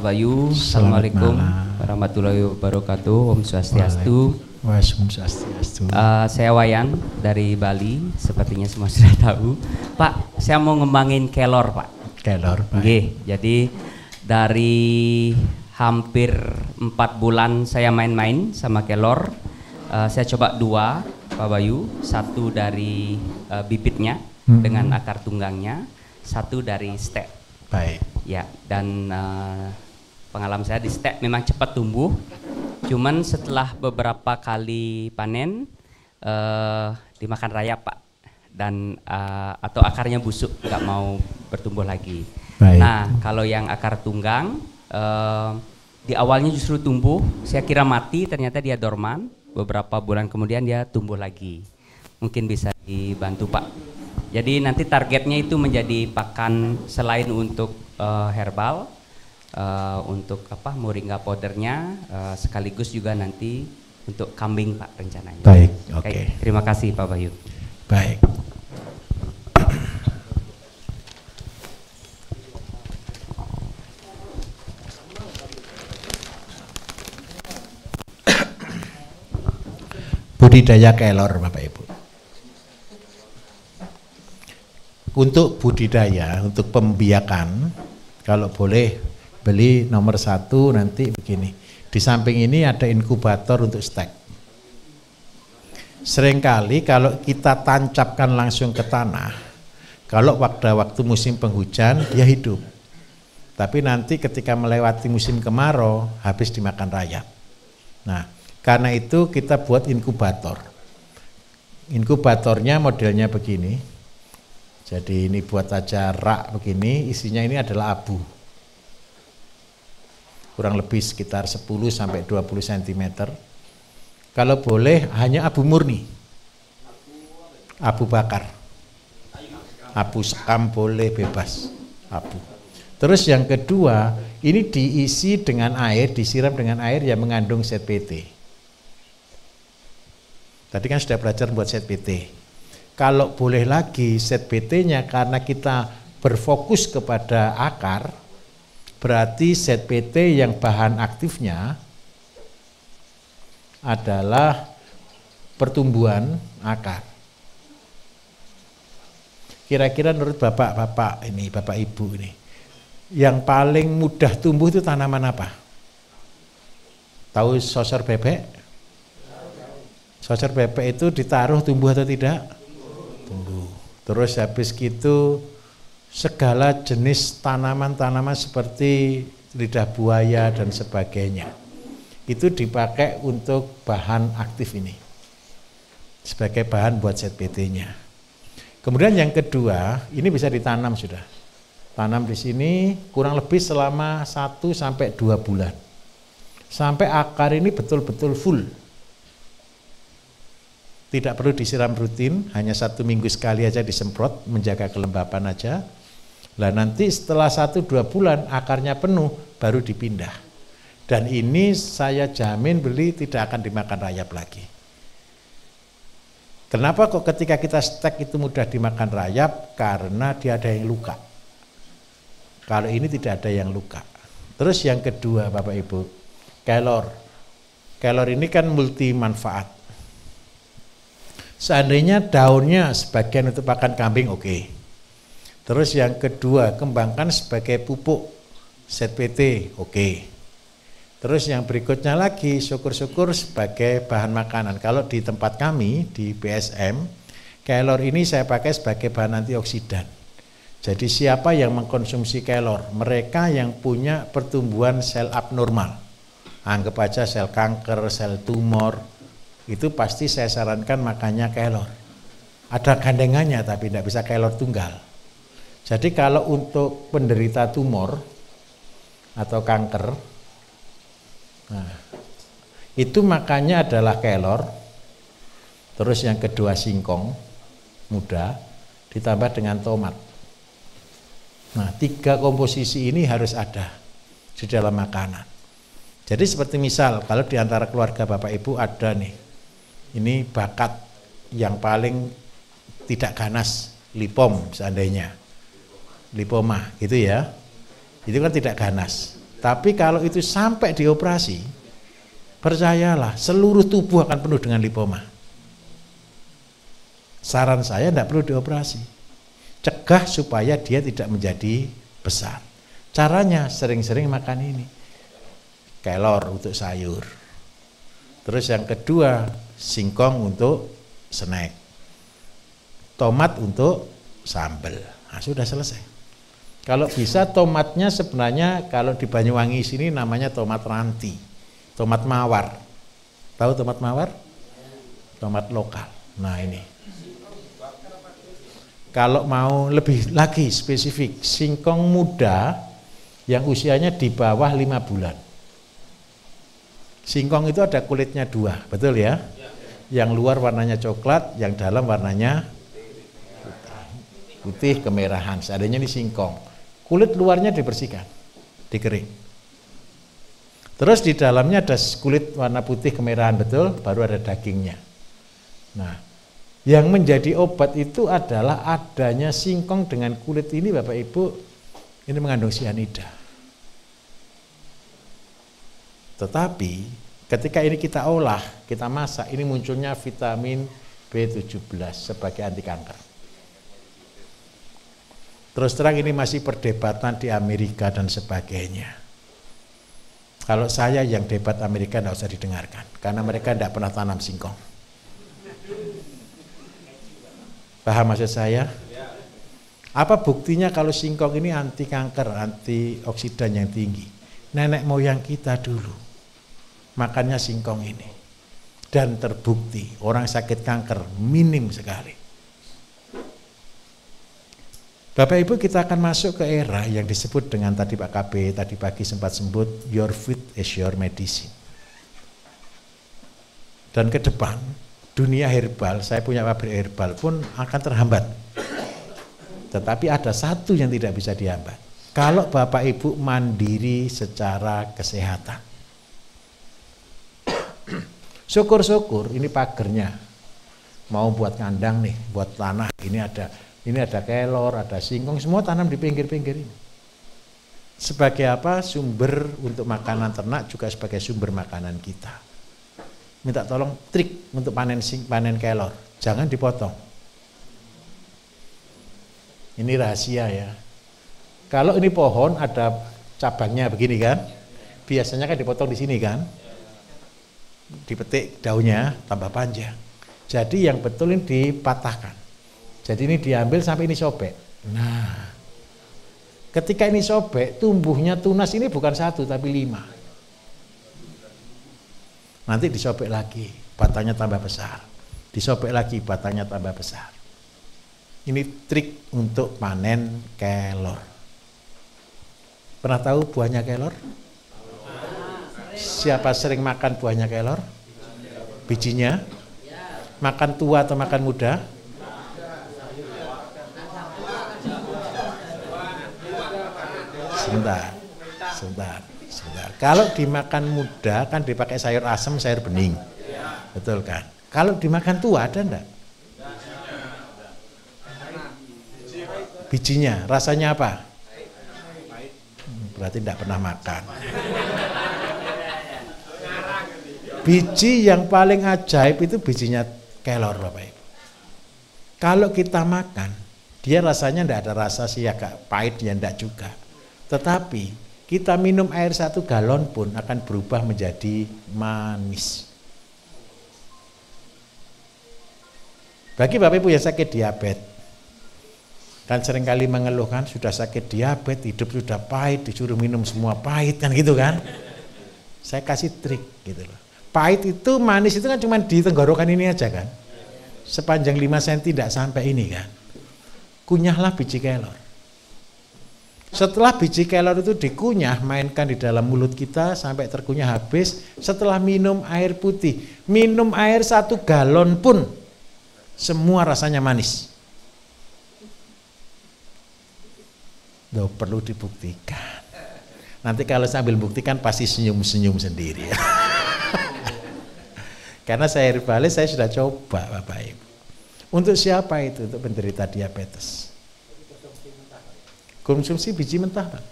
Pak Bayu. Assalamualaikum warahmatullahi wabarakatuh. Om Swastiastu. Swastiastu. Uh, saya Wayan dari Bali, sepertinya semua sudah tahu. Pak, saya mau ngembangin kelor, Pak. Kelor, Pak. Oke, jadi dari hampir empat bulan saya main-main sama kelor. Uh, saya coba dua, Pak Bayu. Satu dari uh, bibitnya hmm. dengan akar tunggangnya, satu dari stek. Baik. Ya, dan uh, pengalaman saya di stek memang cepat tumbuh. Cuman setelah beberapa kali panen uh, dimakan rayap pak dan uh, atau akarnya busuk nggak mau bertumbuh lagi. Baik. Nah kalau yang akar tunggang uh, di awalnya justru tumbuh, saya kira mati ternyata dia dorman. Beberapa bulan kemudian dia tumbuh lagi. Mungkin bisa dibantu pak. Jadi nanti targetnya itu menjadi pakan selain untuk uh, herbal, uh, untuk apa moringa powdernya, uh, sekaligus juga nanti untuk kambing pak rencananya. Baik, oke. Okay. Terima kasih Pak Bayu. Baik. budidaya kelor Bapak Ibu. Untuk budidaya, untuk pembiakan, kalau boleh beli nomor satu nanti begini. Di samping ini ada inkubator untuk stek. Seringkali kalau kita tancapkan langsung ke tanah, kalau pada waktu musim penghujan dia hidup. Tapi nanti ketika melewati musim kemarau habis dimakan rayap. Nah, karena itu kita buat inkubator. Inkubatornya modelnya begini. Jadi ini buat aja rak begini, isinya ini adalah abu. Kurang lebih sekitar 10 sampai 20 cm. Kalau boleh hanya abu murni. Abu bakar. Abu sekam boleh bebas. Abu. Terus yang kedua, ini diisi dengan air, disiram dengan air yang mengandung zat PT. Tadi kan sudah belajar buat zat PT. Kalau boleh lagi zat PT-nya karena kita berfokus kepada akar, berarti zat PT yang bahan aktifnya adalah pertumbuhan akar. Kira-kira menurut bapak-bapak ini, bapak ibu ini, yang paling mudah tumbuh itu tanaman apa? Tahu sosor bebek? Sosor bebek itu ditaruh tumbuh atau tidak? Tumbuh. Terus habis gitu segala jenis tanaman-tanaman seperti lidah buaya dan sebagainya itu dipakai untuk bahan aktif ini sebagai bahan buat ZPT-nya. Kemudian yang kedua, ini bisa ditanam sudah. Tanam di sini kurang lebih selama 1 sampai 2 bulan. Sampai akar ini betul-betul full. Tidak perlu disiram rutin, hanya satu minggu sekali aja disemprot, menjaga kelembapan aja. Lah nanti setelah 1-2 bulan akarnya penuh, baru dipindah dan ini saya jamin beli tidak akan dimakan rayap lagi. Kenapa kok ketika kita stek itu mudah dimakan rayap? Karena dia ada yang luka. Kalau ini tidak ada yang luka. Terus yang kedua Bapak Ibu, kelor. Kelor ini kan multi manfaat. Seandainya daunnya sebagian untuk pakan kambing oke. Okay. Terus yang kedua, kembangkan sebagai pupuk ZPT oke. Okay Terus yang berikutnya lagi syukur-syukur sebagai bahan makanan. Kalau di tempat kami di BSM, kelor ini saya pakai sebagai bahan antioksidan. Jadi siapa yang mengkonsumsi kelor? Mereka yang punya pertumbuhan sel abnormal. Anggap aja sel kanker, sel tumor. Itu pasti saya sarankan makannya kelor. Ada gandengannya tapi tidak bisa kelor tunggal. Jadi kalau untuk penderita tumor atau kanker, Nah, itu makanya adalah kelor, terus yang kedua singkong muda, ditambah dengan tomat. Nah, tiga komposisi ini harus ada di dalam makanan. Jadi seperti misal, kalau di antara keluarga Bapak Ibu ada nih, ini bakat yang paling tidak ganas, lipom seandainya, lipoma gitu ya. Itu kan tidak ganas. Tapi kalau itu sampai dioperasi, percayalah seluruh tubuh akan penuh dengan lipoma. Saran saya tidak perlu dioperasi. Cegah supaya dia tidak menjadi besar. Caranya sering-sering makan ini. Kelor untuk sayur. Terus yang kedua, singkong untuk snack. Tomat untuk sambal. Nah, sudah selesai. Kalau bisa tomatnya sebenarnya kalau di Banyuwangi sini namanya tomat ranti. Tomat mawar. Tahu tomat mawar? Tomat lokal. Nah, ini. Kalau mau lebih lagi spesifik, singkong muda yang usianya di bawah lima bulan. Singkong itu ada kulitnya dua, betul ya? Yang luar warnanya coklat, yang dalam warnanya putih kemerahan. Seadanya ini singkong. Kulit luarnya dibersihkan, dikering. Terus di dalamnya ada kulit warna putih kemerahan betul, baru ada dagingnya. Nah, yang menjadi obat itu adalah adanya singkong dengan kulit ini Bapak Ibu ini mengandung sianida. Tetapi ketika ini kita olah, kita masak, ini munculnya vitamin B17 sebagai anti kanker. Terus terang ini masih perdebatan di Amerika dan sebagainya. Kalau saya yang debat Amerika tidak usah didengarkan, karena mereka tidak pernah tanam singkong. Paham maksud saya? Apa buktinya kalau singkong ini anti kanker, anti oksidan yang tinggi? Nenek moyang kita dulu makannya singkong ini. Dan terbukti orang sakit kanker minim sekali. Bapak Ibu kita akan masuk ke era yang disebut dengan tadi Pak KB tadi pagi sempat sebut your food is your medicine. Dan ke depan dunia herbal, saya punya pabrik herbal pun akan terhambat. Tetapi ada satu yang tidak bisa dihambat. Kalau Bapak Ibu mandiri secara kesehatan. Syukur-syukur ini pagernya. Mau buat kandang nih, buat tanah. Ini ada ini ada kelor, ada singkong, semua tanam di pinggir-pinggir ini. Sebagai apa? Sumber untuk makanan ternak juga sebagai sumber makanan kita minta tolong trik untuk panen sing, panen kelor. Jangan dipotong. Ini rahasia ya. Kalau ini pohon ada cabangnya begini kan, biasanya kan dipotong di sini kan, dipetik daunnya tambah panjang. Jadi yang betul ini dipatahkan. Jadi ini diambil sampai ini sobek. Nah, ketika ini sobek, tumbuhnya tunas ini bukan satu tapi lima Nanti disobek lagi, batangnya tambah besar. Disobek lagi, batangnya tambah besar. Ini trik untuk panen kelor. Pernah tahu buahnya kelor? Siapa sering makan buahnya kelor? Bijinya? Makan tua atau makan muda? Sebentar, sebentar. Kalau dimakan muda kan dipakai sayur asam, sayur bening. Betul kan? Kalau dimakan tua ada enggak? Bijinya, rasanya apa? Berarti tidak pernah makan. Biji yang paling ajaib itu bijinya kelor Bapak Ibu. Kalau kita makan, dia rasanya tidak ada rasa sih agak pahit ya enggak juga. Tetapi kita minum air satu galon pun akan berubah menjadi manis. Bagi Bapak Ibu yang sakit diabetes, dan sering kali mengeluhkan sudah sakit diabetes, hidup sudah pahit, disuruh minum semua pahit kan gitu kan. Saya kasih trik gitu loh. Pahit itu manis itu kan cuma di tenggorokan ini aja kan. Sepanjang 5 cm tidak sampai ini kan. Kunyahlah biji kelor. Setelah biji kelor itu dikunyah, mainkan di dalam mulut kita sampai terkunyah habis. Setelah minum air putih, minum air satu galon pun, semua rasanya manis. Loh, perlu dibuktikan. Nanti kalau sambil buktikan pasti senyum-senyum sendiri. Karena saya herbalis saya sudah coba Bapak Ibu. Untuk siapa itu? Untuk penderita diabetes konsumsi biji mentah Pak.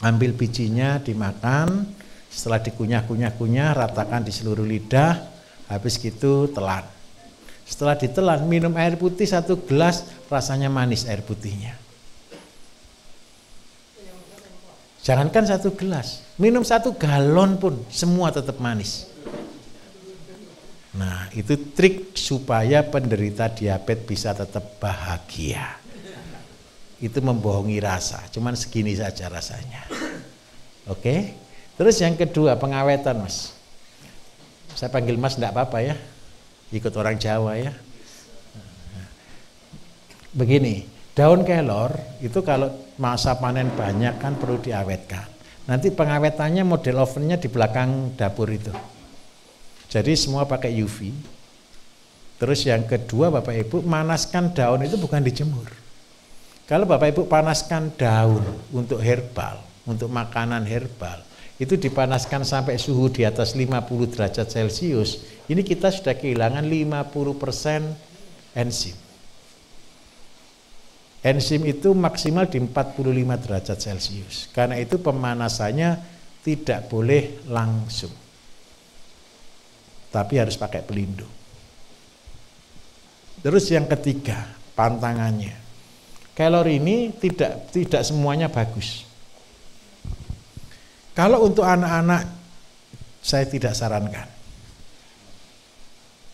ambil bijinya dimakan, setelah dikunyah-kunyah-kunyah ratakan di seluruh lidah, habis gitu telan. Setelah ditelan minum air putih satu gelas rasanya manis air putihnya. Jangankan satu gelas, minum satu galon pun semua tetap manis. Nah, itu trik supaya penderita diabetes bisa tetap bahagia. Itu membohongi rasa, cuman segini saja rasanya. Oke? Terus yang kedua, pengawetan, Mas. Saya panggil Mas enggak apa-apa ya. Ikut orang Jawa ya. Begini, Daun kelor itu kalau masa panen banyak kan perlu diawetkan. Nanti pengawetannya model ovennya di belakang dapur itu. Jadi semua pakai UV. Terus yang kedua Bapak Ibu manaskan daun itu bukan dijemur. Kalau Bapak Ibu panaskan daun untuk herbal, untuk makanan herbal, itu dipanaskan sampai suhu di atas 50 derajat Celcius, ini kita sudah kehilangan 50% enzim. Enzim itu maksimal di 45 derajat Celcius. Karena itu pemanasannya tidak boleh langsung. Tapi harus pakai pelindung. Terus yang ketiga, pantangannya. Kalori ini tidak tidak semuanya bagus. Kalau untuk anak-anak saya tidak sarankan.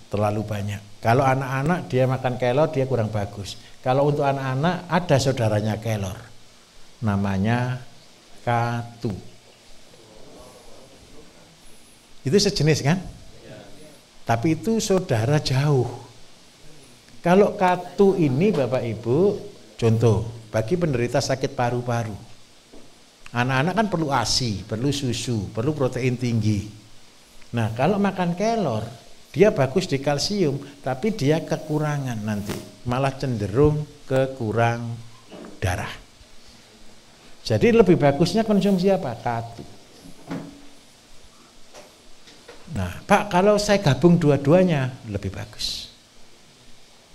Terlalu banyak. Kalau anak-anak dia makan kelor dia kurang bagus. Kalau untuk anak-anak ada saudaranya kelor. Namanya katu. Itu sejenis kan? Tapi itu saudara jauh. Kalau katu ini Bapak Ibu, contoh bagi penderita sakit paru-paru. Anak-anak kan perlu ASI, perlu susu, perlu protein tinggi. Nah, kalau makan kelor, dia bagus di kalsium, tapi dia kekurangan nanti, malah cenderung kekurang darah. Jadi lebih bagusnya konsumsi apa? Katu. Nah, Pak, kalau saya gabung dua-duanya lebih bagus.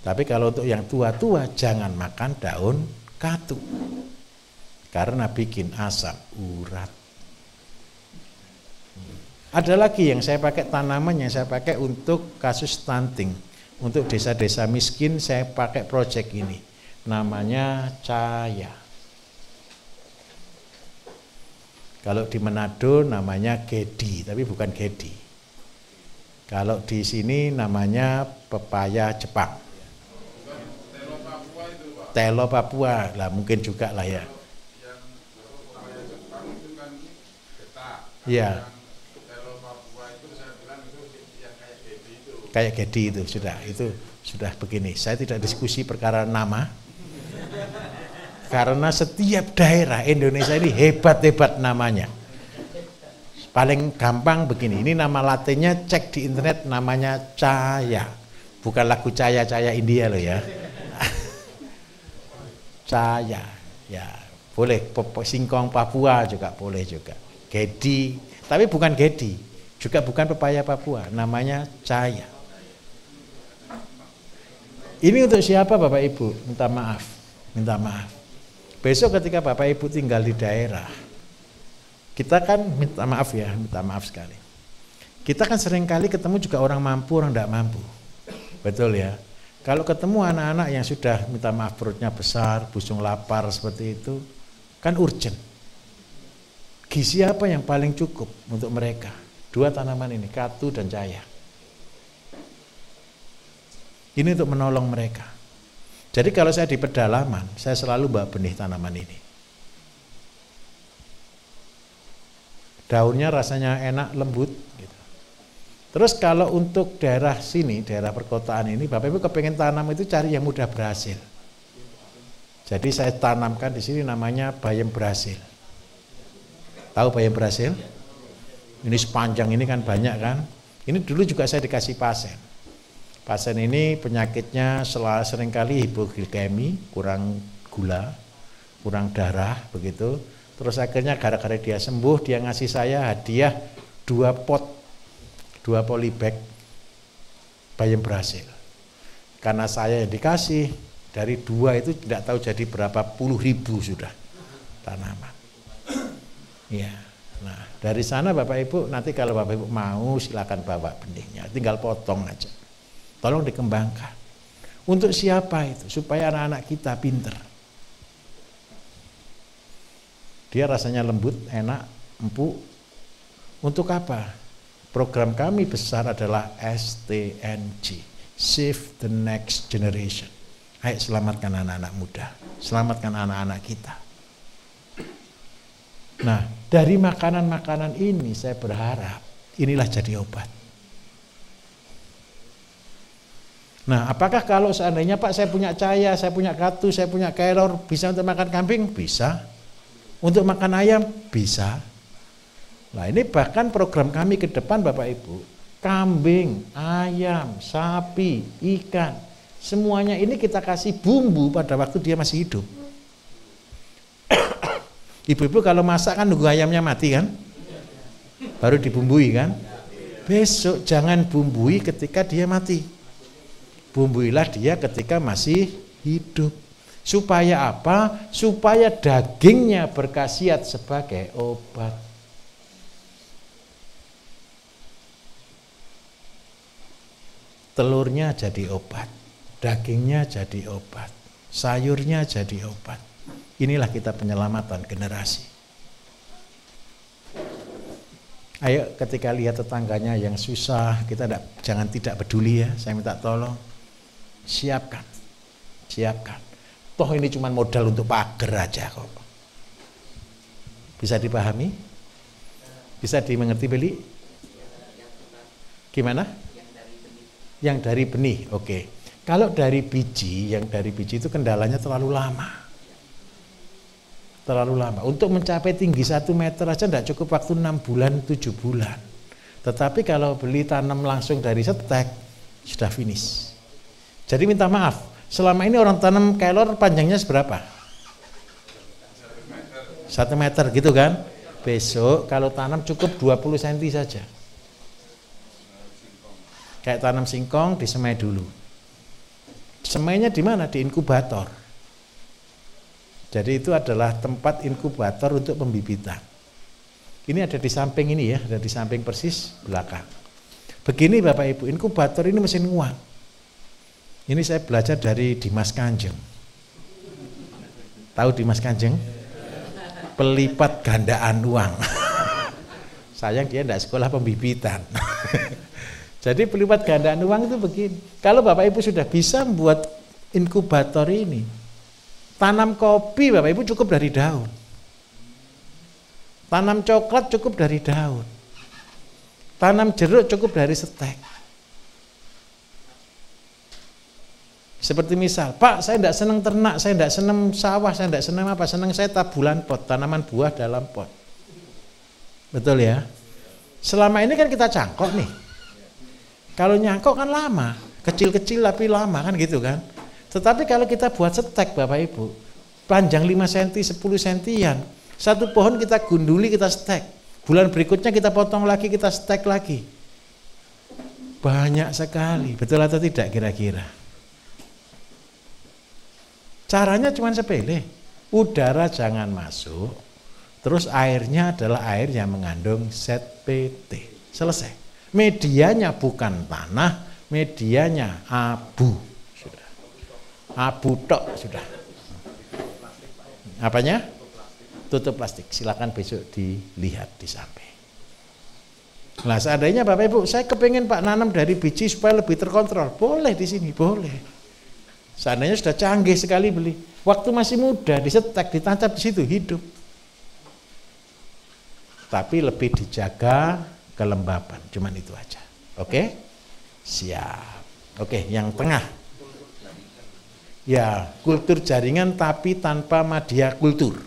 Tapi kalau untuk yang tua-tua jangan makan daun katu. Karena bikin asam urat. Ada lagi yang saya pakai tanaman yang saya pakai untuk kasus stunting. Untuk desa-desa miskin saya pakai project ini. Namanya Caya. Kalau di Manado namanya Gedi, tapi bukan Gedi. Kalau di sini namanya pepaya Jepang. Telo Papua lah mungkin juga lah ya. Ya. kayak Gedi itu sudah itu sudah begini. Saya tidak diskusi perkara nama karena setiap daerah Indonesia ini hebat-hebat namanya. Paling gampang begini, ini nama latinnya cek di internet namanya Caya. Bukan lagu Caya-Caya India loh ya. Caya, ya boleh singkong Papua juga boleh juga. Gedi, tapi bukan Gedi, juga bukan pepaya Papua, namanya Caya. Ini untuk siapa Bapak Ibu? Minta maaf, minta maaf. Besok ketika Bapak Ibu tinggal di daerah, kita kan minta maaf ya, minta maaf sekali. Kita kan sering kali ketemu juga orang mampu, orang tidak mampu. Betul ya. Kalau ketemu anak-anak yang sudah minta maaf perutnya besar, busung lapar seperti itu, kan urgent. Gizi apa yang paling cukup untuk mereka? Dua tanaman ini, katu dan cahaya. Ini untuk menolong mereka. Jadi kalau saya di pedalaman, saya selalu bawa benih tanaman ini. Daunnya rasanya enak, lembut. Gitu. Terus kalau untuk daerah sini, daerah perkotaan ini, Bapak Ibu kepengen tanam itu cari yang mudah berhasil. Jadi saya tanamkan di sini namanya bayam berhasil. Tahu bayam berhasil? Ini sepanjang ini kan banyak kan. Ini dulu juga saya dikasih pasien Pasien ini penyakitnya sering kali hipoglikemi, kurang gula, kurang darah begitu. Terus akhirnya gara-gara dia sembuh, dia ngasih saya hadiah dua pot, dua polybag bayam berhasil. Karena saya yang dikasih, dari dua itu tidak tahu jadi berapa puluh ribu sudah tanaman. Ya. Nah, dari sana Bapak Ibu nanti kalau Bapak Ibu mau silakan bawa benihnya, tinggal potong aja. Tolong dikembangkan. Untuk siapa itu? Supaya anak-anak kita pinter. Dia rasanya lembut, enak, empuk. Untuk apa? Program kami besar adalah STNG, Save the Next Generation. Ayo selamatkan anak-anak muda, selamatkan anak-anak kita. Nah, dari makanan-makanan ini saya berharap inilah jadi obat. Nah, apakah kalau seandainya Pak saya punya caya, saya punya katu, saya punya kelor, bisa untuk makan kambing? Bisa. Untuk makan ayam? Bisa. Nah, ini bahkan program kami ke depan Bapak Ibu, kambing, ayam, sapi, ikan, semuanya ini kita kasih bumbu pada waktu dia masih hidup. Ibu-ibu kalau masak kan nunggu ayamnya mati kan? Baru dibumbui kan? Besok jangan bumbui ketika dia mati bumbuilah dia ketika masih hidup. Supaya apa? Supaya dagingnya berkasiat sebagai obat. Telurnya jadi obat, dagingnya jadi obat, sayurnya jadi obat. Inilah kita penyelamatan generasi. Ayo ketika lihat tetangganya yang susah, kita tidak, jangan tidak peduli ya, saya minta tolong siapkan, siapkan. Toh ini cuma modal untuk pagar aja kok. Bisa dipahami? Bisa dimengerti beli? Gimana? Yang dari benih, oke. Kalau dari biji, yang dari biji itu kendalanya terlalu lama. Terlalu lama. Untuk mencapai tinggi satu meter aja tidak cukup waktu enam bulan, tujuh bulan. Tetapi kalau beli tanam langsung dari setek, sudah finish. Jadi minta maaf, selama ini orang tanam kelor panjangnya seberapa? Satu meter gitu kan? Besok kalau tanam cukup 20 cm saja. Kayak tanam singkong disemai dulu. Semainya di mana? Di inkubator. Jadi itu adalah tempat inkubator untuk pembibitan. Ini ada di samping ini ya, ada di samping persis belakang. Begini Bapak Ibu, inkubator ini mesin uang ini saya belajar dari Dimas Kanjeng. Tahu Dimas Kanjeng? Pelipat gandaan uang. Sayang dia tidak sekolah pembibitan. Jadi pelipat gandaan uang itu begini. Kalau Bapak Ibu sudah bisa membuat inkubator ini, tanam kopi Bapak Ibu cukup dari daun. Tanam coklat cukup dari daun. Tanam jeruk cukup dari setek. Seperti misal, Pak saya tidak senang ternak, saya tidak senang sawah, saya tidak senang apa, senang saya tabulan pot, tanaman buah dalam pot. Betul ya? Selama ini kan kita cangkok nih. Kalau nyangkok kan lama, kecil-kecil tapi lama kan gitu kan. Tetapi kalau kita buat setek Bapak Ibu, panjang 5 cm, 10 cm, satu pohon kita gunduli, kita stek. Bulan berikutnya kita potong lagi, kita stek lagi. Banyak sekali, betul atau tidak kira-kira? Caranya cuma sepele. Udara jangan masuk, terus airnya adalah air yang mengandung zat PT. Selesai. Medianya bukan tanah, medianya abu. Sudah. Abu tok sudah. Apanya? Tutup plastik. Silakan besok dilihat di samping. Nah seandainya Bapak Ibu, saya kepengen Pak nanam dari biji supaya lebih terkontrol. Boleh di sini, boleh. Seandainya sudah canggih sekali beli. Waktu masih muda, disetek, ditancap di situ, hidup. Tapi lebih dijaga kelembapan, cuman itu aja. Oke? Siap. Oke, yang tengah. Ya, kultur jaringan tapi tanpa media kultur.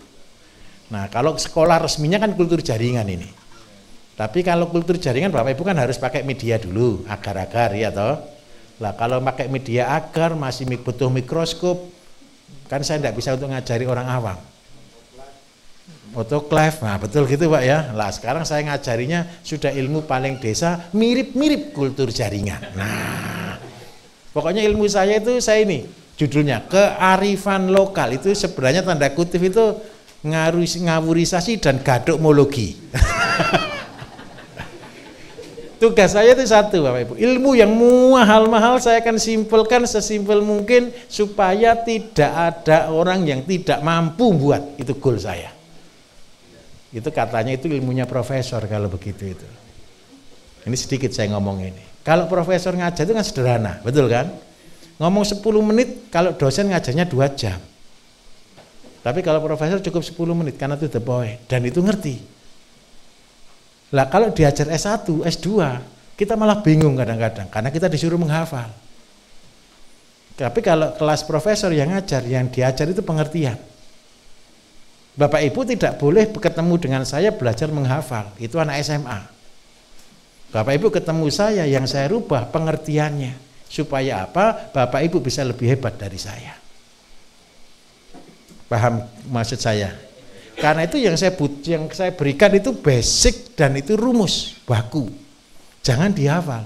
Nah, kalau sekolah resminya kan kultur jaringan ini. Tapi kalau kultur jaringan Bapak Ibu kan harus pakai media dulu, agar-agar ya toh lah kalau pakai media agar masih butuh mikroskop, kan saya tidak bisa untuk ngajari orang awam. Otoclave, nah betul gitu Pak ya. Lah sekarang saya ngajarinya sudah ilmu paling desa mirip-mirip kultur jaringan. Nah, pokoknya ilmu saya itu saya ini judulnya kearifan lokal itu sebenarnya tanda kutip itu ngawurisasi dan gadokmologi. Tugas saya itu satu Bapak Ibu, ilmu yang mahal-mahal saya akan simpelkan sesimpel mungkin supaya tidak ada orang yang tidak mampu buat, itu goal saya. Itu katanya itu ilmunya profesor kalau begitu itu. Ini sedikit saya ngomong ini. Kalau profesor ngajar itu kan sederhana, betul kan? Ngomong 10 menit, kalau dosen ngajarnya 2 jam. Tapi kalau profesor cukup 10 menit karena itu the point dan itu ngerti. Lah kalau diajar S1, S2, kita malah bingung kadang-kadang karena kita disuruh menghafal. Tapi kalau kelas profesor yang ngajar, yang diajar itu pengertian. Bapak Ibu tidak boleh ketemu dengan saya belajar menghafal, itu anak SMA. Bapak Ibu ketemu saya yang saya rubah pengertiannya supaya apa? Bapak Ibu bisa lebih hebat dari saya. Paham maksud saya? Karena itu yang saya but, yang saya berikan itu basic dan itu rumus baku. Jangan dihafal,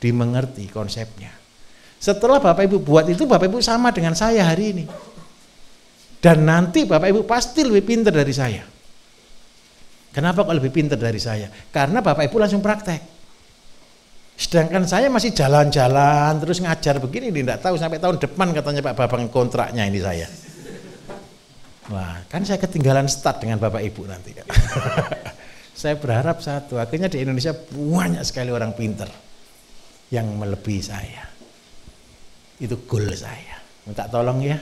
dimengerti konsepnya. Setelah Bapak Ibu buat itu Bapak Ibu sama dengan saya hari ini. Dan nanti Bapak Ibu pasti lebih pintar dari saya. Kenapa kok lebih pintar dari saya? Karena Bapak Ibu langsung praktek. Sedangkan saya masih jalan-jalan terus ngajar begini, tidak tahu sampai tahun depan katanya Pak Babang kontraknya ini saya. Wah, kan saya ketinggalan start dengan Bapak Ibu nanti. saya berharap satu, akhirnya di Indonesia banyak sekali orang pinter yang melebihi saya. Itu goal saya. Minta tolong ya.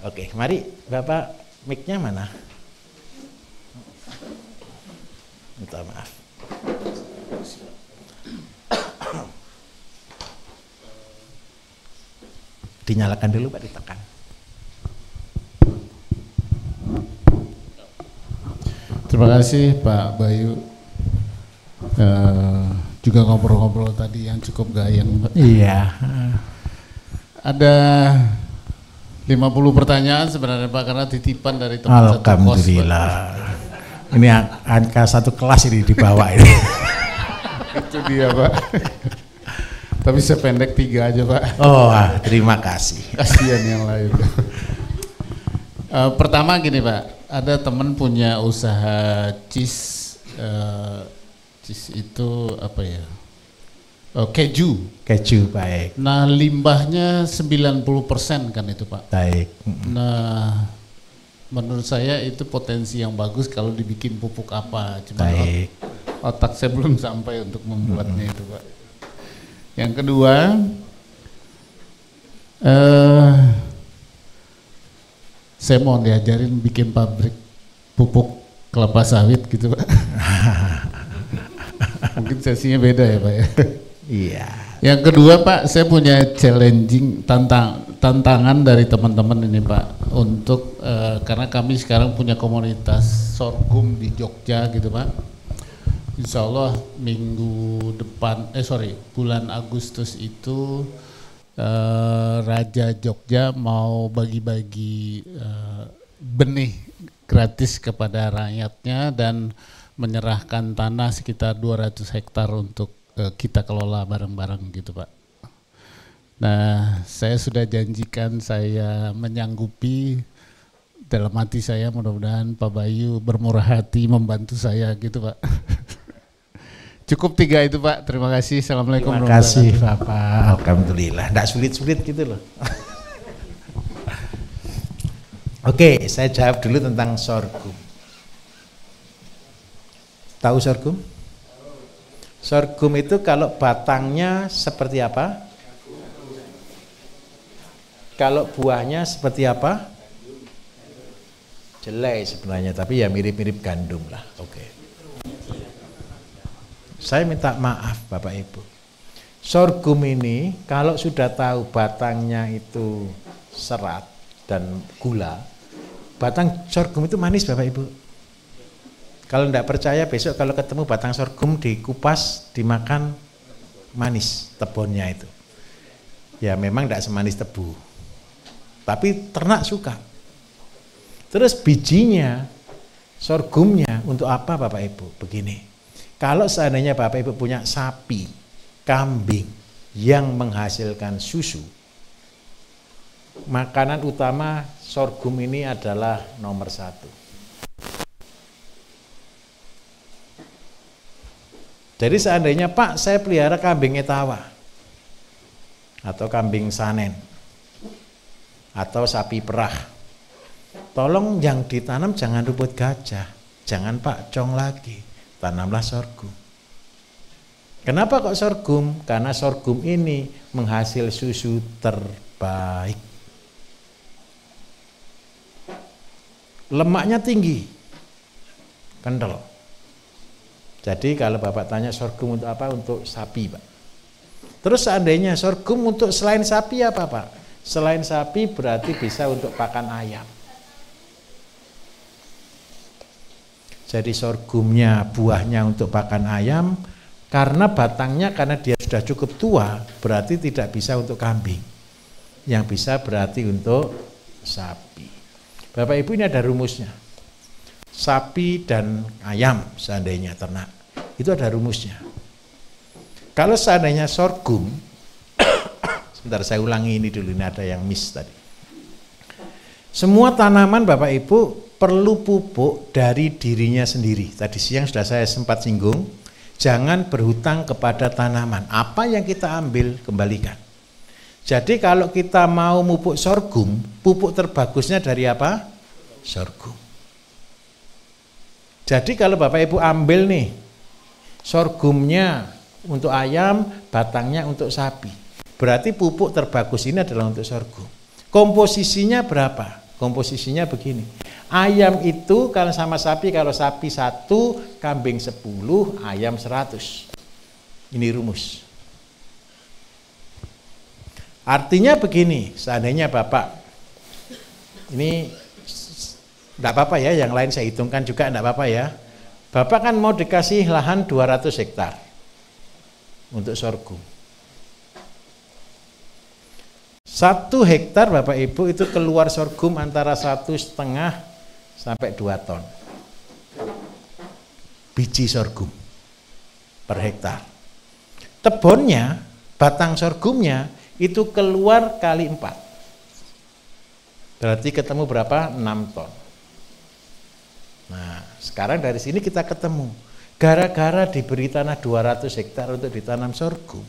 Oke, mari Bapak mic-nya mana? Minta maaf. Dinyalakan dulu Pak, ditekan. Terima kasih Pak Bayu. Uh, juga ngobrol-ngobrol tadi yang cukup gayeng. Iya. Ada 50 pertanyaan sebenarnya Pak karena titipan dari teman Alhamdulillah. Satu ini angka satu kelas ini di bawah ini. Itu dia Pak. Tapi saya pendek tiga aja Pak. Oh, ah, terima kasih. Kasihan yang lain. uh, pertama gini Pak, ada teman punya usaha cheese uh, cheese itu apa ya oh, keju. Keju baik. Nah limbahnya 90% kan itu pak? Baik nah menurut saya itu potensi yang bagus kalau dibikin pupuk apa. Cuma baik. otak saya belum sampai untuk membuatnya itu pak. Yang kedua uh, saya mau diajarin bikin pabrik pupuk kelapa sawit gitu pak. Mungkin sesinya beda ya pak ya iya. Yang kedua pak saya punya challenging tantang tantangan dari teman-teman ini pak untuk uh, karena kami sekarang punya komunitas sorghum di Jogja gitu pak. Insya Allah minggu depan eh sorry bulan Agustus itu uh, Raja Jogja mau bagi-bagi uh, benih gratis kepada rakyatnya dan menyerahkan tanah sekitar 200 hektar untuk kita kelola bareng-bareng gitu Pak. Nah, saya sudah janjikan saya menyanggupi dalam hati saya mudah-mudahan Pak Bayu bermurah hati membantu saya gitu Pak. Cukup tiga itu Pak. Terima kasih. Assalamualaikum. Terima kasih Bapak. Alhamdulillah. Tidak sulit-sulit gitu loh. Oke, saya jawab dulu tentang sorghum. Tahu sorghum? Sorghum itu kalau batangnya seperti apa? Kalau buahnya seperti apa? Jelek sebenarnya, tapi ya mirip-mirip gandum lah. Oke. Okay. Saya minta maaf Bapak Ibu. Sorghum ini kalau sudah tahu batangnya itu serat dan gula, batang sorghum itu manis Bapak Ibu. Kalau tidak percaya besok kalau ketemu batang sorghum dikupas, dimakan manis tebonnya itu. Ya memang tidak semanis tebu. Tapi ternak suka. Terus bijinya, sorghumnya untuk apa Bapak Ibu? Begini kalau seandainya Bapak Ibu punya sapi, kambing yang menghasilkan susu, makanan utama sorghum ini adalah nomor satu. Jadi seandainya Pak saya pelihara kambing etawa atau kambing sanen atau sapi perah. Tolong yang ditanam jangan rumput gajah, jangan Pak cong lagi, tanamlah sorghum. Kenapa kok sorghum? Karena sorghum ini menghasil susu terbaik. Lemaknya tinggi, kental. Jadi kalau Bapak tanya sorghum untuk apa? Untuk sapi, Pak. Terus seandainya sorghum untuk selain sapi apa, Pak? Selain sapi berarti bisa untuk pakan ayam. Jadi sorghumnya, buahnya untuk pakan ayam, karena batangnya karena dia sudah cukup tua, berarti tidak bisa untuk kambing. Yang bisa berarti untuk sapi. Bapak Ibu ini ada rumusnya. Sapi dan ayam seandainya ternak. Itu ada rumusnya. Kalau seandainya sorghum, sebentar saya ulangi ini dulu, ini ada yang miss tadi. Semua tanaman Bapak Ibu perlu pupuk dari dirinya sendiri. Tadi siang sudah saya sempat singgung, Jangan berhutang kepada tanaman. Apa yang kita ambil, kembalikan. Jadi kalau kita mau pupuk sorghum, pupuk terbagusnya dari apa? Sorghum. Jadi kalau Bapak Ibu ambil nih, sorghumnya untuk ayam, batangnya untuk sapi. Berarti pupuk terbagus ini adalah untuk sorghum. Komposisinya berapa? Komposisinya begini. Ayam itu kalau sama sapi, kalau sapi satu, kambing sepuluh, ayam seratus. Ini rumus. Artinya begini, seandainya Bapak, ini tidak apa-apa ya, yang lain saya hitungkan juga tidak apa-apa ya. Bapak kan mau dikasih lahan 200 hektar untuk sorghum. Satu hektar Bapak Ibu itu keluar sorghum antara satu setengah sampai dua ton. Biji sorghum per hektar. Tebonnya, batang sorghumnya itu keluar kali empat. Berarti ketemu berapa? 6 ton. Nah, sekarang dari sini kita ketemu. Gara-gara diberi tanah 200 hektar untuk ditanam sorghum,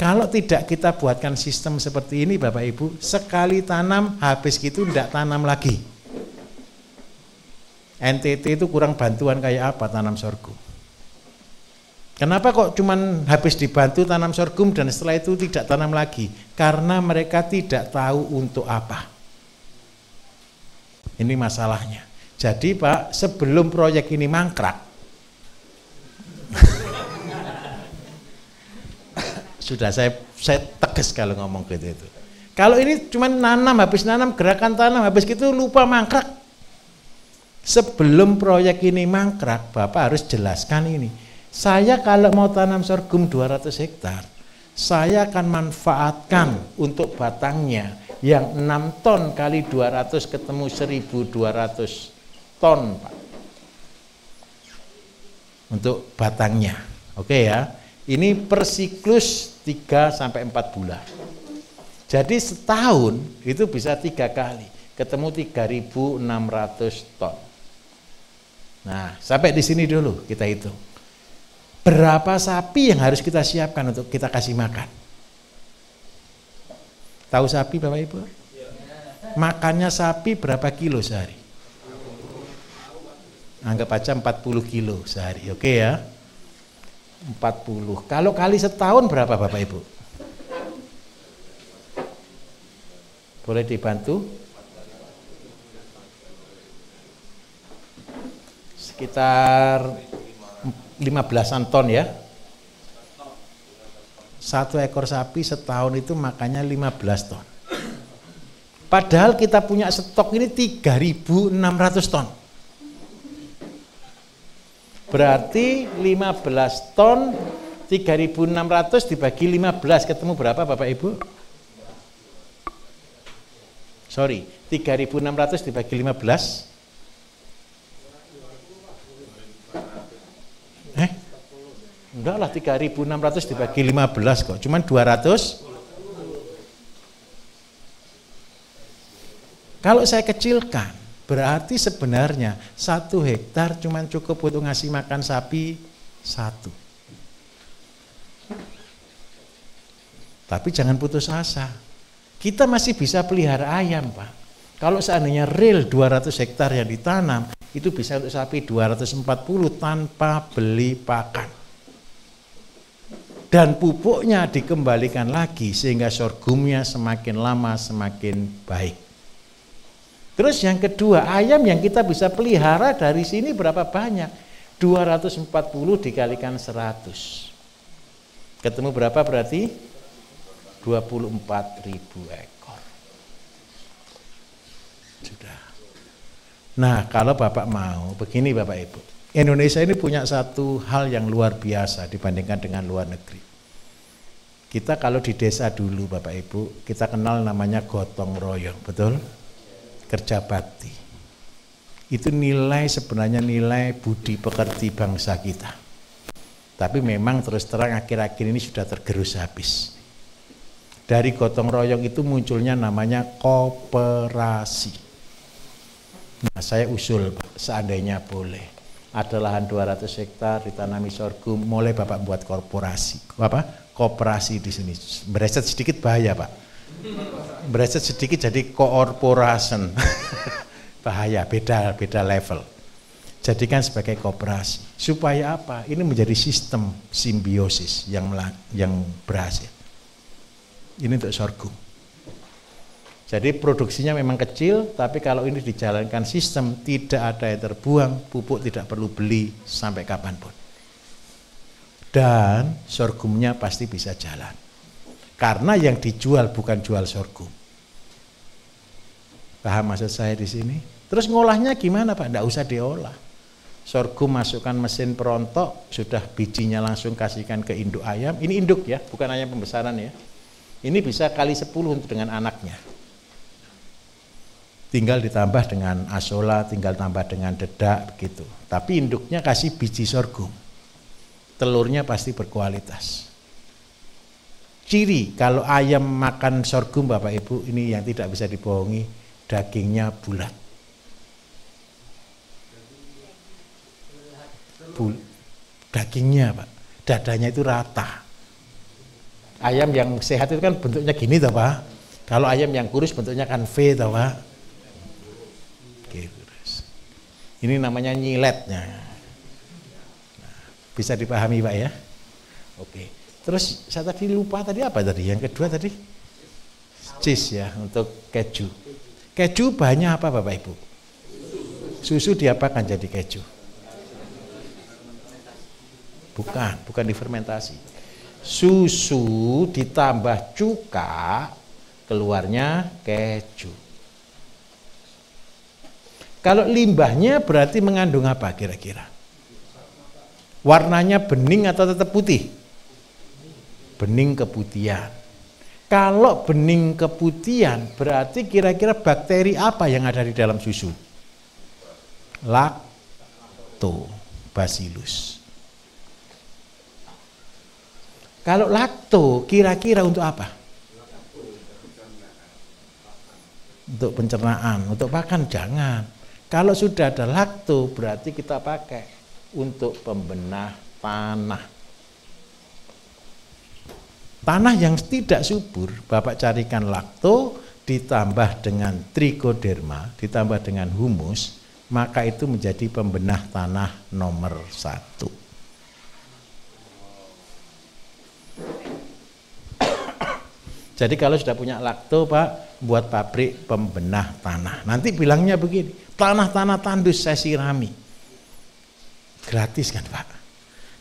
kalau tidak kita buatkan sistem seperti ini Bapak Ibu, sekali tanam habis gitu tidak tanam lagi. NTT itu kurang bantuan kayak apa tanam sorghum. Kenapa kok cuman habis dibantu tanam sorghum dan setelah itu tidak tanam lagi? Karena mereka tidak tahu untuk apa. Ini masalahnya. Jadi Pak, sebelum proyek ini mangkrak, Sudah saya saya tegas kalau ngomong gitu itu. Kalau ini cuma nanam habis nanam gerakan tanam habis gitu lupa mangkrak. Sebelum proyek ini mangkrak, Bapak harus jelaskan ini. Saya kalau mau tanam sorghum 200 hektar, saya akan manfaatkan untuk batangnya yang 6 ton kali 200 ketemu 1200 ton, Pak. Untuk batangnya. Oke ya. Ini per siklus 3 sampai 4 bulan. Jadi setahun itu bisa tiga kali, ketemu 3.600 ton. Nah, sampai di sini dulu kita hitung. Berapa sapi yang harus kita siapkan untuk kita kasih makan? Tahu sapi Bapak Ibu? Makannya sapi berapa kilo sehari? Anggap aja 40 kilo sehari, oke ya? 40. Kalau kali setahun berapa Bapak Ibu? Boleh dibantu? Sekitar 15-an ton ya. Satu ekor sapi setahun itu makannya 15 ton. Padahal kita punya stok ini 3.600 ton. Berarti 15 ton 3600 dibagi 15 ketemu berapa Bapak Ibu? Sorry, 3600 dibagi 15 Eh? Enggak lah 3600 dibagi 15 kok, cuman 200 Kalau saya kecilkan, berarti sebenarnya satu hektar cuma cukup untuk ngasih makan sapi satu. Tapi jangan putus asa. Kita masih bisa pelihara ayam, Pak. Kalau seandainya real 200 hektar yang ditanam, itu bisa untuk sapi 240 tanpa beli pakan dan pupuknya dikembalikan lagi sehingga sorghumnya semakin lama semakin baik. Terus yang kedua, ayam yang kita bisa pelihara dari sini berapa banyak? 240 dikalikan 100. Ketemu berapa berarti? 24 ribu ekor. Sudah. Nah, kalau Bapak mau, begini Bapak Ibu. Indonesia ini punya satu hal yang luar biasa dibandingkan dengan luar negeri. Kita kalau di desa dulu Bapak Ibu, kita kenal namanya gotong royong, betul? Kerja bakti. Itu nilai sebenarnya nilai budi pekerti bangsa kita. Tapi memang terus terang akhir-akhir ini sudah tergerus habis. Dari gotong royong itu munculnya namanya kooperasi. Nah, saya usul seandainya boleh ada lahan 200 hektar ditanami sorghum, mulai Bapak buat korporasi. Apa? Kooperasi di sini. Bereset sedikit bahaya, Pak. Bereset sedikit jadi korporasi. bahaya, beda beda level. Jadikan sebagai kooperasi. Supaya apa? Ini menjadi sistem simbiosis yang yang berhasil. Ini untuk sorghum. Jadi produksinya memang kecil, tapi kalau ini dijalankan sistem tidak ada yang terbuang, pupuk tidak perlu beli sampai kapan pun. Dan sorghumnya pasti bisa jalan. Karena yang dijual bukan jual sorghum. Paham maksud saya di sini? Terus ngolahnya gimana Pak? Tidak usah diolah. Sorghum masukkan mesin perontok, sudah bijinya langsung kasihkan ke induk ayam. Ini induk ya, bukan ayam pembesaran ya. Ini bisa kali 10 untuk dengan anaknya tinggal ditambah dengan asola, tinggal tambah dengan dedak begitu. Tapi induknya kasih biji sorghum. Telurnya pasti berkualitas. Ciri kalau ayam makan sorghum Bapak Ibu ini yang tidak bisa dibohongi, dagingnya bulat. Bul dagingnya Pak, dadanya itu rata. Ayam yang sehat itu kan bentuknya gini toh Pak. Kalau ayam yang kurus bentuknya kan V toh Pak ini namanya nyiletnya. Nah, bisa dipahami Pak ya? Oke. Terus saya tadi lupa tadi apa tadi? Yang kedua tadi? Cheese ya untuk keju. Keju banyak apa Bapak Ibu? Susu diapakan jadi keju? Bukan, bukan difermentasi. Susu ditambah cuka keluarnya keju. Kalau limbahnya berarti mengandung apa kira-kira? Warnanya bening atau tetap putih? Bening keputihan. Kalau bening keputihan berarti kira-kira bakteri apa yang ada di dalam susu? Lactobacillus. Kalau lakto kira-kira untuk apa? Untuk pencernaan, untuk makan jangan kalau sudah ada lakto berarti kita pakai untuk pembenah tanah. Tanah yang tidak subur, Bapak carikan lakto ditambah dengan trichoderma, ditambah dengan humus, maka itu menjadi pembenah tanah nomor satu. Jadi kalau sudah punya lakto Pak, buat pabrik pembenah tanah. Nanti bilangnya begini, tanah-tanah tandus saya sirami. Gratis kan Pak?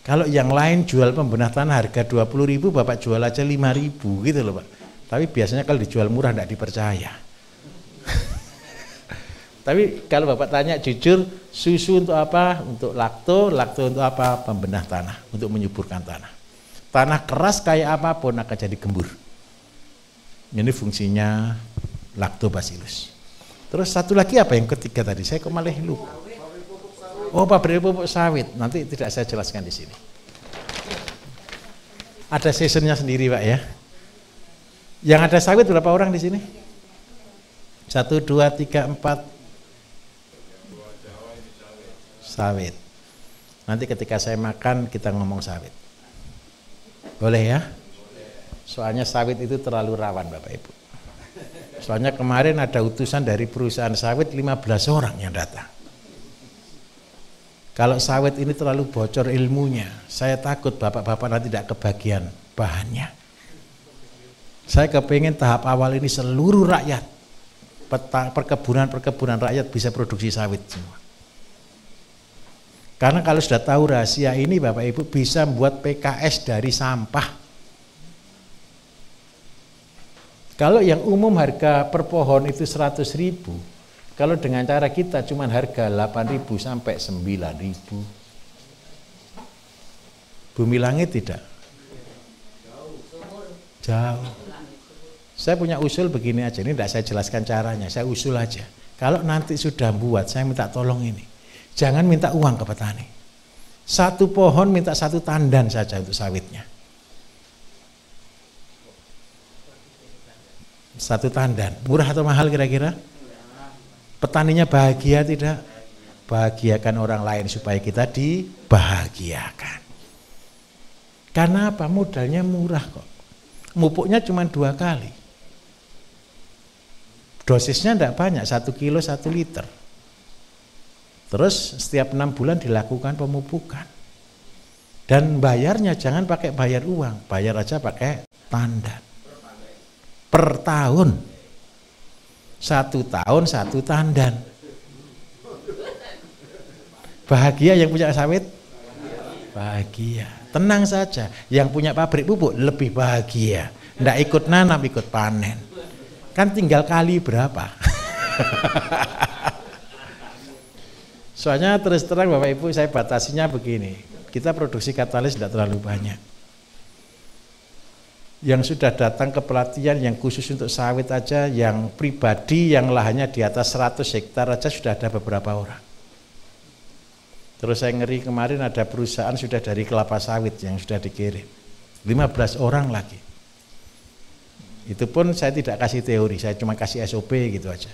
Kalau yang lain jual pembenah tanah harga 20 ribu, Bapak jual aja 5 ribu gitu loh Pak. Tapi biasanya kalau dijual murah tidak dipercaya. Tapi kalau Bapak tanya jujur, susu untuk apa? Untuk lakto, lakto untuk apa? Pembenah tanah, untuk menyuburkan tanah. Tanah keras kayak apa pun akan jadi gembur. Ini fungsinya lactobacillus. Terus satu lagi apa yang ketiga tadi? Saya kok malah lupa. Oh, pabrik pupuk sawit. Nanti tidak saya jelaskan di sini. Ada seasonnya sendiri, Pak ya. Yang ada sawit berapa orang di sini? Satu, dua, tiga, empat. Sawit. Nanti ketika saya makan kita ngomong sawit. Boleh ya? Soalnya sawit itu terlalu rawan Bapak Ibu. Soalnya kemarin ada utusan dari perusahaan sawit 15 orang yang datang. Kalau sawit ini terlalu bocor ilmunya, saya takut bapak-bapak nanti tidak kebagian bahannya. Saya kepingin tahap awal ini seluruh rakyat, perkebunan-perkebunan rakyat bisa produksi sawit semua. Karena kalau sudah tahu rahasia ini Bapak Ibu bisa membuat PKS dari sampah. Kalau yang umum harga per pohon itu 100 ribu, kalau dengan cara kita cuma harga 8 ribu sampai 9 ribu. Bumi langit tidak? Jauh. Saya punya usul begini aja, ini tidak saya jelaskan caranya, saya usul aja. Kalau nanti sudah buat, saya minta tolong ini Jangan minta uang ke petani. Satu pohon minta satu tandan saja untuk sawitnya. Satu tandan. Murah atau mahal kira-kira? Petaninya bahagia tidak? Bahagiakan orang lain supaya kita dibahagiakan. Karena apa? Modalnya murah kok. Mupuknya cuma dua kali. Dosisnya tidak banyak, satu kilo satu liter. Terus setiap enam bulan dilakukan pemupukan. Dan bayarnya jangan pakai bayar uang, bayar aja pakai tanda. Per tahun. Satu tahun satu tandan. Bahagia yang punya sawit? Bahagia. Tenang saja. Yang punya pabrik pupuk lebih bahagia. Tidak ikut nanam, ikut panen. Kan tinggal kali berapa? Soalnya terus terang Bapak Ibu saya batasinya begini. Kita produksi katalis tidak terlalu banyak. Yang sudah datang ke pelatihan yang khusus untuk sawit aja, yang pribadi yang lahannya di atas 100 hektar aja sudah ada beberapa orang. Terus saya ngeri kemarin ada perusahaan sudah dari kelapa sawit yang sudah dikirim. 15 orang lagi. Itu pun saya tidak kasih teori, saya cuma kasih SOP gitu aja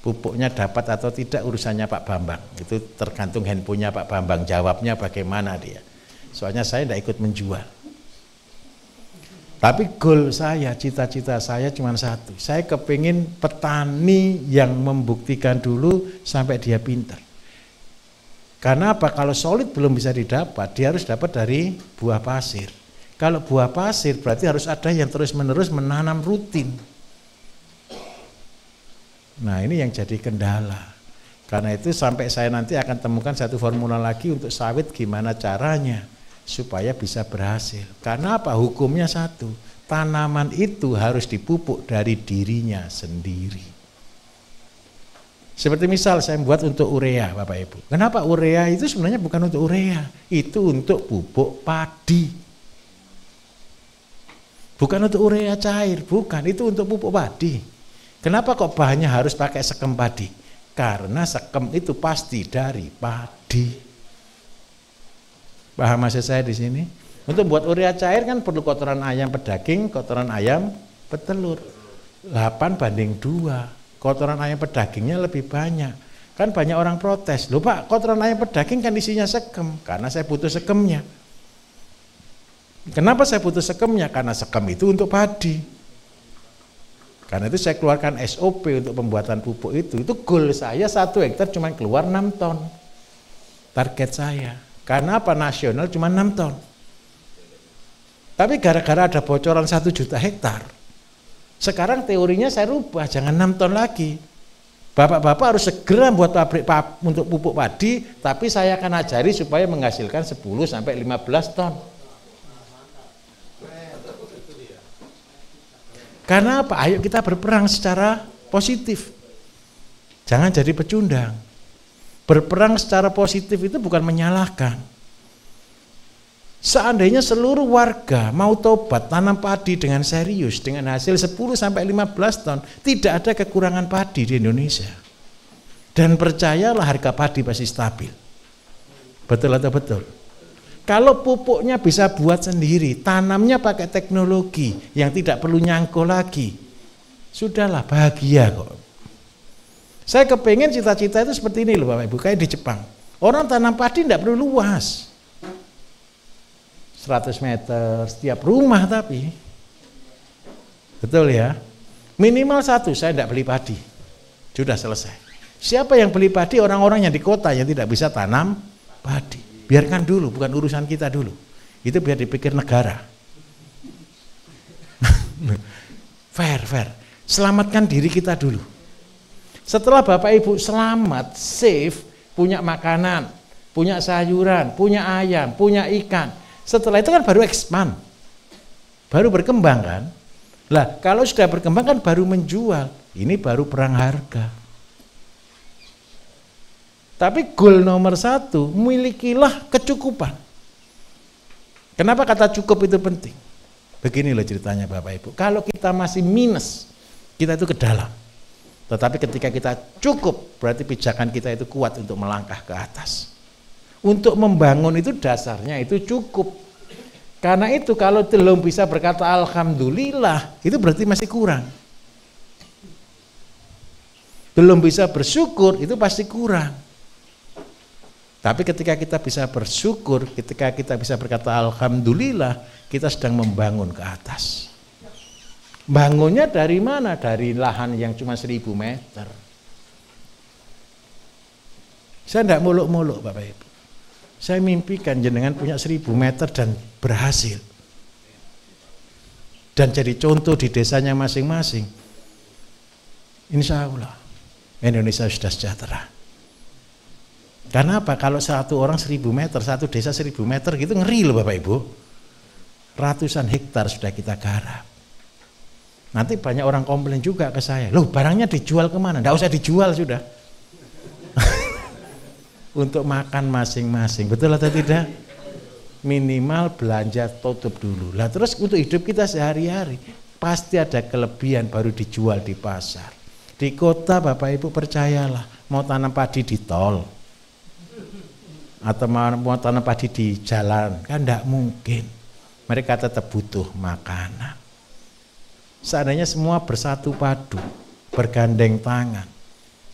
pupuknya dapat atau tidak urusannya Pak Bambang itu tergantung handphonenya Pak Bambang jawabnya bagaimana dia soalnya saya tidak ikut menjual tapi goal saya cita-cita saya cuma satu. Saya kepingin petani yang membuktikan dulu sampai dia pintar. Karena apa? Kalau solid belum bisa didapat dia harus dapat dari buah pasir. Kalau buah pasir berarti harus ada yang terus menerus menanam rutin. Nah ini yang jadi kendala. Karena itu sampai saya nanti akan temukan satu formula lagi untuk sawit gimana caranya supaya bisa berhasil. Karena apa? Hukumnya satu. Tanaman itu harus dipupuk dari dirinya sendiri. Seperti misal saya buat untuk urea Bapak Ibu. Kenapa urea itu sebenarnya bukan untuk urea. Itu untuk pupuk padi. Bukan untuk urea cair, bukan. Itu untuk pupuk padi. Kenapa kok bahannya harus pakai sekem padi? Karena sekem itu pasti dari padi. Paham maksud saya di sini? Untuk buat urea cair kan perlu kotoran ayam pedaging, kotoran ayam petelur. 8 banding 2. Kotoran ayam pedagingnya lebih banyak. Kan banyak orang protes. Loh Pak, kotoran ayam pedaging kan isinya sekem. Karena saya butuh sekemnya. Kenapa saya butuh sekemnya? Karena sekem itu untuk padi. Karena itu saya keluarkan SOP untuk pembuatan pupuk itu. Itu goal saya satu hektar cuma keluar 6 ton. Target saya. Karena apa nasional cuma 6 ton. Tapi gara-gara ada bocoran 1 juta hektar. Sekarang teorinya saya rubah, jangan 6 ton lagi. Bapak-bapak harus segera buat pabrik untuk pupuk padi, tapi saya akan ajari supaya menghasilkan 10 sampai 15 ton. Karena apa? Ayo kita berperang secara positif. Jangan jadi pecundang. Berperang secara positif itu bukan menyalahkan. Seandainya seluruh warga mau tobat tanam padi dengan serius dengan hasil 10 sampai 15 ton, tidak ada kekurangan padi di Indonesia. Dan percayalah harga padi pasti stabil. Betul atau betul? Kalau pupuknya bisa buat sendiri, tanamnya pakai teknologi yang tidak perlu nyangkul lagi. Sudahlah bahagia kok. Saya kepengen cita-cita itu seperti ini loh Bapak Ibu, kayak di Jepang. Orang tanam padi tidak perlu luas. 100 meter setiap rumah tapi. Betul ya? Minimal satu, saya tidak beli padi. Sudah selesai. Siapa yang beli padi? Orang-orang yang di kota yang tidak bisa tanam padi. Biarkan dulu, bukan urusan kita dulu. Itu biar dipikir negara. fair, fair. Selamatkan diri kita dulu. Setelah Bapak Ibu selamat, safe, punya makanan, punya sayuran, punya ayam, punya ikan. Setelah itu kan baru expand. Baru berkembang kan? Lah, kalau sudah berkembang kan baru menjual. Ini baru perang harga. Tapi goal nomor satu, milikilah kecukupan. Kenapa kata cukup itu penting? Begini loh ceritanya Bapak Ibu. Kalau kita masih minus, kita itu ke dalam. Tetapi ketika kita cukup, berarti pijakan kita itu kuat untuk melangkah ke atas. Untuk membangun itu dasarnya itu cukup. Karena itu kalau belum bisa berkata Alhamdulillah, itu berarti masih kurang. Belum bisa bersyukur, itu pasti kurang. Tapi ketika kita bisa bersyukur, ketika kita bisa berkata Alhamdulillah, kita sedang membangun ke atas. Bangunnya dari mana? Dari lahan yang cuma seribu meter. Saya tidak muluk-muluk Bapak Ibu. Saya mimpikan jenengan punya seribu meter dan berhasil. Dan jadi contoh di desanya masing-masing. Insya Allah Indonesia sudah sejahtera. Karena apa? Kalau satu orang seribu meter, satu desa seribu meter gitu ngeri loh Bapak Ibu. Ratusan hektar sudah kita garap. Nanti banyak orang komplain juga ke saya, loh barangnya dijual ke mana? Nggak usah dijual sudah. Untuk makan masing-masing, betul atau tidak? Minimal belanja tutup dulu. Lah terus untuk hidup kita sehari-hari, pasti ada kelebihan baru dijual di pasar. Di kota Bapak Ibu percayalah, mau tanam padi di tol, atau mau tanam padi di jalan kan tidak mungkin mereka tetap butuh makanan seandainya semua bersatu padu bergandeng tangan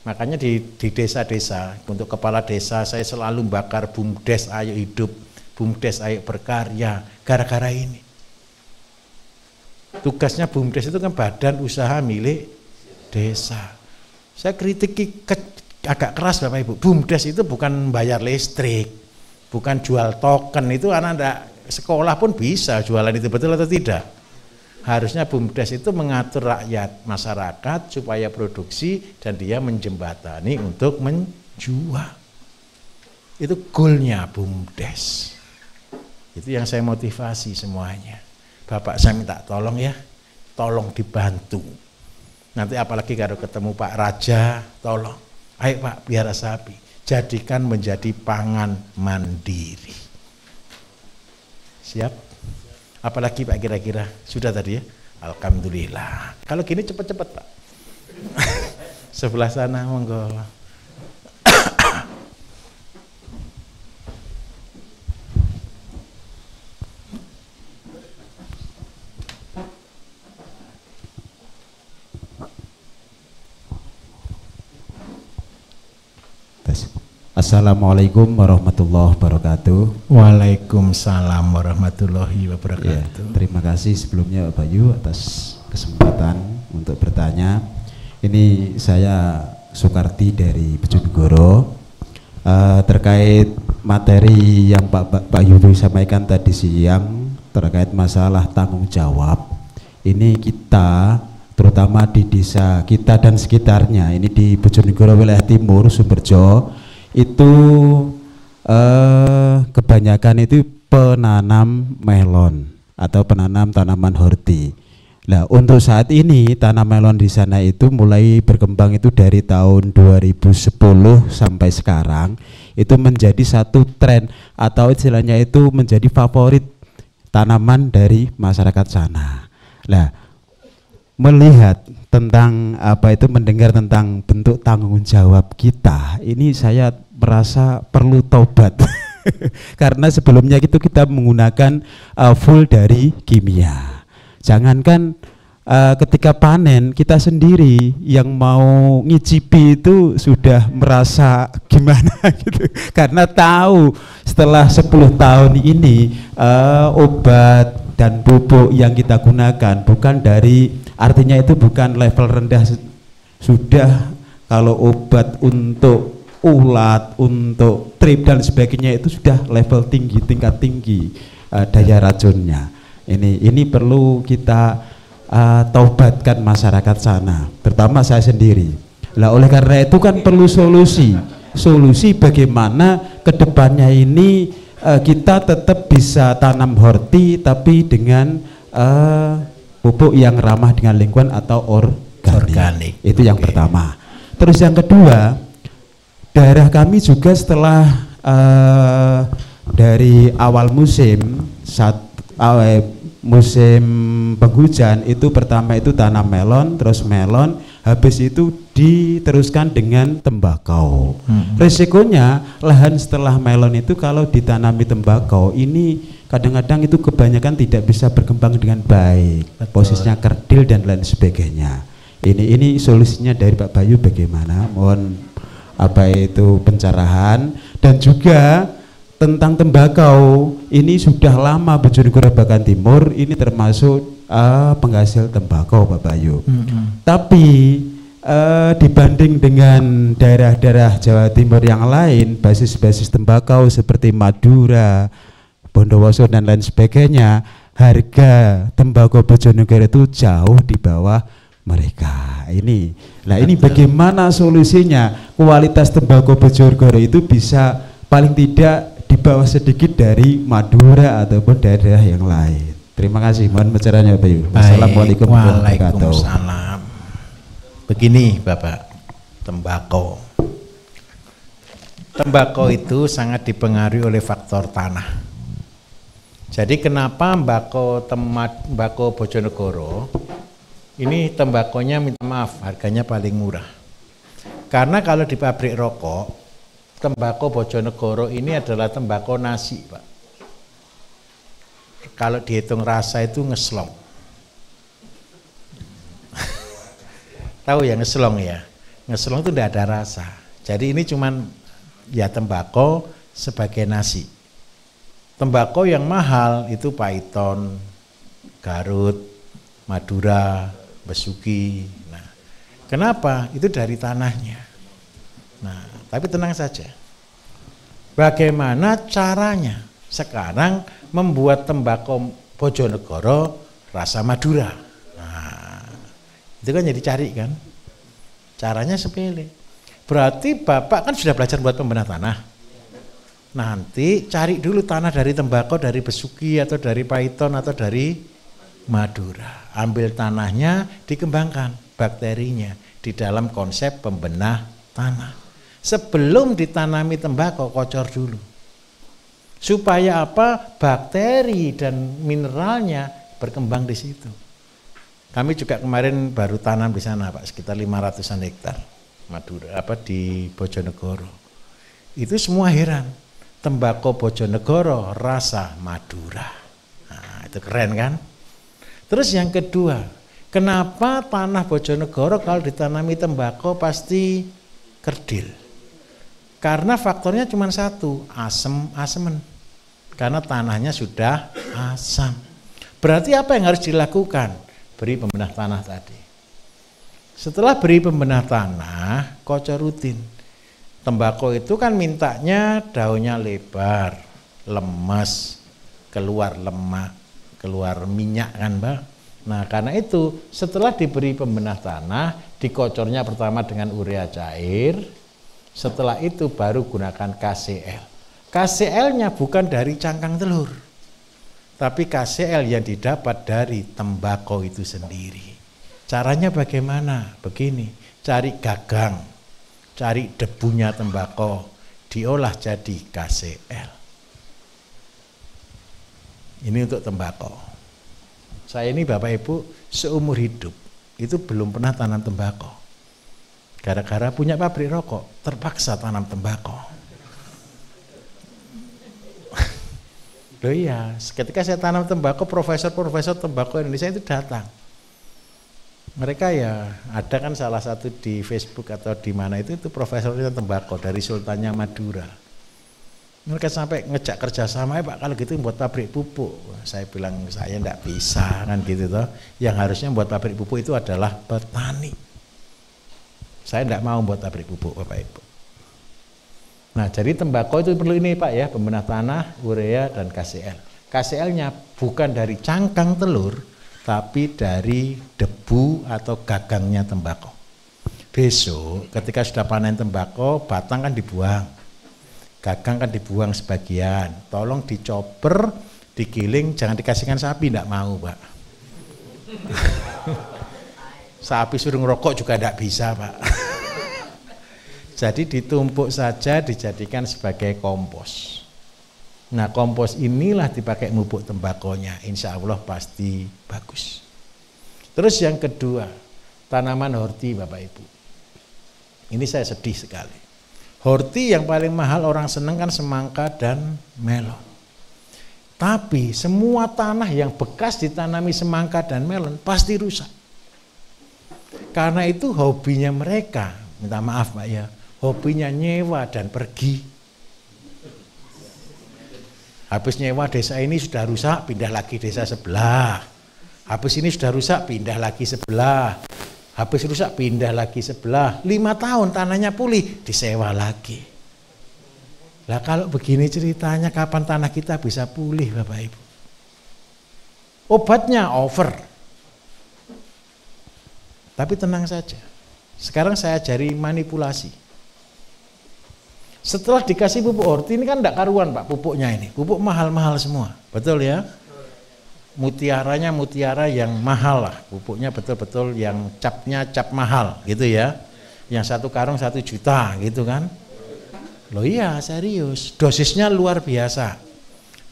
makanya di desa-desa untuk kepala desa saya selalu bakar bumdes ayo hidup bumdes ayo berkarya gara-gara ini tugasnya bumdes itu kan badan usaha milik desa saya kritik agak keras Bapak Ibu. Bumdes itu bukan bayar listrik, bukan jual token itu anak enggak sekolah pun bisa jualan itu betul atau tidak? Harusnya BUMDes itu mengatur rakyat masyarakat supaya produksi dan dia menjembatani untuk menjual. Itu goalnya BUMDes. Itu yang saya motivasi semuanya. Bapak saya minta tolong ya, tolong dibantu. Nanti apalagi kalau ketemu Pak Raja, tolong Ayo Pak, biara sapi, jadikan menjadi pangan mandiri. Siap? Apalagi Pak kira-kira? Sudah tadi ya? Alhamdulillah. Kalau gini cepat-cepat Pak. Sebelah sana monggo. Assalamualaikum warahmatullahi wabarakatuh. Waalaikumsalam warahmatullahi wabarakatuh. Ya, terima kasih sebelumnya Pak Bayu atas kesempatan untuk bertanya. Ini saya Soekarti dari Bojonegoro. Uh, terkait materi yang Pak Pak Yudo sampaikan tadi siang terkait masalah tanggung jawab. Ini kita terutama di desa kita dan sekitarnya ini di Bojonegoro wilayah timur Sumberjo itu eh, kebanyakan itu penanam melon atau penanam tanaman horti. Nah, untuk saat ini tanam melon di sana itu mulai berkembang itu dari tahun 2010 sampai sekarang itu menjadi satu tren atau istilahnya itu menjadi favorit tanaman dari masyarakat sana. Nah, melihat tentang apa itu mendengar tentang bentuk tanggung jawab kita, ini saya merasa perlu tobat karena sebelumnya itu kita menggunakan uh, full dari kimia. Jangankan eh, ketika panen kita sendiri yang mau ngicipi itu sudah merasa gimana gitu karena tahu setelah 10 tahun ini eh, obat dan pupuk yang kita gunakan bukan dari artinya itu bukan level rendah sudah kalau obat untuk ulat untuk trip dan sebagainya itu sudah level tinggi tingkat tinggi eh, daya racunnya. Ini ini perlu kita uh, taubatkan masyarakat sana, terutama saya sendiri. Lah oleh karena itu kan perlu solusi, solusi bagaimana ke depannya ini uh, kita tetap bisa tanam horti tapi dengan uh, pupuk yang ramah dengan lingkungan atau organik. Organik, Itu yang oke. pertama. Terus yang kedua, daerah kami juga setelah eh, dari awal musim saat eh, musim penghujan itu pertama itu tanam melon terus melon habis itu diteruskan dengan tembakau resikonya lahan setelah melon itu kalau ditanami tembakau ini kadang-kadang itu kebanyakan tidak bisa berkembang dengan baik posisinya kerdil dan lain sebagainya. Ini ini solusinya dari Pak Bayu bagaimana? Mohon apa itu pencerahan. Dan juga tentang tembakau ini sudah lama Bojonegoro Bakan Timur ini termasuk eh, penghasil tembakau Pak Bayu. Tapi eh, dibanding dengan daerah-daerah Jawa Timur yang lain basis-basis tembakau seperti Madura, Bondowoso dan lain sebagainya harga tembakau Bojonegoro itu jauh di bawah mereka. Ini nah ini bagaimana solusinya? Kualitas tembakau Bojonegoro itu bisa paling tidak di bawah sedikit dari Madura ataupun daerah yang lain. Terima kasih. Mohon pencerahannya Bayu Wassalamualaikum warahmatullahi wabarakatuh. Begini Bapak, tembakau. Tembakau itu sangat dipengaruhi oleh faktor tanah. Jadi kenapa mbako temat mbako Bojonegoro ini tembakonya minta maaf harganya paling murah. Karena kalau di pabrik rokok tembakau Bojonegoro ini adalah tembakau nasi, Pak. Kalau dihitung rasa itu ngeslong. Tahu ya ngeslong ya. Ngeslong itu tidak ada rasa. Jadi ini cuman ya tembakau sebagai nasi. Tembakau yang mahal itu Python, Garut, Madura, Besuki. Nah, kenapa? Itu dari tanahnya. Nah, tapi tenang saja. Bagaimana caranya sekarang membuat tembakau Bojonegoro rasa Madura? Nah, itu kan jadi cari kan. Caranya sepele. Berarti Bapak kan sudah belajar buat pembenah tanah. Nanti cari dulu tanah dari tembakau, dari Besuki atau dari Python atau dari Madura. Ambil tanahnya, dikembangkan bakterinya di dalam konsep pembenah tanah. Sebelum ditanami tembakau, kocor dulu. Supaya apa? Bakteri dan mineralnya berkembang di situ. Kami juga kemarin baru tanam di sana, Pak, sekitar 500-an hektar Madura apa di Bojonegoro. Itu semua heran. Tembakau Bojonegoro rasa Madura. Nah, itu keren kan? Terus yang kedua, kenapa tanah Bojonegoro kalau ditanami tembakau pasti kerdil? Karena faktornya cuma satu, asam asemen. Karena tanahnya sudah asam. Berarti apa yang harus dilakukan? Beri pembenah tanah tadi. Setelah beri pembenah tanah, kocor rutin. Tembakau itu kan mintanya daunnya lebar, lemes, keluar lemak, keluar minyak kan Mbak. Nah karena itu setelah diberi pembenah tanah, dikocornya pertama dengan urea cair, setelah itu baru gunakan KCL. KCL-nya bukan dari cangkang telur, tapi KCL yang didapat dari tembakau itu sendiri. Caranya bagaimana? Begini, cari gagang, cari debunya tembakau, diolah jadi KCL. Ini untuk tembakau. Saya ini Bapak Ibu seumur hidup itu belum pernah tanam tembakau. Gara-gara punya pabrik rokok, terpaksa tanam tembakau. Loh iya, ketika saya tanam tembakau, profesor-profesor tembakau Indonesia itu datang. Mereka ya ada kan salah satu di Facebook atau di mana itu itu profesornya tembakau dari Sultannya Madura. Mereka sampai ngejak kerjasama ya Pak kalau gitu buat pabrik pupuk. Saya bilang saya enggak bisa kan gitu toh. Yang harusnya buat pabrik pupuk itu adalah petani. Saya enggak mau buat pabrik pupuk Bapak Ibu. Nah jadi tembakau itu perlu ini Pak ya pembenah tanah, urea dan KCL. KCL-nya bukan dari cangkang telur, tapi dari debu atau gagangnya tembakau. Besok ketika sudah panen tembakau, batang kan dibuang. Gagang kan dibuang sebagian. Tolong dicoper digiling jangan dikasihkan sapi tidak mau pak. Sapi suruh ngerokok juga tidak bisa pak. Jadi ditumpuk saja dijadikan sebagai kompos nah kompos inilah dipakai mupuk tembakonya insya Allah pasti bagus terus yang kedua tanaman horti bapak ibu ini saya sedih sekali Horti yang paling mahal orang seneng kan semangka dan melon. Tapi semua tanah yang bekas ditanami semangka dan melon pasti rusak. Karena itu hobinya mereka, minta maaf Pak ya, hobinya nyewa dan pergi. Habis nyewa desa ini sudah rusak, pindah lagi desa sebelah. Habis ini sudah rusak, pindah lagi sebelah. Habis rusak pindah lagi sebelah. Lima tahun tanahnya pulih, disewa lagi. Lah kalau begini ceritanya kapan tanah kita bisa pulih Bapak Ibu? Obatnya over. Tapi tenang saja. Sekarang saya ajari manipulasi. Setelah dikasih pupuk orti ini kan tidak karuan Pak pupuknya ini. Pupuk mahal-mahal semua. Betul ya? mutiaranya mutiara yang mahal lah. Pupuknya betul-betul yang capnya cap mahal gitu ya. Yang satu karung satu juta gitu kan. Lo iya serius. Dosisnya luar biasa.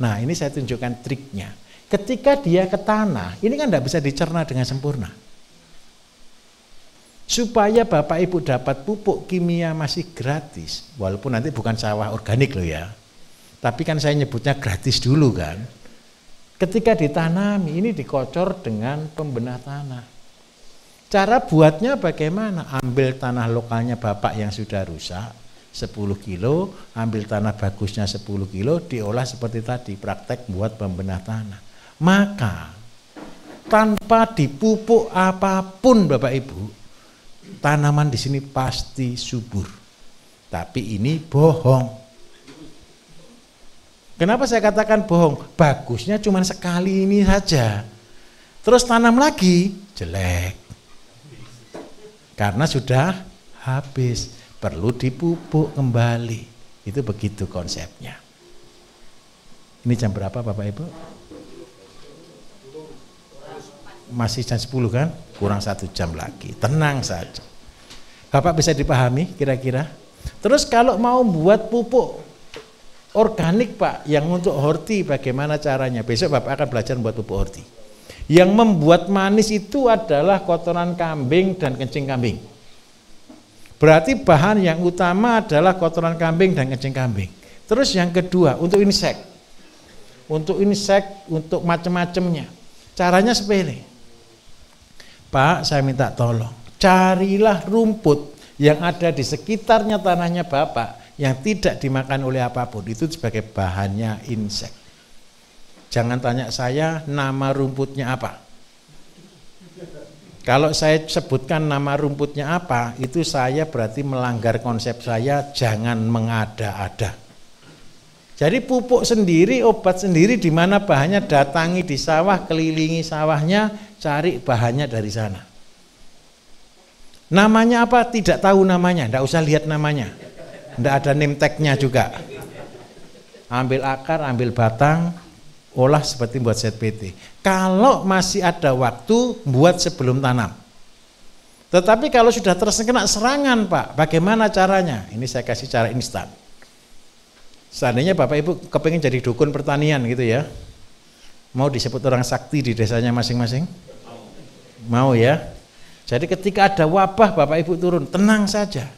Nah ini saya tunjukkan triknya. Ketika dia ke tanah ini kan tidak bisa dicerna dengan sempurna supaya bapak ibu dapat pupuk kimia masih gratis walaupun nanti bukan sawah organik loh ya tapi kan saya nyebutnya gratis dulu kan Ketika ditanami ini dikocor dengan pembenah tanah. Cara buatnya bagaimana? Ambil tanah lokalnya bapak yang sudah rusak 10 kilo, ambil tanah bagusnya 10 kilo, diolah seperti tadi, praktek buat pembenah tanah. Maka tanpa dipupuk apa pun Bapak Ibu, tanaman di sini pasti subur. Tapi ini bohong. Kenapa saya katakan bohong? Bagusnya cuma sekali ini saja. Terus tanam lagi, jelek. Karena sudah habis, perlu dipupuk kembali. Itu begitu konsepnya. Ini jam berapa Bapak Ibu? Masih jam 10 kan? Kurang satu jam lagi. Tenang saja. Bapak bisa dipahami kira-kira? Terus kalau mau buat pupuk organik Pak, yang untuk horti bagaimana caranya? Besok Bapak akan belajar membuat pupuk horti. Yang membuat manis itu adalah kotoran kambing dan kencing kambing. Berarti bahan yang utama adalah kotoran kambing dan kencing kambing. Terus yang kedua untuk insek. Untuk insek, untuk macam-macamnya. Caranya sepele. Pak, saya minta tolong. Carilah rumput yang ada di sekitarnya tanahnya Bapak yang tidak dimakan oleh apa pun itu sebagai bahannya insek. Jangan tanya saya nama rumputnya apa. Kalau saya sebutkan nama rumputnya apa, itu saya berarti melanggar konsep saya jangan mengada-ada. Jadi pupuk sendiri, obat sendiri di mana bahannya datangi di sawah, kelilingi sawahnya, cari bahannya dari sana. Namanya apa? Tidak tahu namanya, tidak usah lihat namanya. Tidak ada name tag-nya juga. Ambil akar, ambil batang, olah seperti buat ZPT. Kalau masih ada waktu, buat sebelum tanam. Tetapi kalau sudah terkena serangan Pak, bagaimana caranya? Ini saya kasih cara instan. Seandainya Bapak Ibu kepingin jadi dukun pertanian gitu ya, mau disebut orang sakti di desanya masing-masing? Mau ya? Jadi ketika ada wabah Bapak Ibu turun, tenang saja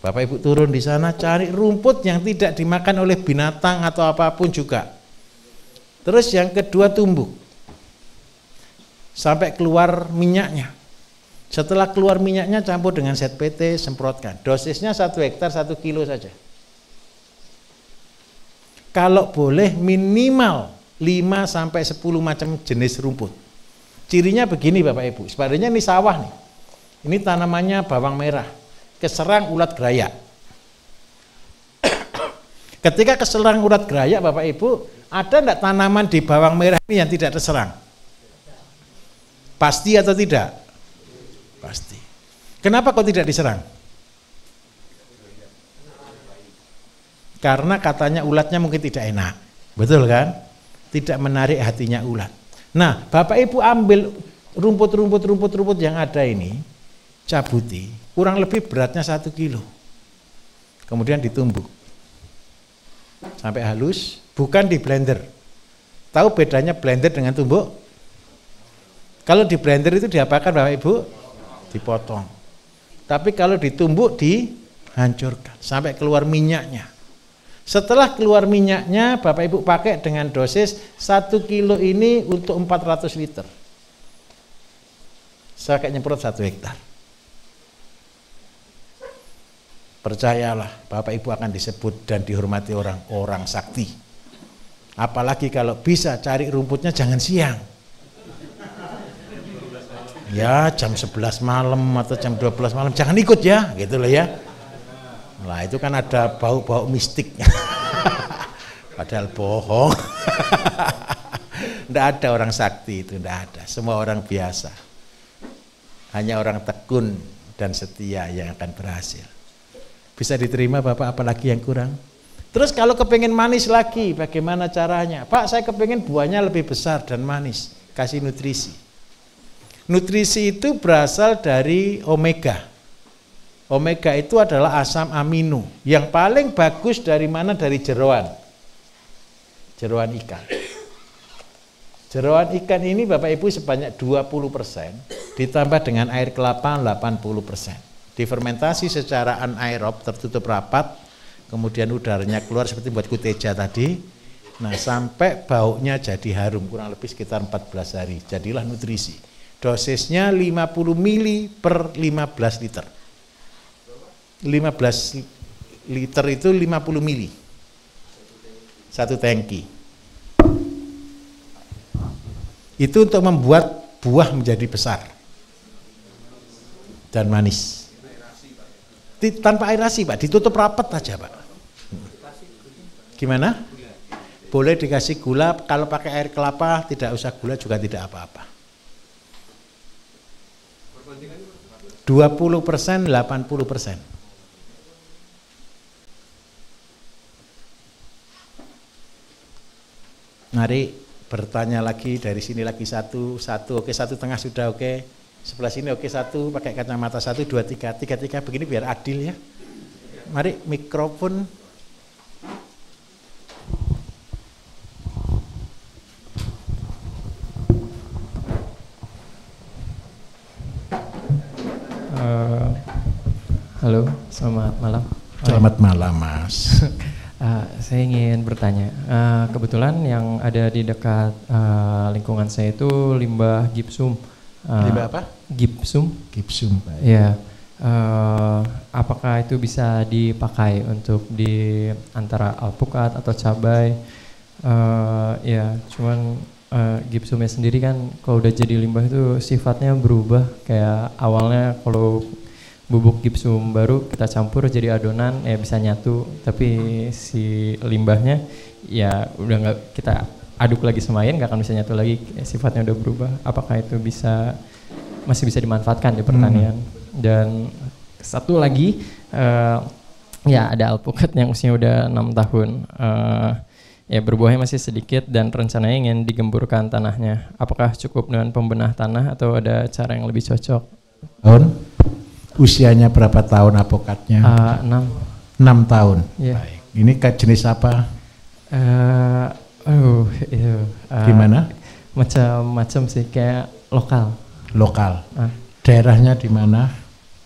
Bapak Ibu turun di sana cari rumput yang tidak dimakan oleh binatang atau apa pun juga. Terus yang kedua tumbuk. sampai keluar minyaknya. Setelah keluar minyaknya campur dengan zat PT, semprotkan. Dosisnya satu hektar satu kilo saja. Kalau boleh minimal 5 sampai 10 macam jenis rumput. Cirinya begini Bapak Ibu, sebenarnya ini sawah nih. Ini tanamannya bawang merah, keserang ulat gerayak. Ketika keserang ulat gerayak Bapak Ibu, ada enggak tanaman di bawang merah ini yang tidak terserang? Pasti atau tidak? Pasti. Kenapa kok tidak diserang? Karena katanya ulatnya mungkin tidak enak. Betul kan? Tidak menarik hatinya ulat. Nah, Bapak Ibu ambil rumput-rumput rumput-rumput yang ada ini, cabuti, kurang lebih beratnya satu kilo. Kemudian ditumbuk sampai halus, bukan di blender. Tahu bedanya blender dengan tumbuk? Kalau di blender itu diapakan Bapak Ibu? Dipotong. Tapi kalau ditumbuk dihancurkan sampai keluar minyaknya. Setelah keluar minyaknya, Bapak Ibu pakai dengan dosis 1 kilo ini untuk 400 liter. Saya kayak nyemprot 1 hektar. Percayalah, Bapak Ibu akan disebut dan dihormati orang-orang sakti. Apalagi kalau bisa cari rumputnya jangan siang. Ya jam 11 malam atau jam 12 malam jangan ikut ya, gitu loh ya. Lah itu kan ada bau-bau mistik. Padahal bohong. Tidak ada orang sakti itu, tidak ada. Semua orang biasa. Hanya orang tekun dan setia yang akan berhasil. Bisa diterima Bapak apalagi yang kurang? Terus kalau kepengen manis lagi, bagaimana caranya? Pak, saya kepengen buahnya lebih besar dan manis. Kasih nutrisi. Nutrisi itu berasal dari omega. Omega itu adalah asam amino yang paling bagus dari mana? Dari jeroan. Jeroan ikan. Jeroan ikan ini Bapak Ibu sebanyak 20% ditambah dengan air kelapa 80%. Difermentasi secara anaerob tertutup rapat, kemudian udaranya keluar seperti buat kuteja tadi. Nah, sampai baunya jadi harum kurang lebih sekitar 14 hari. Jadilah nutrisi. Dosisnya 50 mili per 15 liter. 15 liter itu 50 mili. Satu tangki. Itu untuk membuat buah menjadi besar dan manis. Tanpa aerasi pak. Ditutup rapat aja pak. Gimana? Boleh dikasih gula kalau pakai air kelapa tidak usah gula juga tidak apa-apa. 20 persen 80 persen Mari bertanya lagi dari sini lagi satu, satu, oke satu tengah sudah oke, sebelah sini oke satu, pakai kacamata satu, dua, tiga, tiga, tiga, begini biar adil ya. Mari mikrofon. Uh, halo, selamat malam. Selamat malam, Mas. Uh, saya ingin bertanya, uh, kebetulan yang ada di dekat uh, lingkungan saya itu limbah gipsum. Uh, limbah apa? Gipsum. Gipsum. Ya. Uh, apakah itu bisa dipakai untuk di antara alpukat atau cabai? Uh, ya, cuman uh, gipsumnya sendiri kan kalau udah jadi limbah itu sifatnya berubah. Kayak awalnya kalau bubuk gipsum baru kita campur jadi adonan ya bisa nyatu. Tapi si limbahnya ya udah nggak kita aduk lagi semain nggak akan bisa nyatu lagi. Sifatnya udah berubah. Apakah itu bisa masih bisa dimanfaatkan di pertanian? Hmm. dan satu lagi uh, ya ada alpukat yang usianya udah enam tahun. Uh, ya berbuahnya masih sedikit dan rencananya ingin digemburkan tanahnya. Apakah cukup dengan pembenah tanah atau ada cara yang lebih cocok? Tahun Usianya berapa tahun apokatnya? Uh, enam. Enam tahun. Yeah. Baik. Ini jenis apa? Uh, oh, itu. Uh, Gimana? Macam-macam sih, kayak lokal. Lokal. Uh. Daerahnya di mana?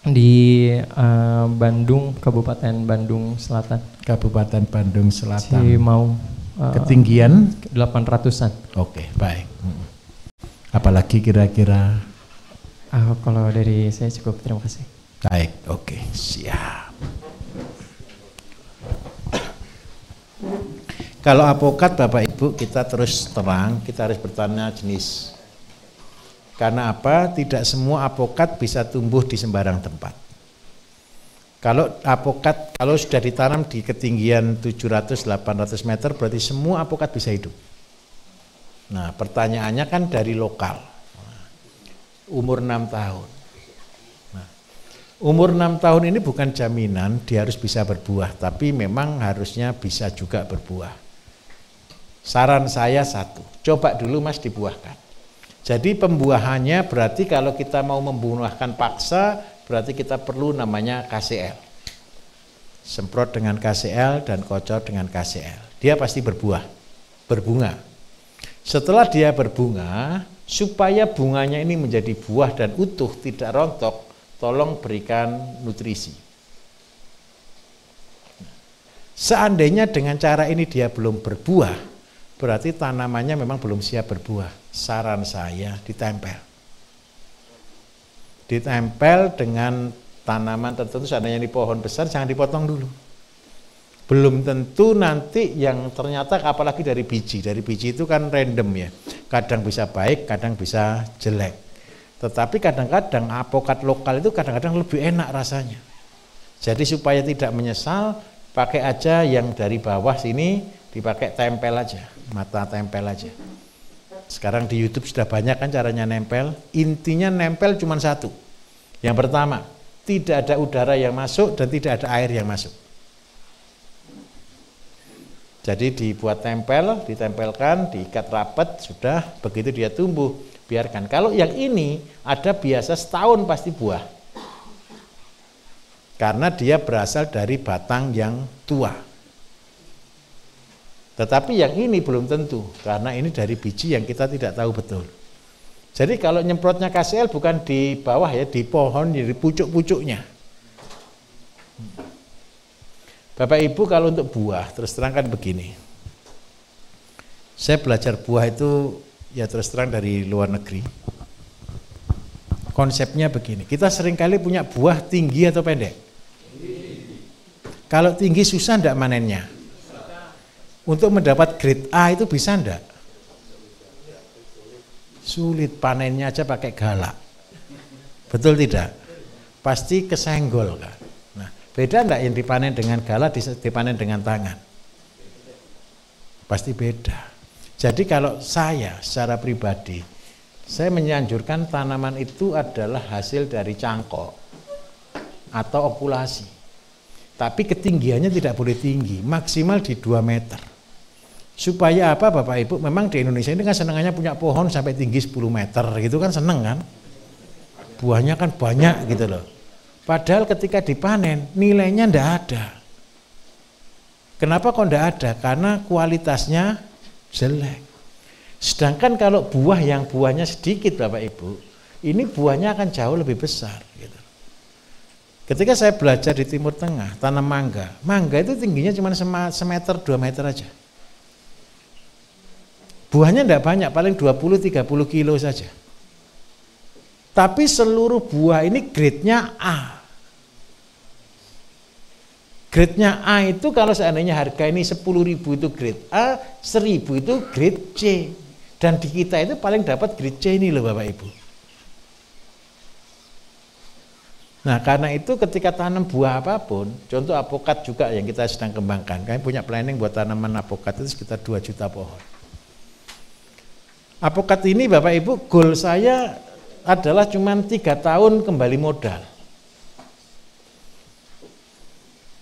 Di uh, Bandung, Kabupaten Bandung Selatan. Kabupaten Bandung Selatan. Si mau. Uh, Ketinggian? 800-an. Oke, okay, baik. Apalagi kira-kira? Ah, kalau dari saya cukup, terima kasih. Baik, oke, siap. Kalau apokat Bapak Ibu kita terus terang, kita harus bertanya jenis. Karena apa? Tidak semua apokat bisa tumbuh di sembarang tempat. Kalau apokat kalau sudah ditanam di ketinggian 700-800 meter berarti semua apokat bisa hidup. Nah, pertanyaannya kan dari lokal. Umur 6 tahun. Umur 6 tahun ini bukan jaminan dia harus bisa berbuah, tapi memang harusnya bisa juga berbuah. Saran saya satu, coba dulu mas dibuahkan. Jadi pembuahannya berarti kalau kita mau membuahkan paksa, berarti kita perlu namanya KCL. Semprot dengan KCL dan kocor dengan KCL. Dia pasti berbuah, berbunga. Setelah dia berbunga, supaya bunganya ini menjadi buah dan utuh, tidak rontok, tolong berikan nutrisi. Seandainya dengan cara ini dia belum berbuah, berarti tanamannya memang belum siap berbuah. Saran saya ditempel. Ditempel dengan tanaman tertentu seandainya di pohon besar jangan dipotong dulu. Belum tentu nanti yang ternyata apalagi dari biji. Dari biji itu kan random ya. Kadang bisa baik, kadang bisa jelek. Tetapi kadang-kadang apokat lokal itu kadang-kadang lebih enak rasanya. Jadi supaya tidak menyesal, pakai aja yang dari bawah sini dipakai tempel aja mata tempel aja. Sekarang di YouTube sudah banyak kan caranya nempel. Intinya nempel cuma satu. Yang pertama tidak ada udara yang masuk dan tidak ada air yang masuk. Jadi dibuat tempel, ditempelkan, diikat rapat, sudah begitu dia tumbuh, biarkan. Kalau yang ini ada biasa setahun pasti buah. Karena dia berasal dari batang yang tua. Tetapi yang ini belum tentu karena ini dari biji yang kita tidak tahu betul. Jadi kalau nyemprotnya KCL bukan di bawah ya, di pohon, di pucuk-pucuknya. Bapak Ibu kalau untuk buah terus terang kan begini. Saya belajar buah itu ya terus terang dari luar negeri. Konsepnya begini, kita sering kali punya buah tinggi atau pendek? Kalau tinggi susah enggak manennya? Untuk mendapat grade A itu bisa enggak? Sulit panennya aja pakai galak. Betul tidak? Pasti kesenggol kan. Nah, beda enggak yang dipanen dengan galak dipanen dengan tangan? Pasti beda. Jadi kalau saya secara pribadi, saya menyanjurkan tanaman itu adalah hasil dari cangkok atau okulasi. Tapi ketinggiannya tidak boleh tinggi, maksimal di 2 meter. Supaya apa Bapak Ibu? Memang di Indonesia ini kan senangannya punya pohon sampai tinggi 10 meter gitu kan seneng kan? Buahnya kan banyak gitu loh. Padahal ketika dipanen nilainya ndak ada. Kenapa kok ndak ada? Karena kualitasnya jelek. Sedangkan kalau buah yang buahnya sedikit Bapak Ibu, ini buahnya akan jauh lebih besar gitu. Ketika saya belajar di Timur Tengah, tanam mangga, mangga itu tingginya cuma semeter, dua meter aja. Buahnya tidak banyak, paling 20-30 kilo saja. Tapi seluruh buah ini grade-nya A. Grade-nya A itu kalau seandainya harga ini 10 ribu itu grade A, 1000 itu grade C. Dan di kita itu paling dapat grade C ini loh Bapak Ibu. Nah karena itu ketika tanam buah apa pun, contoh apokat juga yang kita sedang kembangkan, kami punya planning buat tanaman apokat itu sekitar 2 juta pohon. Apokat ini Bapak Ibu, goal saya adalah cuma tiga tahun kembali modal.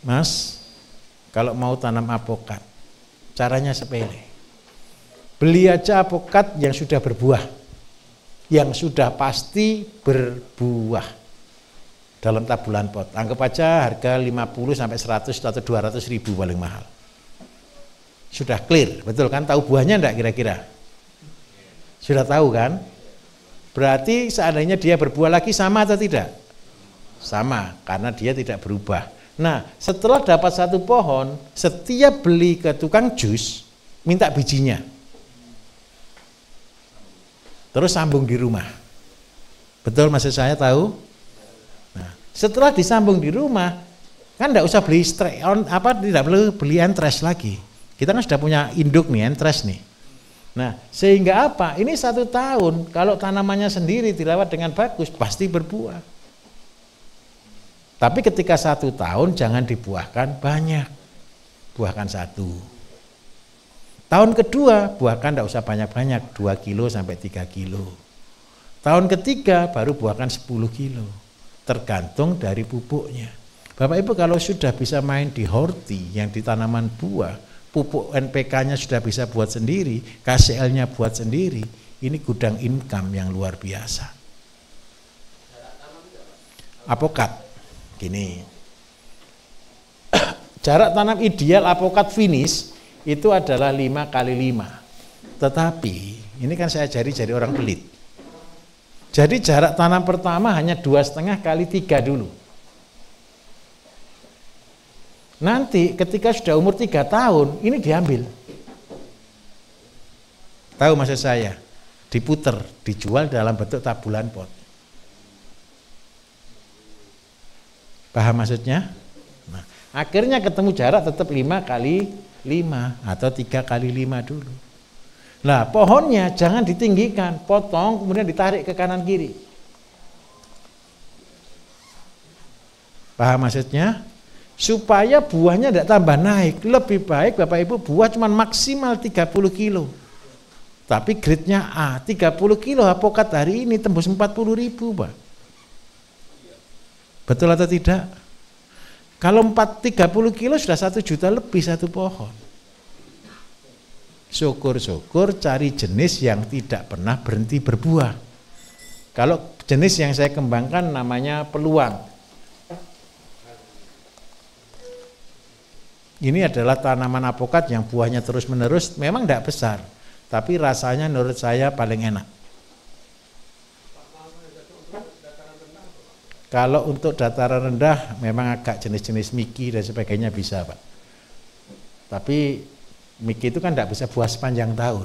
Mas, kalau mau tanam apokat, caranya sepele. Beli aja apokat yang sudah berbuah, yang sudah pasti berbuah dalam tabulan pot. Anggap aja harga 50 sampai 100 atau 200 ribu paling mahal. Sudah clear, betul kan? Tahu buahnya enggak kira-kira? Sudah tahu kan? Berarti seandainya dia berbuah lagi sama atau tidak? Sama, karena dia tidak berubah. Nah, setelah dapat satu pohon, setiap beli ke tukang jus, minta bijinya. terus sambung di rumah. Betul maksud saya tahu? Nah, setelah disambung di rumah, kan tidak usah beli stre, apa tidak perlu beli entres lagi. Kita kan sudah punya induk nih entres nih. Nah, sehingga apa? Ini satu tahun, kalau tanamannya sendiri dirawat dengan bagus, pasti berbuah. Tapi ketika satu tahun jangan dibuahkan banyak, buahkan satu. Tahun kedua buahkan tidak usah banyak-banyak, 2 kilo sampai 3 kilo. Tahun ketiga baru buahkan 10 kilo, tergantung dari pupuknya. Bapak Ibu kalau sudah bisa main di horti yang di tanaman buah, pupuk NPK-nya sudah bisa buat sendiri, KCL-nya buat sendiri, ini gudang income yang luar biasa. Apokat, gini. Jarak tanam ideal apokat finish itu adalah 5 kali 5. Tetapi, ini kan saya jari-jari orang pelit. Jadi jarak tanam pertama hanya dua setengah kali tiga dulu. Nanti ketika sudah umur tiga tahun, ini diambil. Tahu maksud saya? Diputer, dijual dalam bentuk tabulan pot. Paham maksudnya? Nah, akhirnya ketemu jarak tetap lima kali lima atau tiga kali lima dulu. Nah pohonnya jangan ditinggikan, potong kemudian ditarik ke kanan kiri. Paham maksudnya? supaya buahnya tidak tambah naik. Lebih baik Bapak Ibu buah cuma maksimal 30 kilo. Tapi grade-nya A, 30 kilo apokat hari ini tembus 40 ribu Pak. Betul atau tidak? Kalau 4, 30 kilo sudah satu juta lebih satu pohon. Syukur-syukur cari jenis yang tidak pernah berhenti berbuah. Kalau jenis yang saya kembangkan namanya peluang Ini adalah tanaman apokat yang buahnya terus-menerus memang tidak besar, tapi rasanya menurut saya paling enak. Kalau untuk dataran rendah memang agak jenis-jenis miki dan sebagainya bisa Pak. Tapi miki itu kan tidak bisa buah sepanjang tahun.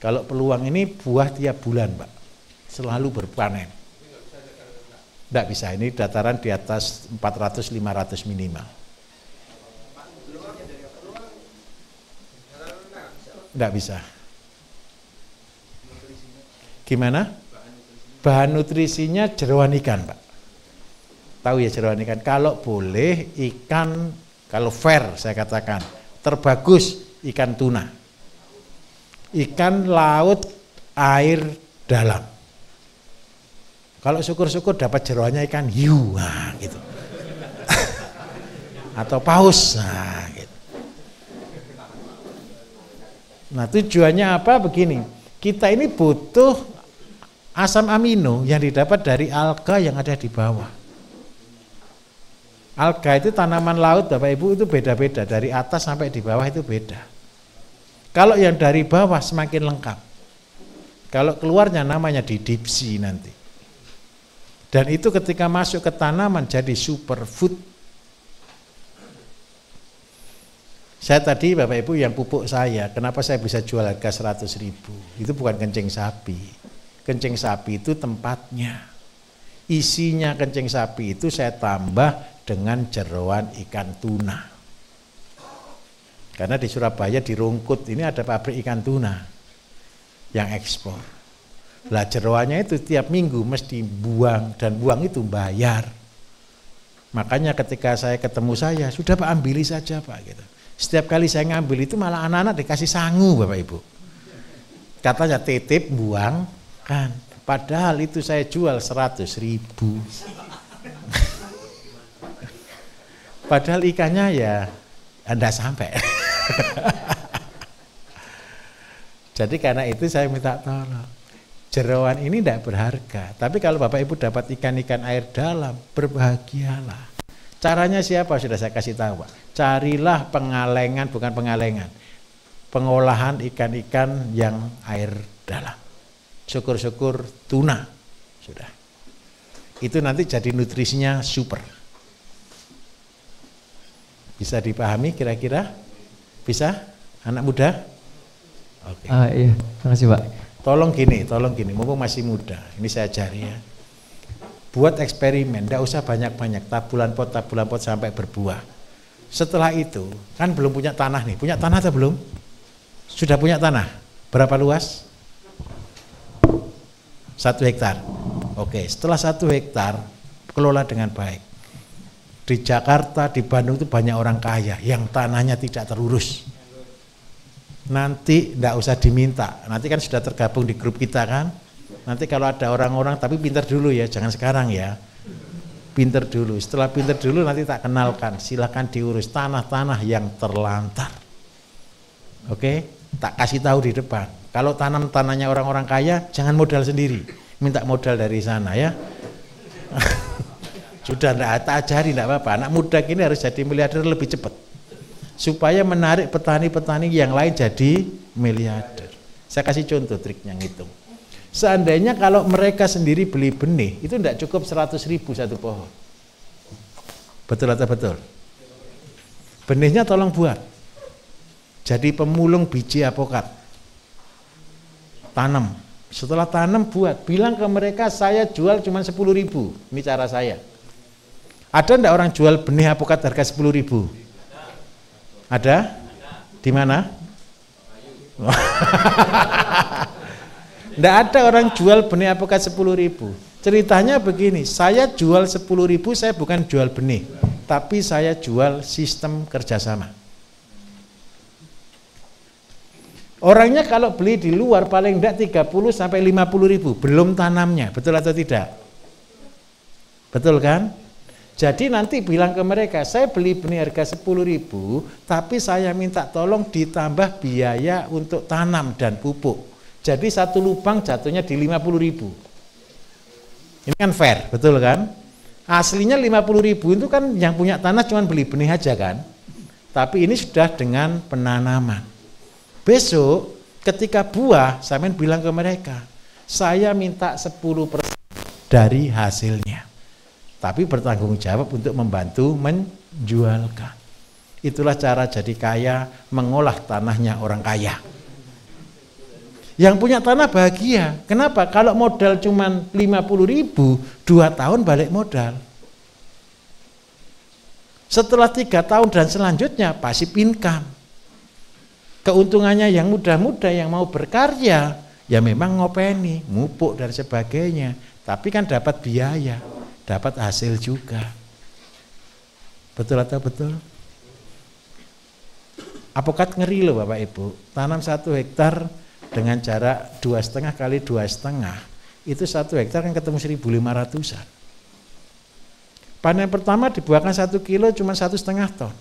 Kalau peluang ini buah tiap bulan Pak, selalu berpanen. Tidak bisa, ini dataran di atas 400-500 minimal. Enggak bisa. Gimana? Bahan nutrisinya jeruan ikan, Pak. Tahu ya jeruan ikan. Kalau boleh ikan, kalau fair saya katakan, terbagus ikan tuna. Ikan laut air dalam. Kalau syukur-syukur dapat jeruannya ikan hiu, nah, gitu. Atau paus, nah, Nah tujuannya apa begini, kita ini butuh asam amino yang didapat dari alga yang ada di bawah. Alga itu tanaman laut Bapak Ibu itu beda-beda, dari atas sampai di bawah itu beda. Kalau yang dari bawah semakin lengkap. Kalau keluarnya namanya di dipsi nanti. Dan itu ketika masuk ke tanaman jadi superfood Saya tadi Bapak Ibu yang pupuk saya, kenapa saya bisa jual harga 100 ribu? Itu bukan kencing sapi. Kencing sapi itu tempatnya. Isinya kencing sapi itu saya tambah dengan jeroan ikan tuna. Karena di Surabaya di Rungkut ini ada pabrik ikan tuna yang ekspor. Lah jeroannya itu tiap minggu mesti buang dan buang itu bayar. Makanya ketika saya ketemu saya, sudah Pak ambili saja Pak gitu. Setiap kali saya ngambil itu malah anak-anak dikasih sangu Bapak Ibu. Katanya titip buang kan. Padahal itu saya jual 100 ribu. Padahal ikannya ya Anda sampai. Jadi karena itu saya minta tolong. Jerawan ini tidak berharga. Tapi kalau Bapak Ibu dapat ikan-ikan air dalam, berbahagialah. Caranya siapa? Sudah saya kasih tahu Pak. Carilah pengalengan, bukan pengalengan. Pengolahan ikan-ikan yang air dalam. Syukur-syukur tuna. Sudah. Itu nanti jadi nutrisinya super. Bisa dipahami kira-kira? Bisa? Anak muda? Oke. Okay. Uh, iya, terima kasih Pak. Tolong gini, tolong gini, mumpung masih muda. Ini saya ajari ya. Buat eksperimen, tidak usah banyak-banyak, tabulan pot, tabulan pot sampai berbuah. Setelah itu, kan belum punya tanah nih. Punya tanah atau belum? Sudah punya tanah? Berapa luas? Satu hektar. Oke, setelah satu hektar, kelola dengan baik. Di Jakarta, di Bandung itu banyak orang kaya yang tanahnya tidak terurus nanti tidak usah diminta. Nanti kan sudah tergabung di grup kita kan. Nanti kalau ada orang-orang tapi pinter dulu ya, jangan sekarang ya. Pinter dulu. Setelah pinter dulu nanti tak kenalkan. Silahkan diurus tanah-tanah yang terlantar. Oke, tak kasih tahu di depan. Kalau tanam tanahnya orang-orang kaya, jangan modal sendiri. Minta modal dari sana ya. Sudah tidak tak ajari tidak apa-apa. Anak muda kini harus jadi miliarder lebih cepat supaya menarik petani-petani yang lain jadi miliarder. Saya kasih contoh triknya ngitung. Seandainya kalau mereka sendiri beli benih, itu tidak cukup 100 ribu satu pohon. Betul atau betul? Benihnya tolong buat. Jadi pemulung biji apokat. Tanam. Setelah tanam buat. Bilang ke mereka saya jual cuma 10 ribu. Ini cara saya. Ada enggak orang jual benih apokat harga 10 ribu? Ada? Di mana? Tidak ada orang jual benih apokat 10 ribu. Ceritanya begini, saya jual 10 ribu, saya bukan jual benih, tapi saya jual sistem kerjasama. Orangnya kalau beli di luar paling tidak 30 sampai 50 ribu, belum tanamnya, betul atau tidak? Betul kan? Jadi nanti bilang ke mereka, saya beli benih harga 10 ribu, tapi saya minta tolong ditambah biaya untuk tanam dan pupuk. Jadi satu lubang jatuhnya di 50 ribu. Ini kan fair, betul kan? Aslinya 50 ribu itu kan yang punya tanah cuma beli benih aja kan? Tapi ini sudah dengan penanaman. Besok ketika buah, saya bilang ke mereka, saya minta 10% dari hasilnya tapi bertanggung jawab untuk membantu menjualkan. Itulah cara jadi kaya, mengolah tanahnya orang kaya. Yang punya tanah bahagia. Kenapa? Kalau modal cuma 50 ribu, dua tahun balik modal. Setelah tiga tahun dan selanjutnya pasti income. Keuntungannya yang muda-muda yang mau berkarya, ya memang ngopeni, mupuk dan sebagainya. Tapi kan dapat biaya dapat hasil juga. Betul atau betul? Apokat ngeri loh Bapak Ibu, tanam satu hektar dengan jarak dua setengah kali dua setengah, itu satu hektar kan ketemu 1.500an. Panen pertama dibuahkan satu kilo cuma satu setengah ton.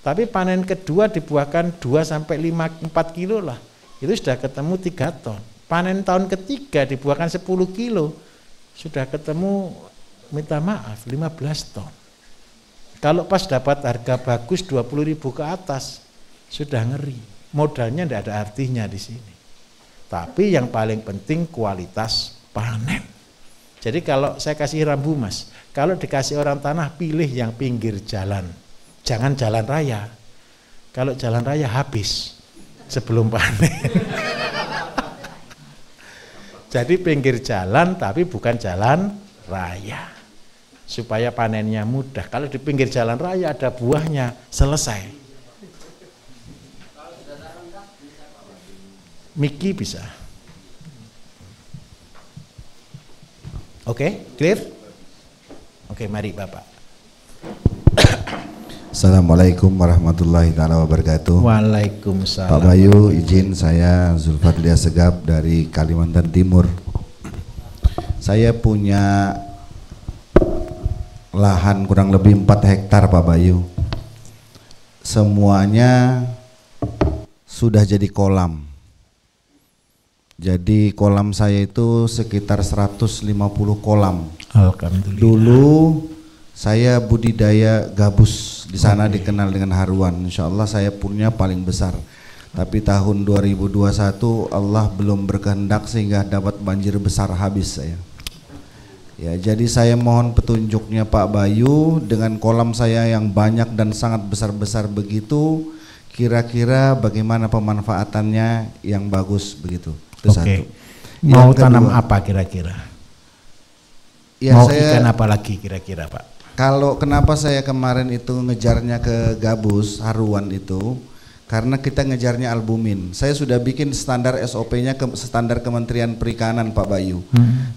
Tapi panen kedua dibuahkan 2 sampai 5 4 kilo lah. Itu sudah ketemu 3 ton. Panen tahun ketiga dibuahkan 10 kilo. Sudah ketemu minta maaf 15 ton. Kalau pas dapat harga bagus 20 ribu ke atas, sudah ngeri. Modalnya tidak ada artinya di sini. Tapi yang paling penting kualitas panen. Jadi kalau saya kasih rambu mas, kalau dikasih orang tanah pilih yang pinggir jalan, jangan jalan raya. Kalau jalan raya habis sebelum panen. Jadi pinggir jalan tapi bukan jalan raya supaya panennya mudah. Kalau di pinggir jalan raya ada buahnya, selesai. Miki bisa. Oke, clear? Oke, mari Bapak. Assalamualaikum warahmatullahi wabarakatuh. Waalaikumsalam. Pak Bayu, izin saya Zulfadlia Segap dari Kalimantan Timur. Saya punya lahan kurang lebih 4 hektar Pak Bayu. Semuanya sudah jadi kolam. Jadi kolam saya itu sekitar 150 kolam. Alhamdulillah. Dulu saya budidaya gabus di sana okay. dikenal dengan haruan. Insya Allah saya punya paling besar. Tapi tahun 2021 Allah belum berkehendak sehingga dapat banjir besar habis saya. Ya, jadi saya mohon petunjuknya Pak Bayu dengan kolam saya yang banyak dan sangat besar-besar begitu, kira-kira bagaimana pemanfaatannya yang bagus begitu. Itu Oke. satu. Mau Yang tanam kedua- apa kira-kira? Ya, Mau saya- ikan apa lagi kira-kira Pak? Kalau kenapa saya kemarin itu ngejarnya ke gabus haruan itu karena kita ngejarnya albumin. Saya sudah bikin standar SOP-nya ke standar Kementerian Perikanan Pak Bayu.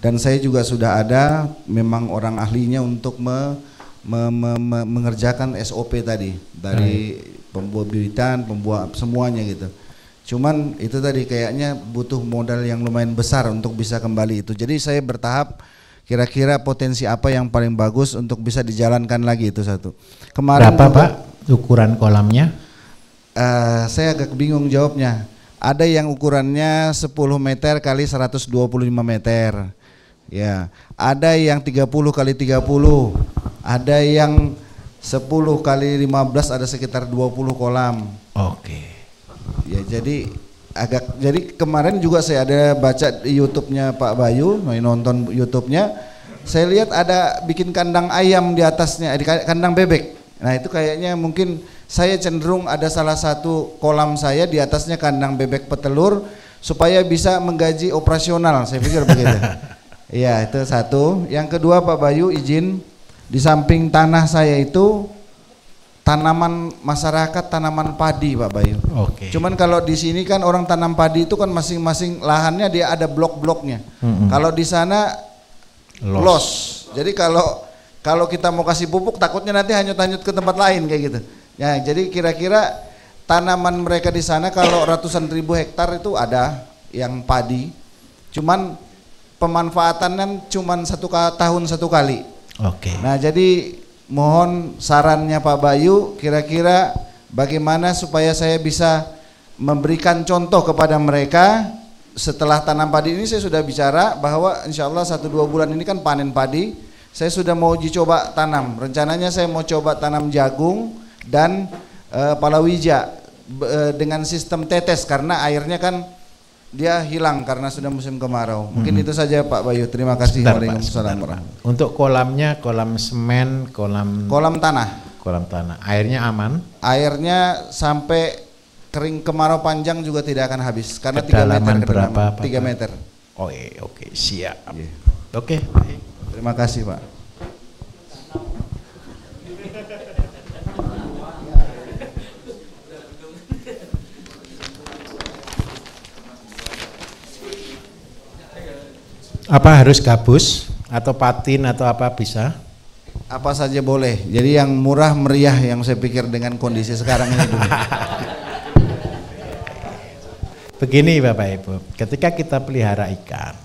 Dan saya juga sudah ada memang orang ahlinya untuk me- me- me- me- mengerjakan SOP tadi dari pembuatan, pembuat semuanya gitu. Cuman itu tadi kayaknya butuh modal yang lumayan besar untuk bisa kembali itu. Jadi saya bertahap kira-kira potensi apa yang paling bagus untuk bisa dijalankan lagi itu satu. Kemarin Berapa Pak ukuran kolamnya? Eh, saya agak bingung jawabnya. Ada yang ukurannya 10 meter kali 125 meter. Ya, ada yang 30 kali 30. Ada yang 10 kali 15 ada sekitar 20 kolam. Oke. Ya, jadi agak jadi kemarin juga saya ada baca di YouTube-nya Pak Bayu, main nonton YouTube-nya. Saya lihat ada bikin kandang ayam di atasnya, di ka- kandang bebek. Nah, itu kayaknya mungkin saya cenderung ada salah satu kolam saya di atasnya kandang bebek petelur supaya bisa menggaji operasional. Saya pikir begitu. Iya, itu satu. Yang kedua Pak Bayu izin di samping tanah saya itu tanaman masyarakat tanaman padi Pak Bayu. Oke. Cuman kalau di sini kan orang tanam padi itu kan masing-masing lahannya dia ada blok-bloknya. Mm-mm. Kalau di sana Los. los. Jadi kalau kalau kita mau kasih pupuk takutnya nanti hanyut-hanyut ke tempat lain kayak gitu. Ya, jadi kira-kira tanaman mereka di sana kalau ratusan ribu hektar itu ada yang padi. Cuman pemanfaatannya cuman satu tahun satu kali. Oke. Nah, jadi mohon sarannya Pak Bayu kira-kira bagaimana supaya saya bisa memberikan contoh kepada mereka? Setelah tanam padi ini saya sudah bicara bahwa insya Allah satu dua bulan ini kan panen padi. Saya sudah mau uji coba tanam. Rencananya saya mau coba tanam jagung dan eh, palawija eh, dengan sistem tetes karena airnya kan dia hilang karena sudah musim kemarau mungkin itu saja Pak Bayu terima kasih Sebentar, Pak, sebentar, Pak. Untuk kolamnya kolam semen, kolam kolam tanah kolam tanah. Airnya aman. airnya sampai kering kemarau panjang juga tidak akan habis karena 3 meter Kedalaman kedalaman. berapa? 3 meter Oh, iya, oke, siap. Iya. Oke, baik. terima kasih Pak Apa harus gabus atau patin atau apa bisa? apa saja boleh jadi yang murah meriah yang saya pikir dengan kondisi sekarang ini dulu Begini Bapak Ibu, ketika kita pelihara ikan,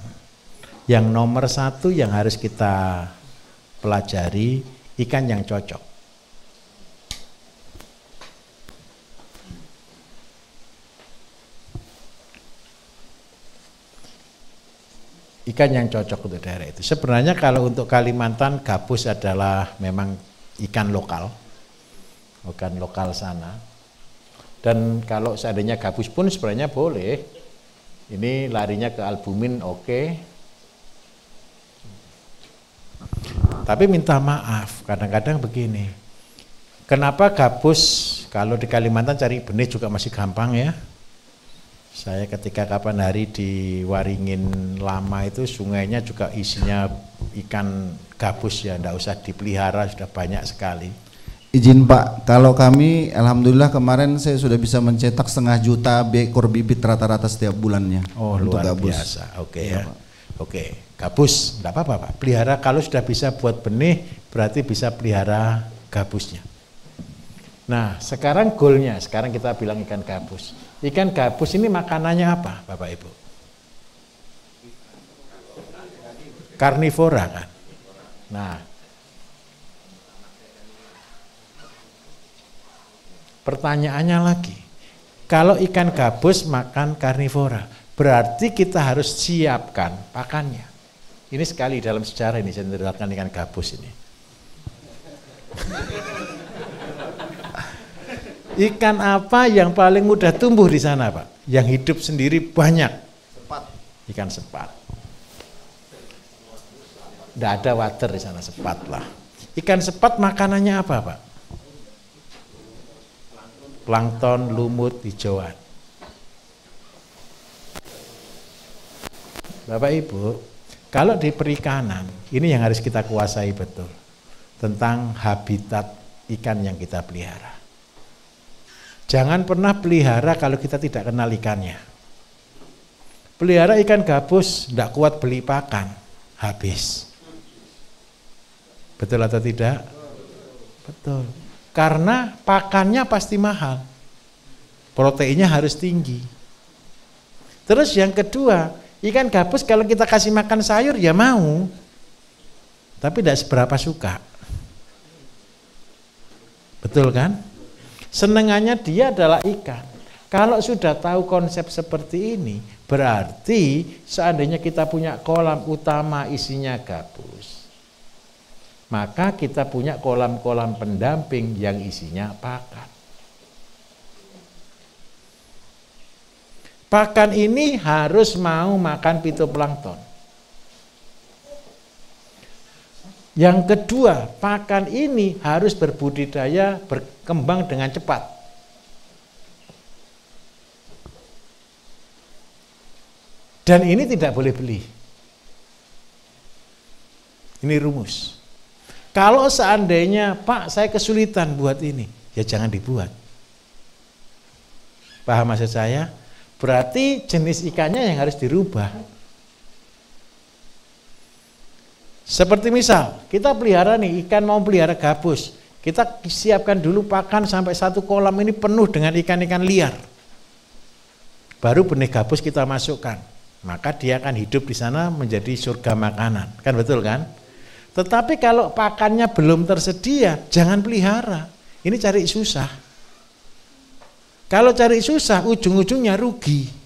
yang nomor satu yang harus kita pelajari ikan yang cocok. Ikan yang cocok untuk daerah itu. Sebenarnya kalau untuk Kalimantan gabus adalah memang ikan lokal, ikan lokal sana. Dan kalau seandainya gabus pun sebenarnya boleh. Ini larinya ke albumin oke. Tapi minta maaf, kadang-kadang begini. Kenapa gabus kalau di Kalimantan cari benih juga masih gampang ya? Saya ketika kapan hari di Waringin lama itu sungainya juga isinya ikan gabus ya, ndak usah dipelihara sudah banyak sekali. izin Pak kalau kami Alhamdulillah kemarin saya sudah bisa mencetak setengah juta ekor bibit rata-rata setiap bulannya Oh untuk luar gabus. biasa, oke Iya, ya. Pak. Oke, gabus, enggak apa-apa Pak. Pelihara kalau sudah bisa buat benih, berarti bisa pelihara gabusnya. Nah, sekarang goalnya, sekarang kita bilang ikan gabus. Ikan gabus ini makanannya apa, Bapak Ibu? Karnivora kan. Nah, pertanyaannya lagi, kalau ikan gabus makan karnivora, berarti kita harus siapkan pakannya. Ini sekali dalam sejarah ini saya ikan gabus ini. Ikan apa yang paling mudah tumbuh di sana, Pak? Yang hidup sendiri banyak. Ikan sepat. Tidak ada water di sana sepat lah. Ikan sepat makanannya apa, Pak? Plankton, lumut, hijauan. Bapak Ibu, kalau di perikanan, ini yang harus kita kuasai betul. Tentang habitat ikan yang kita pelihara. Jangan pernah pelihara kalau kita tidak kenal ikannya. Pelihara ikan gabus, tidak kuat beli pakan, habis. Betul atau tidak? Betul. Karena pakannya pasti mahal. Proteinnya harus tinggi. Terus yang kedua, ikan gabus kalau kita kasih makan sayur ya mau. Tapi tidak seberapa suka. Betul kan? Senengannya dia adalah ikan. Kalau sudah tahu konsep seperti ini, berarti seandainya kita punya kolam utama isinya gabus, maka kita punya kolam-kolam pendamping yang isinya pakan. Pakan ini harus mau makan fitoplankton. Yang kedua, pakan ini harus berbudidaya, berkembang dengan cepat. Dan ini tidak boleh beli. Ini rumus. Kalau seandainya, Pak, saya kesulitan buat ini, ya jangan dibuat. Paham maksud saya? Berarti jenis ikannya yang harus dirubah. Seperti misal, kita pelihara nih, ikan mau pelihara gabus. Kita siapkan dulu pakan sampai satu kolam ini penuh dengan ikan-ikan liar. Baru benih gabus kita masukkan. Maka dia akan hidup di sana menjadi surga makanan. Kan betul kan? Tetapi kalau pakannya belum tersedia, jangan pelihara. Ini cari susah. Kalau cari susah, ujung-ujungnya rugi.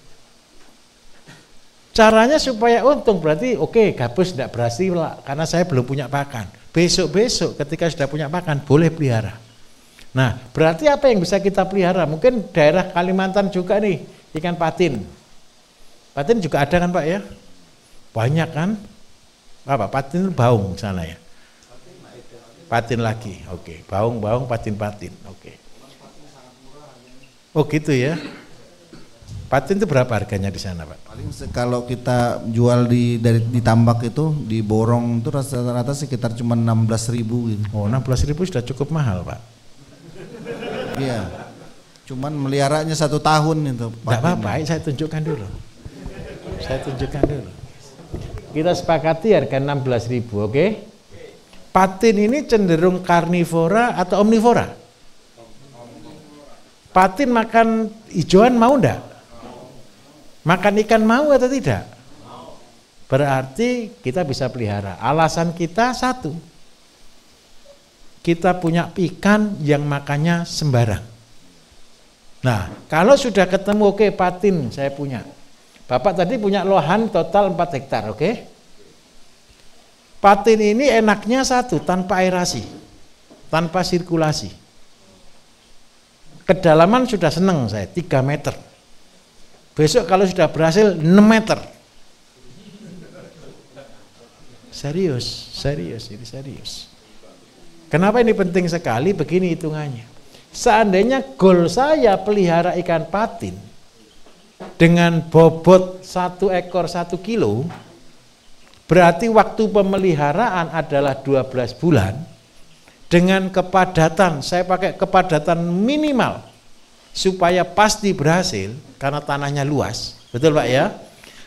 Caranya supaya untung berarti oke okay, gabus tidak berhasil lah karena saya belum punya pakan. Besok-besok ketika sudah punya pakan boleh pelihara. Nah berarti apa yang bisa kita pelihara? Mungkin daerah Kalimantan juga nih ikan patin. Patin juga ada kan Pak ya? Banyak kan? Apa? Patin itu baung sana ya? Patin lagi, oke. Okay. Baung, baung, patin, patin, oke. Okay. Oh gitu ya. Patin itu berapa harganya di sana, Pak? Paling kalau kita jual di dari di tambak itu di borong itu rata-rata sekitar cuma 16 ribu gitu. Oh 16 ribu sudah cukup mahal, Pak. Iya. Cuman meliharanya satu tahun itu. Tidak apa-apa, saya tunjukkan dulu. Saya tunjukkan dulu. Kita sepakati harga 16 ribu, oke? Okay? Patin ini cenderung karnivora atau omnivora? Patin makan hijauan mau enggak? Makan ikan mau atau tidak? Berarti kita bisa pelihara. Alasan kita satu. Kita punya ikan yang makannya sembarang. Nah, kalau sudah ketemu oke okay, patin saya punya. Bapak tadi punya lohan total 4 hektar, oke? Okay? Patin ini enaknya satu, tanpa aerasi, tanpa sirkulasi. Kedalaman sudah seneng saya, 3 meter. Besok kalau sudah berhasil 6 meter. Serius, serius, ini serius. Kenapa ini penting sekali? Begini hitungannya. Seandainya gol saya pelihara ikan patin dengan bobot satu ekor satu kilo, berarti waktu pemeliharaan adalah 12 bulan, dengan kepadatan, saya pakai kepadatan minimal supaya pasti berhasil karena tanahnya luas, betul Pak ya?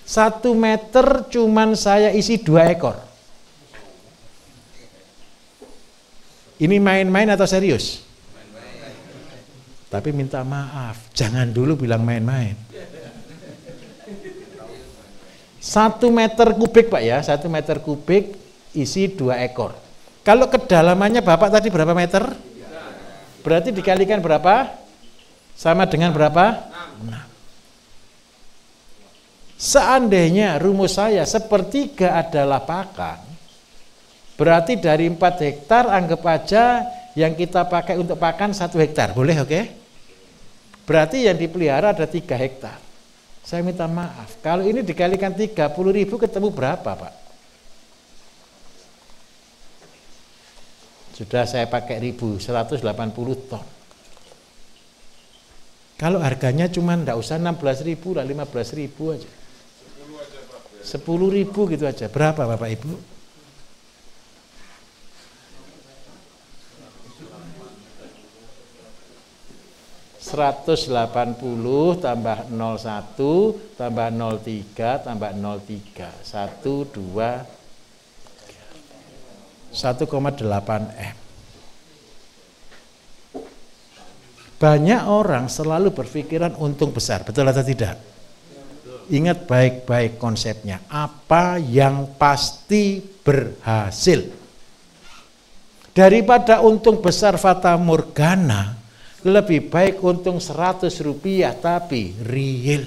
Satu meter cuman saya isi dua ekor. Ini main-main atau serius? Tapi minta maaf, jangan dulu bilang main-main. Satu meter kubik Pak ya, satu meter kubik isi dua ekor. Kalau kedalamannya Bapak tadi berapa meter? Berarti dikalikan berapa? Sama dengan berapa? 6. Seandainya rumus saya sepertiga adalah pakan, berarti dari 4 hektar anggap aja yang kita pakai untuk pakan satu hektar, boleh oke? Okay? Berarti yang dipelihara ada 3 hektar. Saya minta maaf, kalau ini dikalikan 30 ribu ketemu berapa Pak? Sudah saya pakai ribu, 180 ton. Kalau harganya cuma ndak usah 16 ribu lah, 15 ribu aja. Sepuluh ribu gitu aja. Berapa Bapak Ibu? Seratus delapan puluh tambah nol satu tambah nol tiga tambah nol tiga satu dua satu koma delapan m. Banyak orang selalu berpikiran untung besar, betul atau tidak? Ingat baik-baik konsepnya. Apa yang pasti berhasil. Daripada untung besar fata morgana, lebih baik untung 100 rupiah tapi real.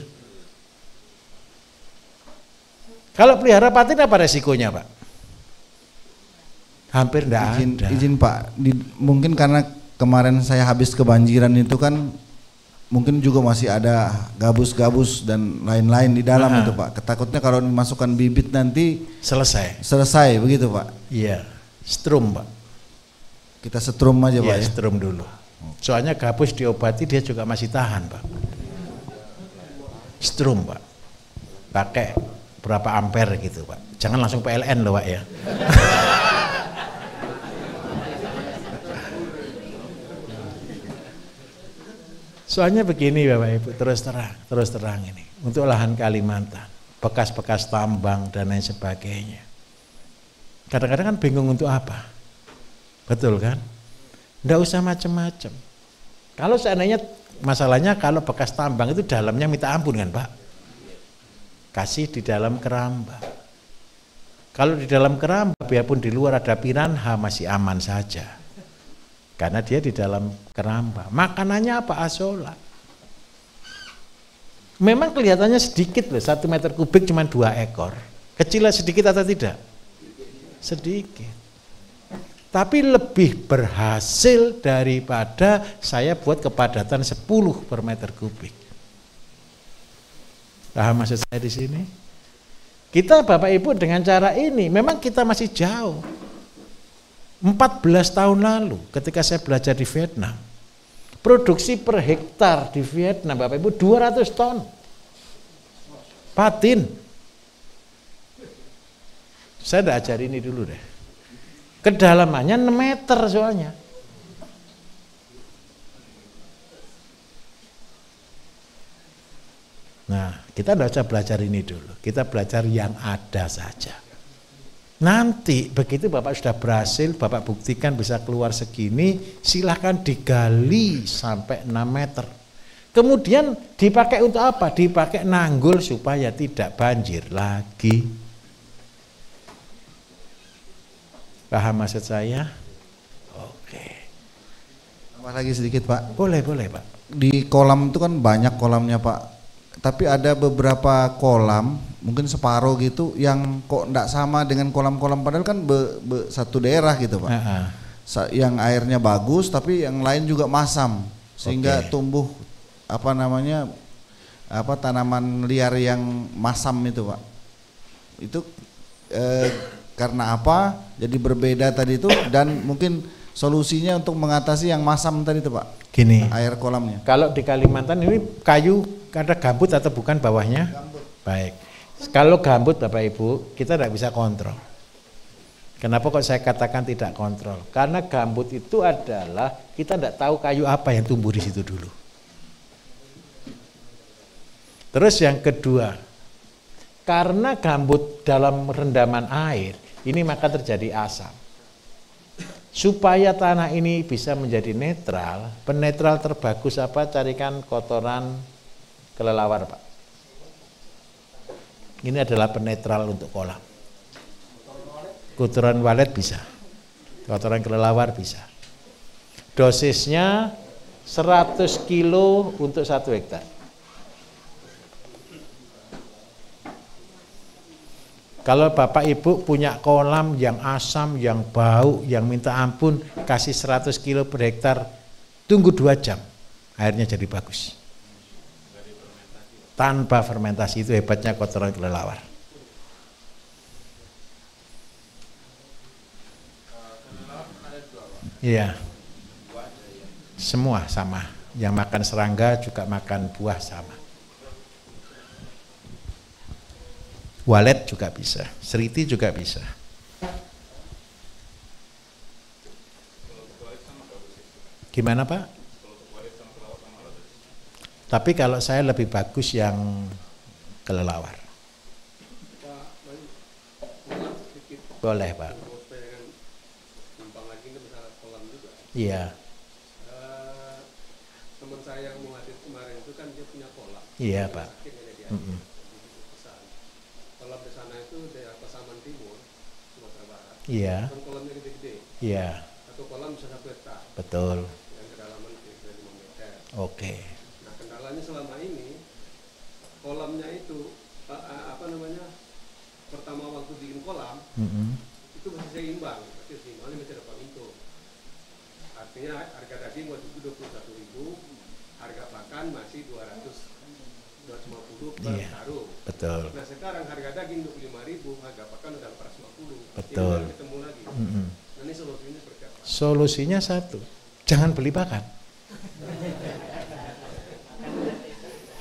Kalau pelihara patin apa resikonya Pak? Hampir tidak izin, ada. izin Pak, di, mungkin karena kemarin saya habis kebanjiran itu kan mungkin juga masih ada gabus-gabus dan lain-lain di dalam Nah. itu Pak. Ketakutnya kalau dimasukkan bibit nanti Selesai. selesai begitu Pak. Iya, strum Pak. Kita setrum aja Pak Iya, ya. strum dulu. Soalnya gabus diobati dia juga masih tahan, Pak. Strum, Pak. Pakai berapa ampere gitu, Pak. Jangan langsung PLN loh, Pak ya. Soalnya begini Bapak Ibu, terus terang, terus terang ini. Untuk lahan Kalimantan, bekas-bekas tambang dan lain sebagainya. Kadang-kadang kan bingung untuk apa. Betul kan? Nggak usah macam-macam. Kalau seandainya masalahnya kalau bekas tambang itu dalamnya minta ampun kan Pak? Kasih di dalam keramba. Kalau di dalam keramba biarpun di luar ada piranha masih aman saja. Karena dia di dalam keramba. Makanannya apa? Asola. Memang kelihatannya sedikit loh, satu meter kubik cuma dua ekor. Kecilnya sedikit atau tidak? Sedikit. Tapi lebih berhasil daripada saya buat kepadatan 10 per meter kubik. Paham maksud saya di sini? Kita Bapak Ibu dengan cara ini memang kita masih jauh. 14 tahun lalu ketika saya belajar di Vietnam, produksi per hektar di Vietnam Bapak Ibu 200 ton. Patin. Saya udah ajar ini dulu deh. Kedalamannya 6 meter soalnya. Nah, kita tidak usah belajar ini dulu. Kita belajar yang ada saja. Nanti begitu Bapak sudah berhasil, Bapak buktikan bisa keluar segini, silahkan digali sampai 6 meter. Kemudian dipakai untuk apa? Dipakai nanggul supaya tidak banjir lagi. Paham maksud saya? Oke. Tambah lagi sedikit Pak. Boleh, boleh Pak. Di kolam itu kan banyak kolamnya Pak. Tapi ada beberapa kolam, mungkin separuh gitu, yang kok enggak sama dengan kolam-kolam. Padahal kan be- be- satu daerah gitu Pak. Sa- yang airnya bagus tapi yang lain juga masam. Sehingga Oke. tumbuh apa namanya apa tanaman liar yang masam itu pak. Itu eh, karena apa? Jadi berbeda tadi itu dan mungkin solusinya untuk mengatasi yang masam tadi itu pak. Gini, air kolamnya. Kalau di Kalimantan ini kayu ada gambut atau bukan bawahnya? Baik. Kalau gambut Bapak Ibu, kita tidak bisa kontrol. Kenapa kok saya katakan tidak kontrol? Karena gambut itu adalah kita tidak tahu kayu apa yang tumbuh di situ dulu. Terus yang kedua, karena gambut dalam rendaman air, ini maka terjadi asam. Supaya tanah ini bisa menjadi netral, penetral terbagus apa? Carikan kotoran kelelawar, Pak. Ini adalah penetral untuk kolam. Kotoran walet bisa. Kotoran kelelawar bisa. Dosisnya 100 kilo untuk satu hektar. Kalau Bapak Ibu punya kolam yang asam, yang bau, yang minta ampun, kasih 100 kilo per hektar, tunggu dua jam, airnya jadi bagus. Tanpa fermentasi itu hebatnya kotoran kelelawar. Iya. Semua sama. Yang makan serangga juga makan buah sama. Walet juga bisa, seriti juga bisa. Gimana Pak? Tapi kalau saya lebih bagus yang kelelawar. Boleh Pak. Iya. teman saya yang mau hadir kemarin itu kan dia punya kolam Iya Pak. kolam di sana itu daerah Pasaman Timur Sumatera Barat Iya, kan kolamnya gede-gede iya, satu kolam bisa satu hektar betul. yang kedalaman kira-kira 5 meter Oke. kendalanya selama ini kolamnya itu apa namanya pertama waktu bikin kolam Mm-mm. itu masih seimbang masih seimbang masih dapat untung artinya harga daging waktu itu 21 ribu harga pakan masih 200 250 per Iya. karung Betul. nah sekarang harga daging 25 ribu harga pakan udah 450 Betul. ini ketemu lagi Mm-mm. nah ini solusinya seperti apa Solusinya satu, jangan beli pakan.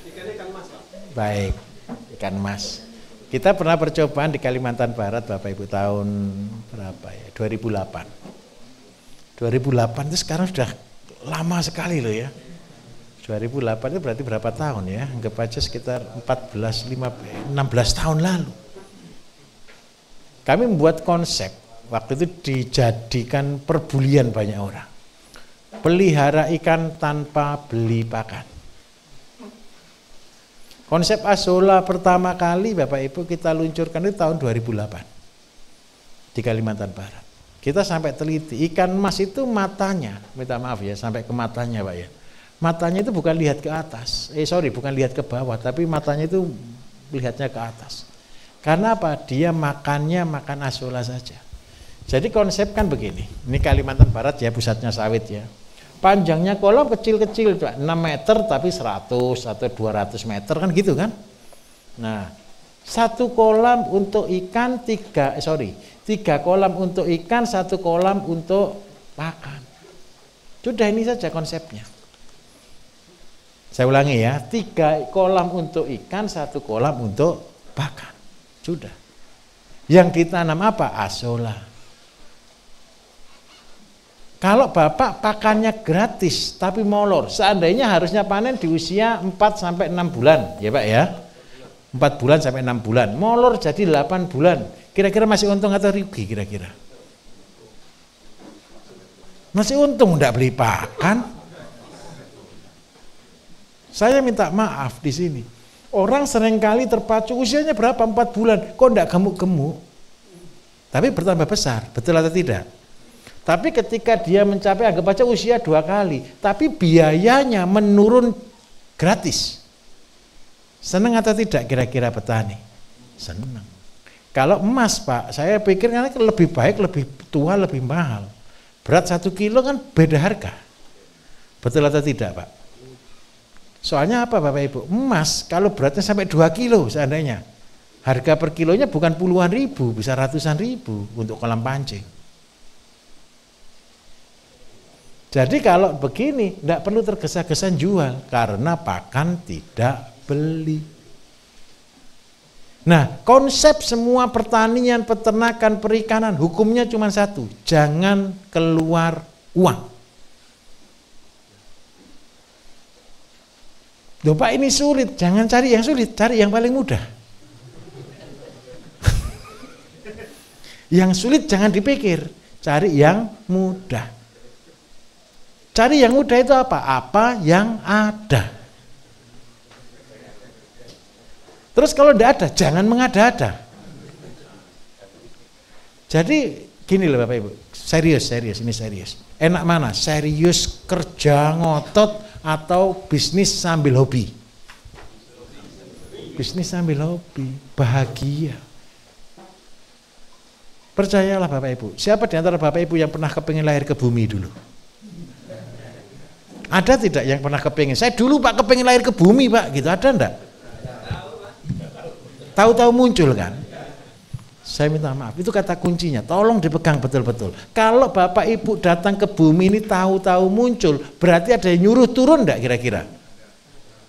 ikan ikan mas pak Baik, ikan mas. Kita pernah percobaan di Kalimantan Barat Bapak Ibu tahun berapa ya? 2008. 2008 itu sekarang sudah lama sekali loh ya. 2008 itu berarti berapa tahun ya? Anggap aja sekitar 14, 15, 16 tahun lalu. Kami membuat konsep, waktu itu dijadikan perbulian banyak orang. Pelihara ikan tanpa beli pakan. Konsep Asola pertama kali Bapak Ibu kita luncurkan itu tahun 2008 di Kalimantan Barat. Kita sampai teliti ikan mas itu matanya, minta maaf ya sampai ke matanya Pak ya. Matanya itu bukan lihat ke atas, eh sorry bukan lihat ke bawah, tapi matanya itu lihatnya ke atas. Karena apa? Dia makannya makan asola saja. Jadi konsep kan begini, ini Kalimantan Barat ya pusatnya sawit ya. Panjangnya kolam kecil-kecil, Pak. 6 meter tapi 100 atau 200 meter kan gitu kan. Nah, satu kolam untuk ikan, tiga, eh, sorry, tiga kolam untuk ikan, satu kolam untuk pakan. Sudah ini saja konsepnya. Saya ulangi ya, tiga kolam untuk ikan, satu kolam untuk pakan. Sudah. Yang ditanam apa? Asola. Kalau Bapak pakannya gratis tapi molor, seandainya harusnya panen di usia 4 sampai 6 bulan, ya Pak ya. 4 bulan sampai 6 bulan, molor jadi 8 bulan. Kira-kira masih untung atau rugi kira-kira? Masih untung enggak beli pakan. Saya minta maaf di sini. Orang sering kali terpacu usianya berapa? 4 bulan, kok enggak gemuk-gemuk? Tapi bertambah besar, betul atau tidak? Tapi ketika dia mencapai anggap aja usia dua kali, tapi biayanya menurun gratis. Senang atau tidak kira-kira petani? Senang. Kalau emas pak, saya pikir kan lebih baik, lebih tua, lebih mahal. Berat satu kilo kan beda harga. Betul atau tidak pak? Soalnya apa bapak ibu? Emas kalau beratnya sampai dua kilo seandainya. Harga per kilonya bukan puluhan ribu, bisa ratusan ribu untuk kolam pancing. Jadi kalau begini tidak perlu tergesa-gesa jual karena pakan tidak beli. Nah, konsep semua pertanian, peternakan, perikanan hukumnya cuma satu, jangan keluar uang. Loh Pak ini sulit, jangan cari yang sulit, cari yang paling mudah. yang sulit jangan dipikir, cari yang mudah. Cari yang mudah itu apa? Apa yang ada. Terus kalau tidak ada, jangan mengada-ada. Jadi gini loh Bapak Ibu, serius, serius, ini serius. Enak mana? Serius kerja ngotot atau bisnis sambil hobi? Bisnis sambil hobi, bahagia. Percayalah Bapak Ibu, siapa di antara Bapak Ibu yang pernah kepingin lahir ke bumi dulu? Ada tidak yang pernah kepingin? Saya dulu Pak kepingin lahir ke bumi Pak, gitu ada enggak? Tahu-tahu muncul kan? Saya minta maaf, itu kata kuncinya. Tolong dipegang betul-betul. Kalau Bapak Ibu datang ke bumi ini tahu-tahu muncul, berarti ada yang nyuruh turun enggak kira-kira?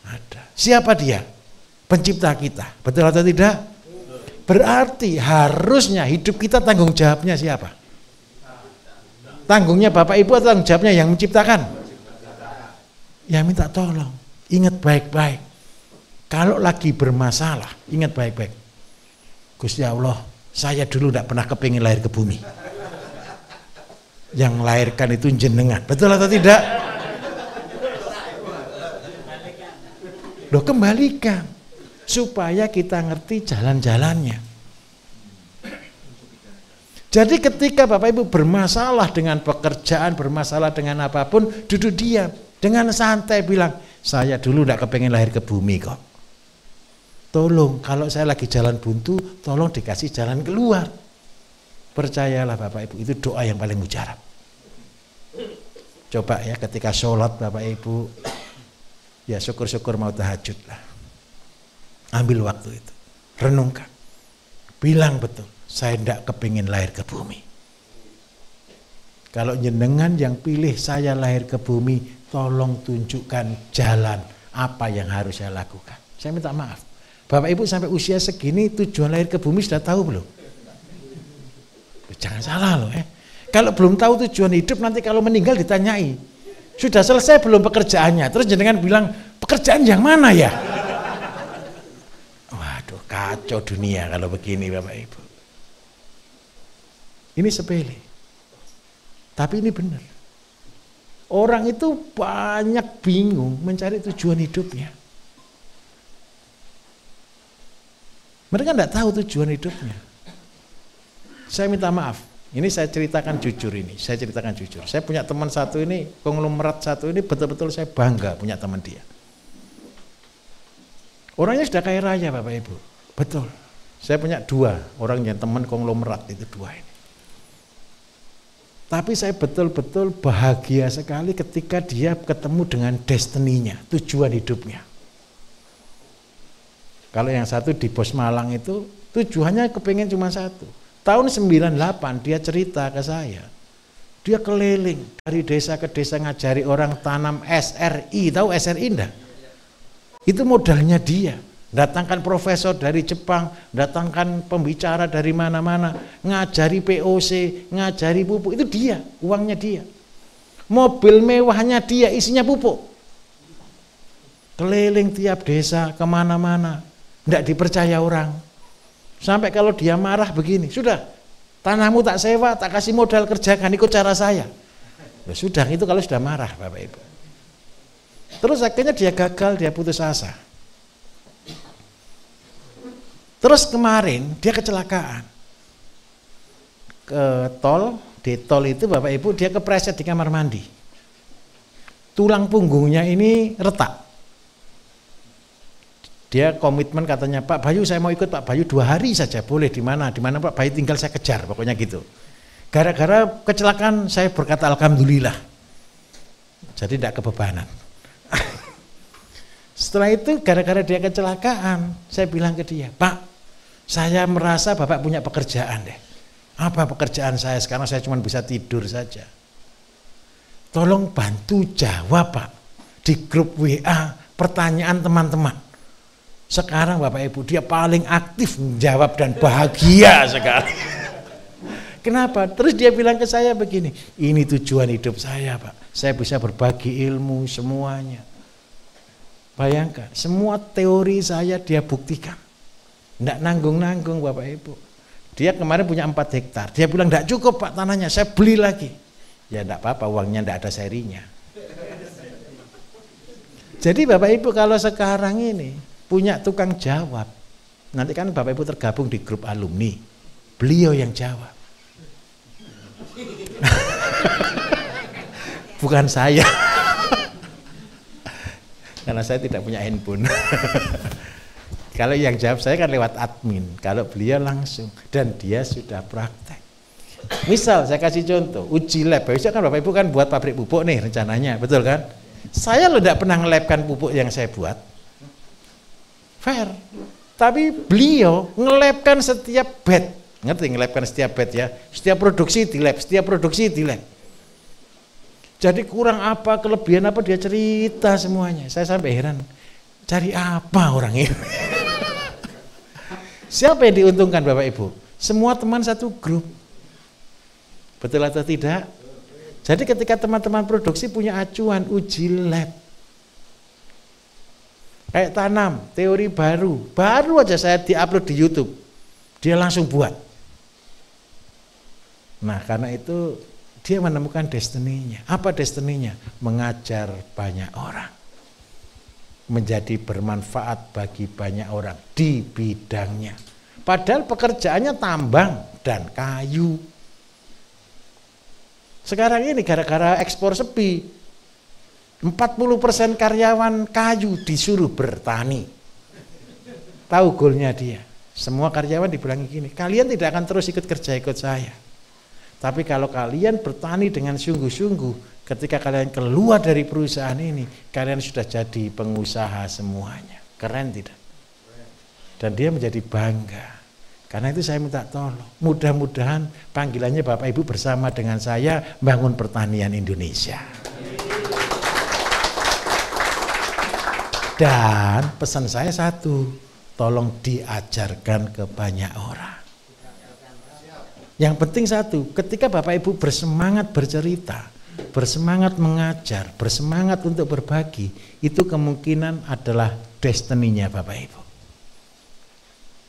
Ada. Siapa dia? Pencipta kita. Betul atau tidak? Berarti harusnya hidup kita tanggung jawabnya siapa? Tanggungnya Bapak Ibu atau tanggung jawabnya yang menciptakan? Ya minta tolong. Ingat baik-baik. Kalau lagi bermasalah, ingat baik-baik. Gusti Allah, saya dulu tidak pernah kepingin lahir ke bumi. Yang lahirkan itu jenengan. Betul atau tidak? Loh kembalikan. Supaya kita ngerti jalan-jalannya. Jadi ketika Bapak Ibu bermasalah dengan pekerjaan, bermasalah dengan apa pun, duduk diam. Dengan santai bilang, saya dulu tidak kepengen lahir ke bumi kok. Tolong, kalau saya lagi jalan buntu, tolong dikasih jalan keluar. Percayalah Bapak Ibu, itu doa yang paling mujarab. Coba ya ketika sholat Bapak Ibu, ya syukur-syukur mau tahajud lah. Ambil waktu itu, renungkan. Bilang betul, saya tidak kepingin lahir ke bumi. Kalau jenengan yang pilih saya lahir ke bumi, tolong tunjukkan jalan apa yang harus saya lakukan. Saya minta maaf. Bapak Ibu sampai usia segini tujuan lahir ke bumi sudah tahu belum? Jangan salah loh eh. Kalau belum tahu tujuan hidup nanti kalau meninggal ditanyai. Sudah selesai belum pekerjaannya? Terus jenengan bilang, pekerjaan yang mana ya? Waduh, kacau dunia kalau begini Bapak Ibu. Ini sepele. Tapi ini benar. Orang itu banyak bingung mencari tujuan hidupnya. Mereka tidak tahu tujuan hidupnya. Saya minta maaf, ini saya ceritakan jujur ini, saya ceritakan jujur. Saya punya teman satu ini, konglomerat satu ini betul-betul saya bangga punya teman dia. Orangnya sudah kaya raya Bapak Ibu, betul. Saya punya dua orang yang teman konglomerat itu dua ini. Tapi saya betul-betul bahagia sekali ketika dia ketemu dengan destininya, tujuan hidupnya. Kalau yang satu di Bos Malang itu tujuannya kepengen cuma satu. Tahun 98 dia cerita ke saya. Dia keliling dari desa ke desa ngajari orang tanam SRI. Tahu SRI enggak? Itu modalnya dia datangkan profesor dari Jepang, datangkan pembicara dari mana-mana, ngajari POC, ngajari pupuk, itu dia, uangnya dia. Mobil mewahnya dia, isinya pupuk. Keliling tiap desa, ke mana-mana, tidak dipercaya orang. Sampai kalau dia marah begini, sudah, tanahmu tak sewa, tak kasih modal kerjakan, ikut cara saya. Ya sudah, itu kalau sudah marah Bapak Ibu. Terus akhirnya dia gagal, dia putus asa Terus kemarin dia kecelakaan. Ke tol, di tol itu Bapak Ibu dia kepreset di kamar mandi. Tulang punggungnya ini retak. Dia komitmen katanya Pak Bayu saya mau ikut Pak Bayu dua hari saja boleh di mana di mana Pak Bayu tinggal saya kejar pokoknya gitu. Gara-gara kecelakaan saya berkata alhamdulillah. Jadi tidak kebebanan. Setelah itu gara-gara dia kecelakaan, saya bilang ke dia, Pak, saya merasa Bapak punya pekerjaan deh. Apa pekerjaan saya sekarang saya cuma bisa tidur saja. Tolong bantu jawab Pak di grup WA pertanyaan teman-teman. Sekarang Bapak Ibu dia paling aktif menjawab dan bahagia sekali. Kenapa? Terus dia bilang ke saya begini, ini tujuan hidup saya Pak. Saya bisa berbagi ilmu semuanya. Bayangkan, semua teori saya dia buktikan. Tidak nanggung-nanggung Bapak Ibu. Dia kemarin punya 4 hektar. Dia bilang tidak cukup Pak tanahnya, saya beli lagi. Ya tidak apa-apa, uangnya tidak ada serinya. Jadi Bapak Ibu kalau sekarang ini punya tukang jawab, nanti kan Bapak Ibu tergabung di grup alumni, beliau yang jawab. Bukan saya. Karena saya tidak punya handphone. Kalau yang jawab saya kan lewat admin, kalau beliau langsung dan dia sudah praktek. Misal saya kasih contoh, uji lab, besok kan Bapak Ibu kan buat pabrik pupuk nih rencananya, betul kan? Saya lo tidak pernah ngelabkan pupuk yang saya buat. Fair. Tapi beliau ngelabkan setiap bed. Ngerti ngelabkan setiap bed ya? Setiap produksi di lab, setiap produksi di lab. Jadi kurang apa, kelebihan apa dia cerita semuanya. Saya sampai heran, cari apa orang ini? Siapa yang diuntungkan Bapak Ibu? Semua teman satu grup. Betul atau tidak? Jadi ketika teman-teman produksi punya acuan uji lab. Kayak tanam, teori baru. Baru aja saya diupload di YouTube. Dia langsung buat. Nah karena itu dia menemukan destininya. Apa destininya? Mengajar banyak orang. Menjadi bermanfaat bagi banyak orang di bidangnya. Padahal pekerjaannya tambang dan kayu. Sekarang ini gara-gara ekspor sepi, 40% karyawan kayu disuruh bertani. Tahu golnya dia. Semua karyawan dibilang gini, kalian tidak akan terus ikut kerja ikut saya. Tapi kalau kalian bertani dengan sungguh-sungguh, ketika kalian keluar dari perusahaan ini, kalian sudah jadi pengusaha semuanya. Keren tidak? Dan dia menjadi bangga. Karena itu saya minta tolong, mudah-mudahan panggilannya Bapak Ibu bersama dengan saya bangun pertanian Indonesia. Dan pesan saya satu, tolong diajarkan ke banyak orang. Yang penting satu, ketika Bapak Ibu bersemangat bercerita, bersemangat mengajar, bersemangat untuk berbagi, itu kemungkinan adalah destininya Bapak Ibu.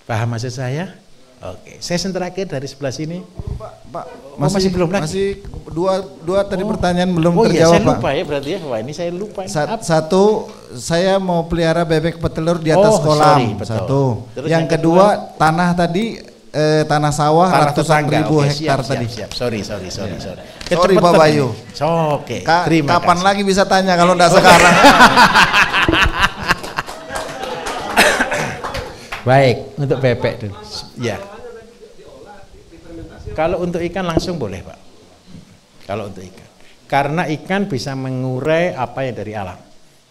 Paham maksud saya? Oke, sesi terakhir dari sebelah sini. Pak, Pak, Oh, masih belum lagi? Masih dua dua tadi Oh. pertanyaan belum oh iya, terjawab, saya Pak. lupa ya berarti ya. Wah, ini saya lupa. Sa- Apa? satu, saya mau pelihara bebek petelur di atas Oh, kolam. sorry, betul. Satu. Terus yang yang kedua, tanah tadi eh, tanah sawah Tanah ratusan tetangga. ribu Oke, hektar siap, tadi. Siap, siap. Sorry, sorry, sorry, sorry. Sorry, Kecepatan Pak Bayu. So, Oke, Ka- terima kapan kasih. lagi bisa tanya kalau enggak sekarang? Baik, untuk bebek dulu. Ya. Kalau untuk ikan langsung boleh, Pak. Kalau untuk ikan. Karena ikan bisa mengurai apa yang dari alam.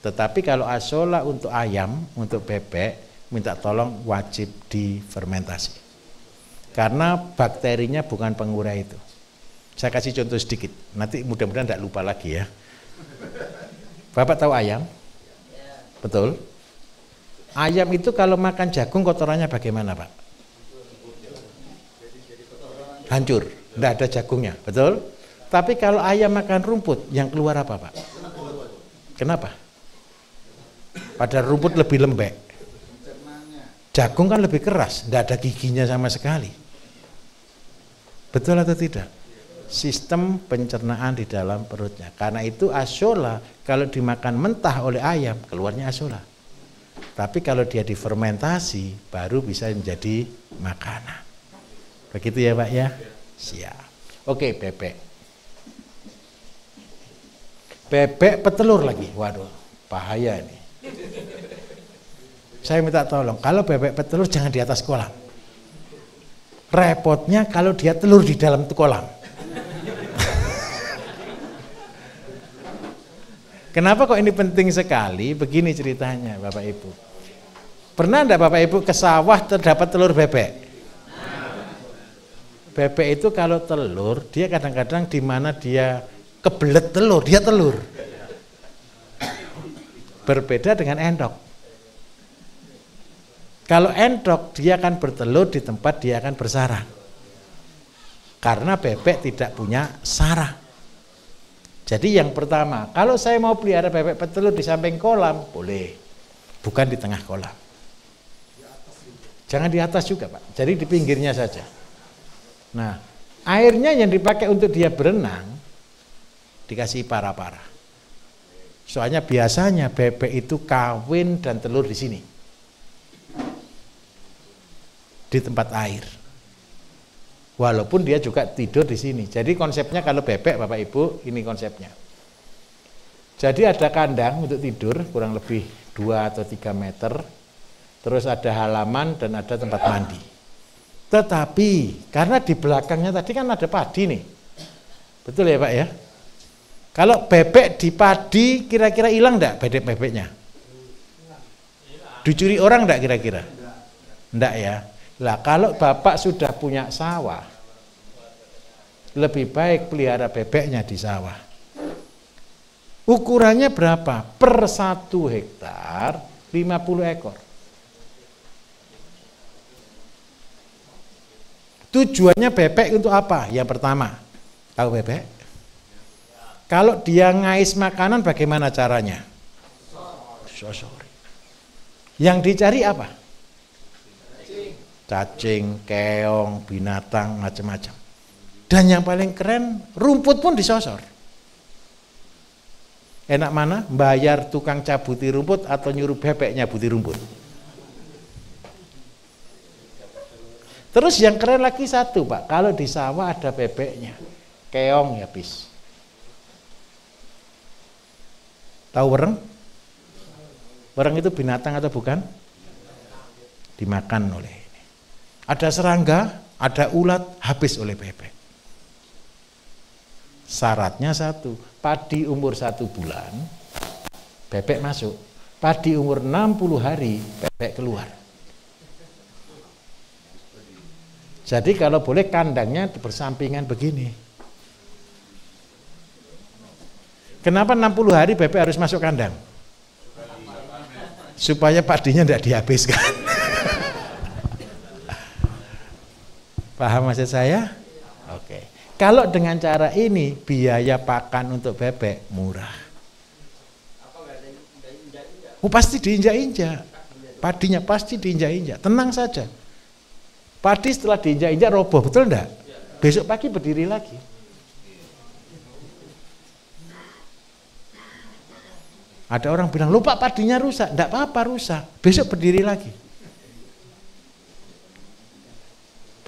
Tetapi kalau asola untuk ayam, untuk bebek, minta tolong wajib difermentasi. Karena bakterinya bukan pengurai itu. Saya kasih contoh sedikit. Nanti mudah-mudahan tidak lupa lagi ya. Bapak tahu ayam? Betul? Ayam itu kalau makan jagung kotorannya bagaimana Pak? Hancur, tidak ada jagungnya, betul? Tapi kalau ayam makan rumput, yang keluar apa Pak? Kenapa? Pada rumput lebih lembek. Jagung kan lebih keras, tidak ada giginya sama sekali. Betul atau tidak? Sistem pencernaan di dalam perutnya. Karena itu asola kalau dimakan mentah oleh ayam, keluarnya asola. Tapi kalau dia difermentasi baru bisa menjadi makanan. Begitu ya Pak ya? Siap. Oke bebek. Bebek petelur lagi. Waduh, bahaya ini. Saya minta tolong, kalau bebek petelur jangan di atas kolam. Repotnya kalau dia telur di dalam kolam. Kenapa kok ini penting sekali? Begini ceritanya Bapak Ibu. Pernah enggak Bapak Ibu ke sawah terdapat telur bebek? Bebek itu kalau telur, dia kadang-kadang di mana dia kebelet telur, dia telur. Berbeda dengan endok. Kalau endok, dia akan bertelur di tempat dia akan bersarang. Karena bebek tidak punya sarang. Jadi yang pertama, kalau saya mau pelihara bebek petelur di samping kolam, boleh. Bukan di tengah kolam. Jangan di atas juga Pak, jadi di pinggirnya saja. Nah, airnya yang dipakai untuk dia berenang, dikasih para-para. Soalnya biasanya bebek itu kawin dan telur di sini. Di tempat air. Walaupun dia juga tidur di sini. Jadi konsepnya kalau bebek Bapak Ibu, ini konsepnya. Jadi ada kandang untuk tidur kurang lebih 2 atau 3 meter. Terus ada halaman dan ada tempat mandi. Tetapi karena di belakangnya tadi kan ada padi nih. Betul ya Pak ya? Kalau bebek di padi kira-kira hilang enggak bebek-bebeknya? Dicuri orang enggak kira-kira? Enggak ya. Lah kalau Bapak sudah punya sawah, lebih baik pelihara bebeknya di sawah. Ukurannya berapa? Per satu hektar 50 ekor. Tujuannya bebek untuk apa? Yang pertama, tahu bebek? Kalau dia ngais makanan bagaimana caranya? Yang dicari apa? Cacing, keong, binatang, macam-macam. Dan yang paling keren, rumput pun disosor. Enak mana? Bayar tukang cabuti rumput atau nyuruh bebek nyabuti rumput? Terus yang keren lagi satu Pak, kalau di sawah ada bebeknya, keong ya bis. Tahu wereng? Wereng itu binatang atau bukan? Dimakan oleh. Ada serangga, ada ulat, habis oleh bebek. Syaratnya satu, padi umur satu bulan, bebek masuk. Padi umur 60 hari, bebek keluar. Jadi kalau boleh kandangnya bersampingan begini. Kenapa 60 hari bebek harus masuk kandang? Supaya padinya tidak dihabiskan. Paham maksud saya? Oke. Kalau dengan cara ini biaya pakan untuk bebek murah. Oh pasti diinjak-injak. Padinya pasti diinjak-injak. Tenang saja. Padi setelah diinjak-injak roboh, betul enggak? Besok pagi berdiri lagi. Ada orang bilang, lupa padinya rusak. Enggak apa-apa rusak. Besok berdiri lagi.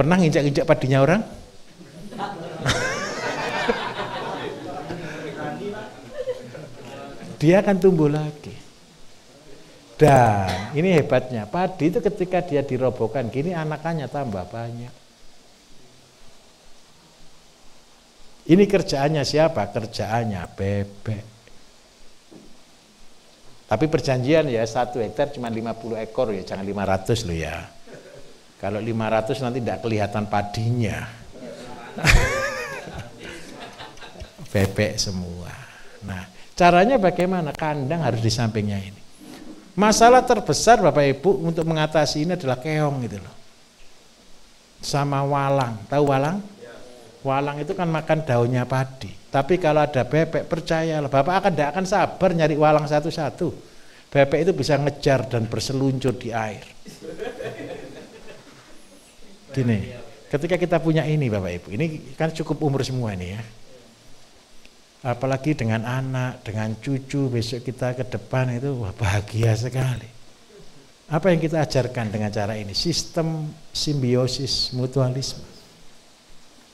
Pernah injak-injak padinya orang? dia akan tumbuh lagi. Dan ini hebatnya, padi itu ketika dia dirobohkan gini anakannya tambah banyak. Ini kerjaannya siapa? Kerjaannya bebek. Tapi perjanjian ya satu hektar cuma 50 ekor ya, jangan 500 loh ya. Kalau 500 nanti tidak kelihatan padinya. bebek semua. Nah, Caranya bagaimana? Kandang harus di sampingnya ini. Masalah terbesar Bapak Ibu untuk mengatasi ini adalah keong gitu loh. Sama walang. Tahu walang? Walang itu kan makan daunnya padi. Tapi kalau ada bebek, percayalah Bapak akan tidak akan sabar nyari walang satu-satu. Bebek itu bisa ngejar dan berseluncur di air. Gini, ketika kita punya ini Bapak Ibu, ini kan cukup umur semua ini ya apalagi dengan anak, dengan cucu besok kita ke depan itu wah bahagia sekali. Apa yang kita ajarkan dengan cara ini? Sistem simbiosis mutualisme.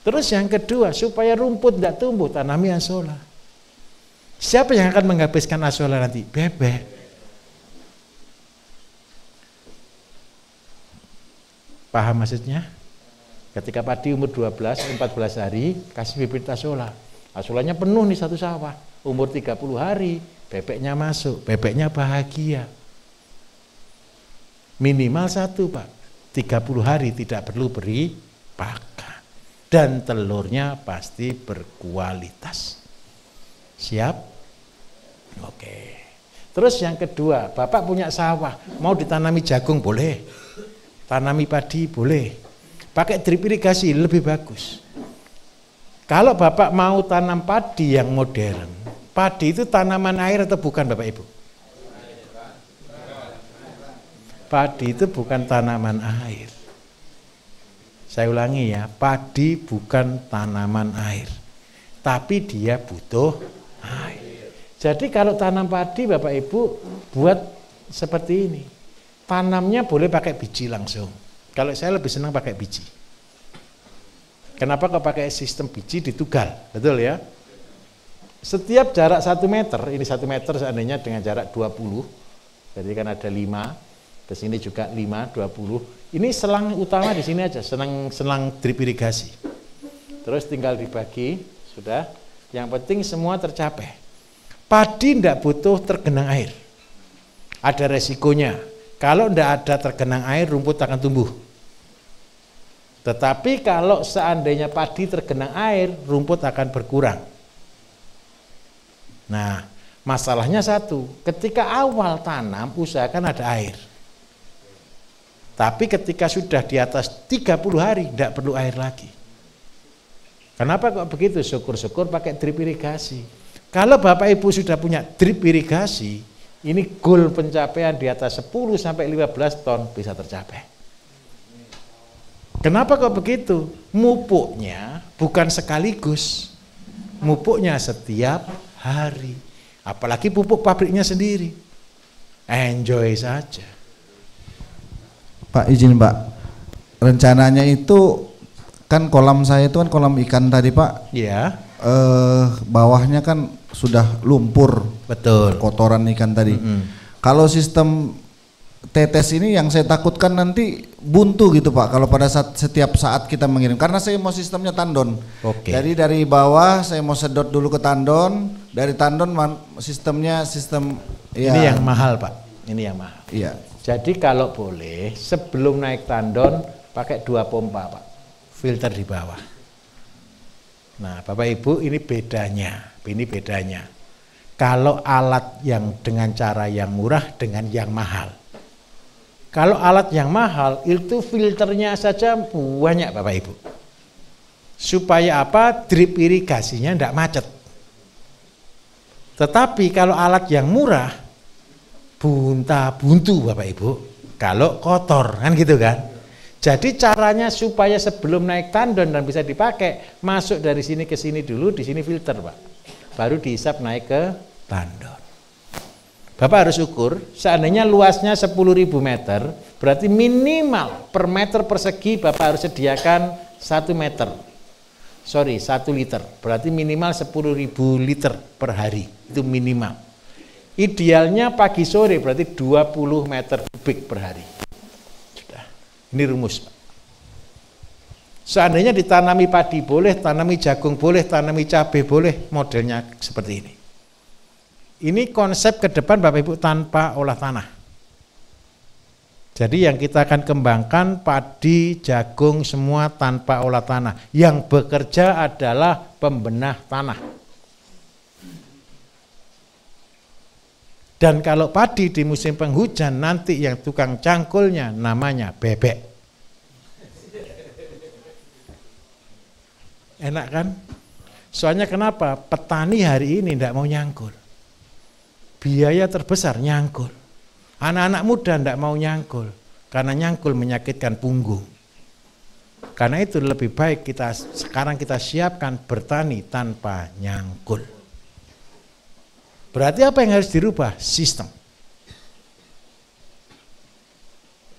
Terus yang kedua, supaya rumput tidak tumbuh, tanami asola. Siapa yang akan menghabiskan asola nanti? Bebek. Paham maksudnya? Ketika padi umur 12, 14 hari, kasih bibit asola Asulanya penuh nih satu sawah. Umur 30 hari, bebeknya masuk, bebeknya bahagia. Minimal satu Pak, 30 hari tidak perlu beri pakan. Dan telurnya pasti berkualitas. Siap? Oke. Terus yang kedua, Bapak punya sawah, mau ditanami jagung boleh. Tanami padi boleh. Pakai drip irigasi lebih bagus. Kalau Bapak mau tanam padi yang modern, padi itu tanaman air atau bukan Bapak Ibu? Padi itu bukan tanaman air. Saya ulangi ya, padi bukan tanaman air. Tapi dia butuh air. Jadi kalau tanam padi Bapak Ibu buat seperti ini. Tanamnya boleh pakai biji langsung. Kalau saya lebih senang pakai biji. Kenapa kau pakai sistem biji ditugal? Betul ya? Setiap jarak satu meter, ini satu meter seandainya dengan jarak 20, jadi kan ada 5, ke sini juga 5, 20. Ini selang utama di sini aja, selang, selang drip irigasi. Terus tinggal dibagi, sudah. Yang penting semua tercapai. Padi tidak butuh tergenang air. Ada resikonya. Kalau tidak ada tergenang air, rumput akan tumbuh. Tetapi kalau seandainya padi tergenang air, rumput akan berkurang. Nah, masalahnya satu, ketika awal tanam usahakan ada air. Tapi ketika sudah di atas 30 hari tidak perlu air lagi. Kenapa kok begitu? Syukur-syukur pakai drip irigasi. Kalau Bapak Ibu sudah punya drip irigasi, ini goal pencapaian di atas 10 sampai 15 ton bisa tercapai. Kenapa kok begitu? Mupuknya bukan sekaligus. Mupuknya setiap hari. Apalagi pupuk pabriknya sendiri. Enjoy saja. Pak izin Pak, rencananya itu kan kolam saya itu kan kolam ikan tadi Pak, Ya, eh bawahnya kan sudah lumpur betul. kotoran ikan tadi. Mm-mm. Kalau sistem tetes ini yang saya takutkan nanti buntu gitu Pak kalau pada saat setiap saat kita mengirim karena saya mau sistemnya tandon. Oke. Jadi dari bawah saya mau sedot dulu ke tandon, dari tandon sistemnya sistem ya Ini yang mahal, Pak. Ini yang mahal. Iya. Jadi kalau boleh sebelum naik tandon pakai dua pompa, Pak. Filter di bawah. Nah, Bapak Ibu ini bedanya. Ini bedanya. Kalau alat yang dengan cara yang murah dengan yang mahal. Kalau alat yang mahal itu filternya saja banyak Bapak Ibu. Supaya apa? Drip irigasinya tidak macet. Tetapi kalau alat yang murah bunta buntu Bapak Ibu kalau kotor kan gitu kan. Jadi caranya supaya sebelum naik tandon dan bisa dipakai masuk dari sini ke sini dulu di sini filter Pak. Baru dihisap naik ke tandon. Bapak harus ukur, seandainya luasnya 10.000 meter, berarti minimal per meter persegi Bapak harus sediakan 1 meter. Sorry, 1 liter. Berarti minimal 10.000 liter per hari. Itu minimal. Idealnya pagi sore berarti 20 meter kubik per hari. Sudah. Ini rumus. Pak. Seandainya ditanami padi boleh, tanami jagung boleh, tanami cabai boleh, modelnya seperti ini. Ini konsep ke depan Bapak Ibu tanpa olah tanah. Jadi yang kita akan kembangkan padi, jagung semua tanpa olah tanah. Yang bekerja adalah pembenah tanah. Dan kalau padi di musim penghujan nanti yang tukang cangkulnya namanya bebek. Enak kan? Soalnya kenapa? Petani hari ini tidak mau nyangkul. Biaya terbesar nyangkul. Anak-anak muda tidak mau nyangkul. Karena nyangkul menyakitkan punggung. Karena itu lebih baik kita sekarang kita siapkan bertani tanpa nyangkul. Berarti apa yang harus dirubah? Sistem.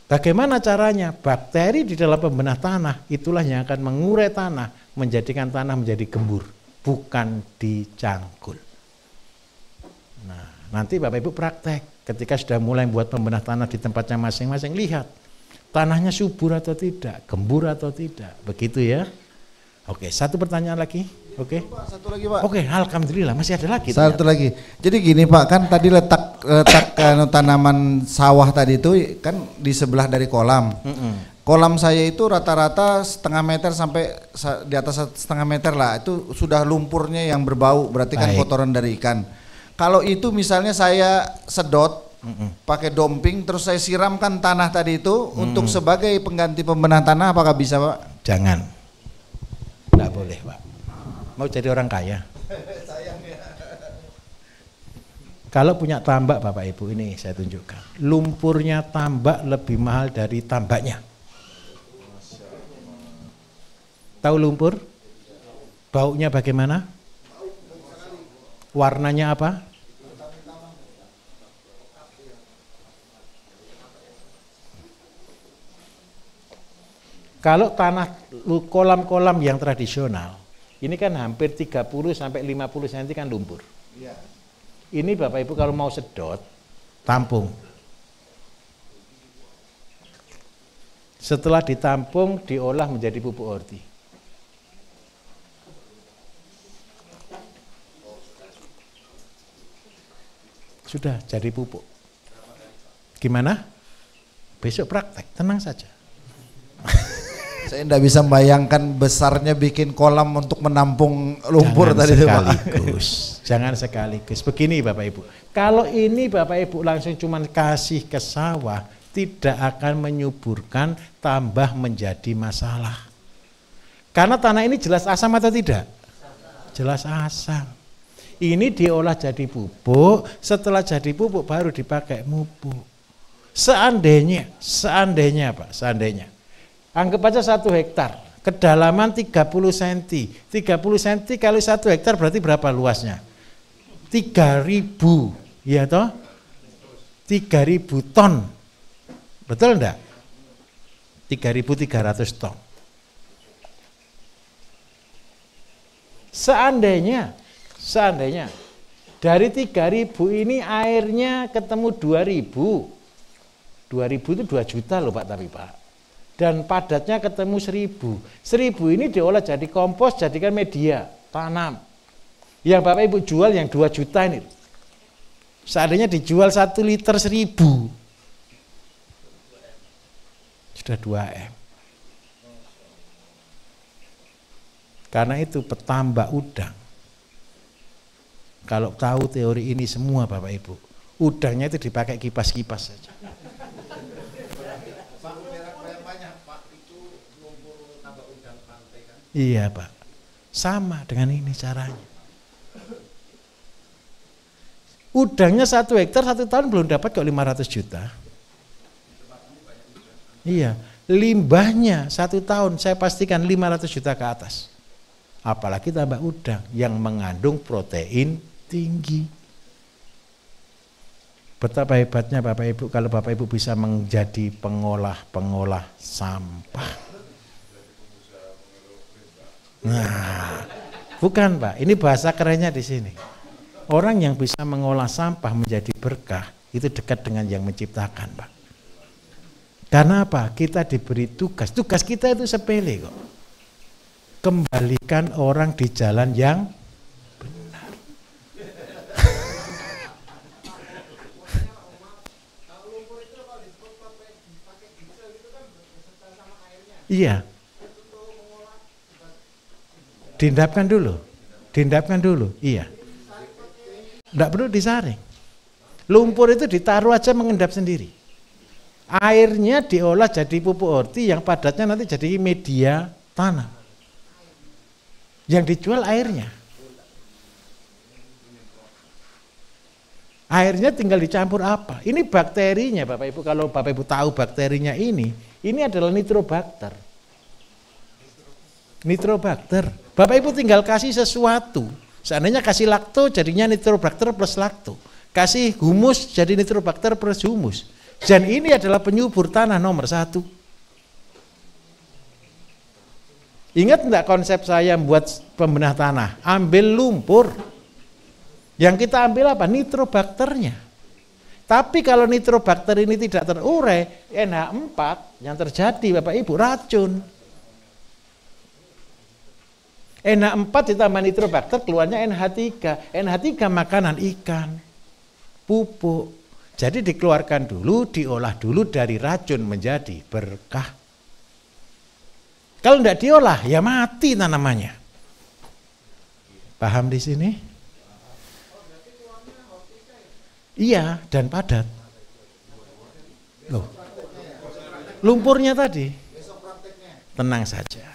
Bagaimana caranya? Bakteri di dalam pembenah tanah itulah yang akan mengurai tanah, menjadikan tanah menjadi gembur, bukan dicangkul. Nah, nanti Bapak Ibu praktek ketika sudah mulai buat pembenah tanah di tempatnya masing-masing, lihat tanahnya subur atau tidak, gembur atau tidak, begitu ya. Oke, satu pertanyaan lagi. Oke. Pak, satu lagi Pak. Oke, alhamdulillah masih ada lagi. Satu lagi. Jadi gini Pak, kan tadi letak letak anu, tanaman sawah tadi itu kan di sebelah dari kolam. Kolam saya itu rata-rata setengah meter sampai sa- di atas setengah meter lah. Itu sudah lumpurnya yang berbau, berarti kan Baik. kotoran dari ikan. Kalau itu misalnya saya sedot pakai domping terus saya siramkan tanah tadi itu untuk sebagai pengganti pembenah tanah apakah bisa Pak? Jangan. Tidak boleh, Pak. Mau jadi orang kaya. Kalau punya tambak Bapak Ibu ini saya tunjukkan. Lumpurnya tambak lebih mahal dari tambaknya. Tahu lumpur? Baunya bagaimana? Warnanya apa? Kalau tanah kolam-kolam yang tradisional, ini kan hampir 30 sampai 50 cm kan lumpur. Ini Bapak Ibu kalau mau sedot, tampung. Setelah ditampung, diolah menjadi pupuk orti. Sudah jadi pupuk. Gimana? Besok praktek, tenang saja. Saya tidak bisa membayangkan besarnya bikin kolam untuk menampung lumpur Jangan tadi itu Pak. sekaligus. Jangan sekaligus. Begini Bapak Ibu. Kalau ini Bapak Ibu langsung cuman kasih ke sawah, tidak akan menyuburkan tambah menjadi masalah. Karena tanah ini jelas asam atau tidak? Jelas asam. Ini diolah jadi pupuk, setelah jadi pupuk baru dipakai mupuk. Seandainya, seandainya Pak, seandainya. Anggap aja satu hektar, kedalaman 30 cm. 30 cm kali satu hektar berarti berapa luasnya? 3000, ya toh? 3000 ton. Betul enggak? 3300 ton. Seandainya, seandainya dari 3000 ini airnya ketemu 2000. 2000 itu 2 juta loh Pak tapi Pak. Dan padatnya ketemu 1000. 1000 ini diolah jadi kompos, jadikan media tanam. Yang Bapak Ibu jual yang 2 juta ini. Seandainya dijual 1 liter 1000. Sudah 2 M. Karena itu petambak udang. Kalau tahu teori ini semua Bapak Ibu, udangnya itu dipakai kipas-kipas saja. Iya Pak, sama dengan ini caranya. Udangnya satu hektar satu tahun belum dapat kok 500 juta. Iya, limbahnya satu tahun saya pastikan 500 juta ke atas. Apalagi tambah udang yang mengandung protein tinggi. Betapa hebatnya Bapak Ibu kalau Bapak Ibu bisa menjadi pengolah-pengolah sampah. Nah, bukan Pak, ini bahasa kerennya di sini. Orang yang bisa mengolah sampah menjadi berkah itu dekat dengan yang menciptakan, Pak. Karena apa? Kita diberi tugas. Tugas kita itu sepele kok. Kembalikan orang di jalan yang Iya. Dindapkan dulu. Dindapkan dulu. Iya. Tidak perlu disaring. Lumpur itu ditaruh aja mengendap sendiri. Airnya diolah jadi pupuk orti yang padatnya nanti jadi media tanam. Yang dijual airnya. Airnya tinggal dicampur apa? Ini bakterinya Bapak Ibu, kalau Bapak Ibu tahu bakterinya ini, ini adalah nitrobakter. Nitrobakter. Bapak Ibu tinggal kasih sesuatu. Seandainya kasih lakto jadinya nitrobakter plus lakto. Kasih humus jadi nitrobakter plus humus. Dan ini adalah penyubur tanah nomor satu. Ingat enggak konsep saya buat pembenah tanah? Ambil lumpur. Yang kita ambil apa? Nitrobakternya. Tapi kalau nitrobakter ini tidak terurai, NH4 yang terjadi Bapak Ibu racun. NH4 ditambah nitrobakter keluarnya NH3. NH3 makanan ikan, pupuk. Jadi dikeluarkan dulu, diolah dulu dari racun menjadi berkah. Kalau tidak diolah, ya mati tanamannya. Paham di sini? Iya, dan padat. Loh. Lumpurnya tadi. Tenang saja.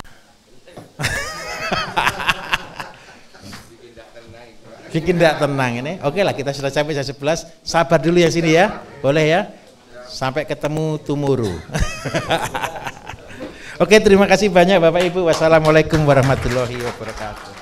Bikin tidak tenang ini. Oke lah kita sudah sampai jam 11. Sabar dulu ya sini ya. Boleh ya? Sampai ketemu tumuru. Oke terima kasih banyak Bapak Ibu. Wassalamualaikum warahmatullahi wabarakatuh.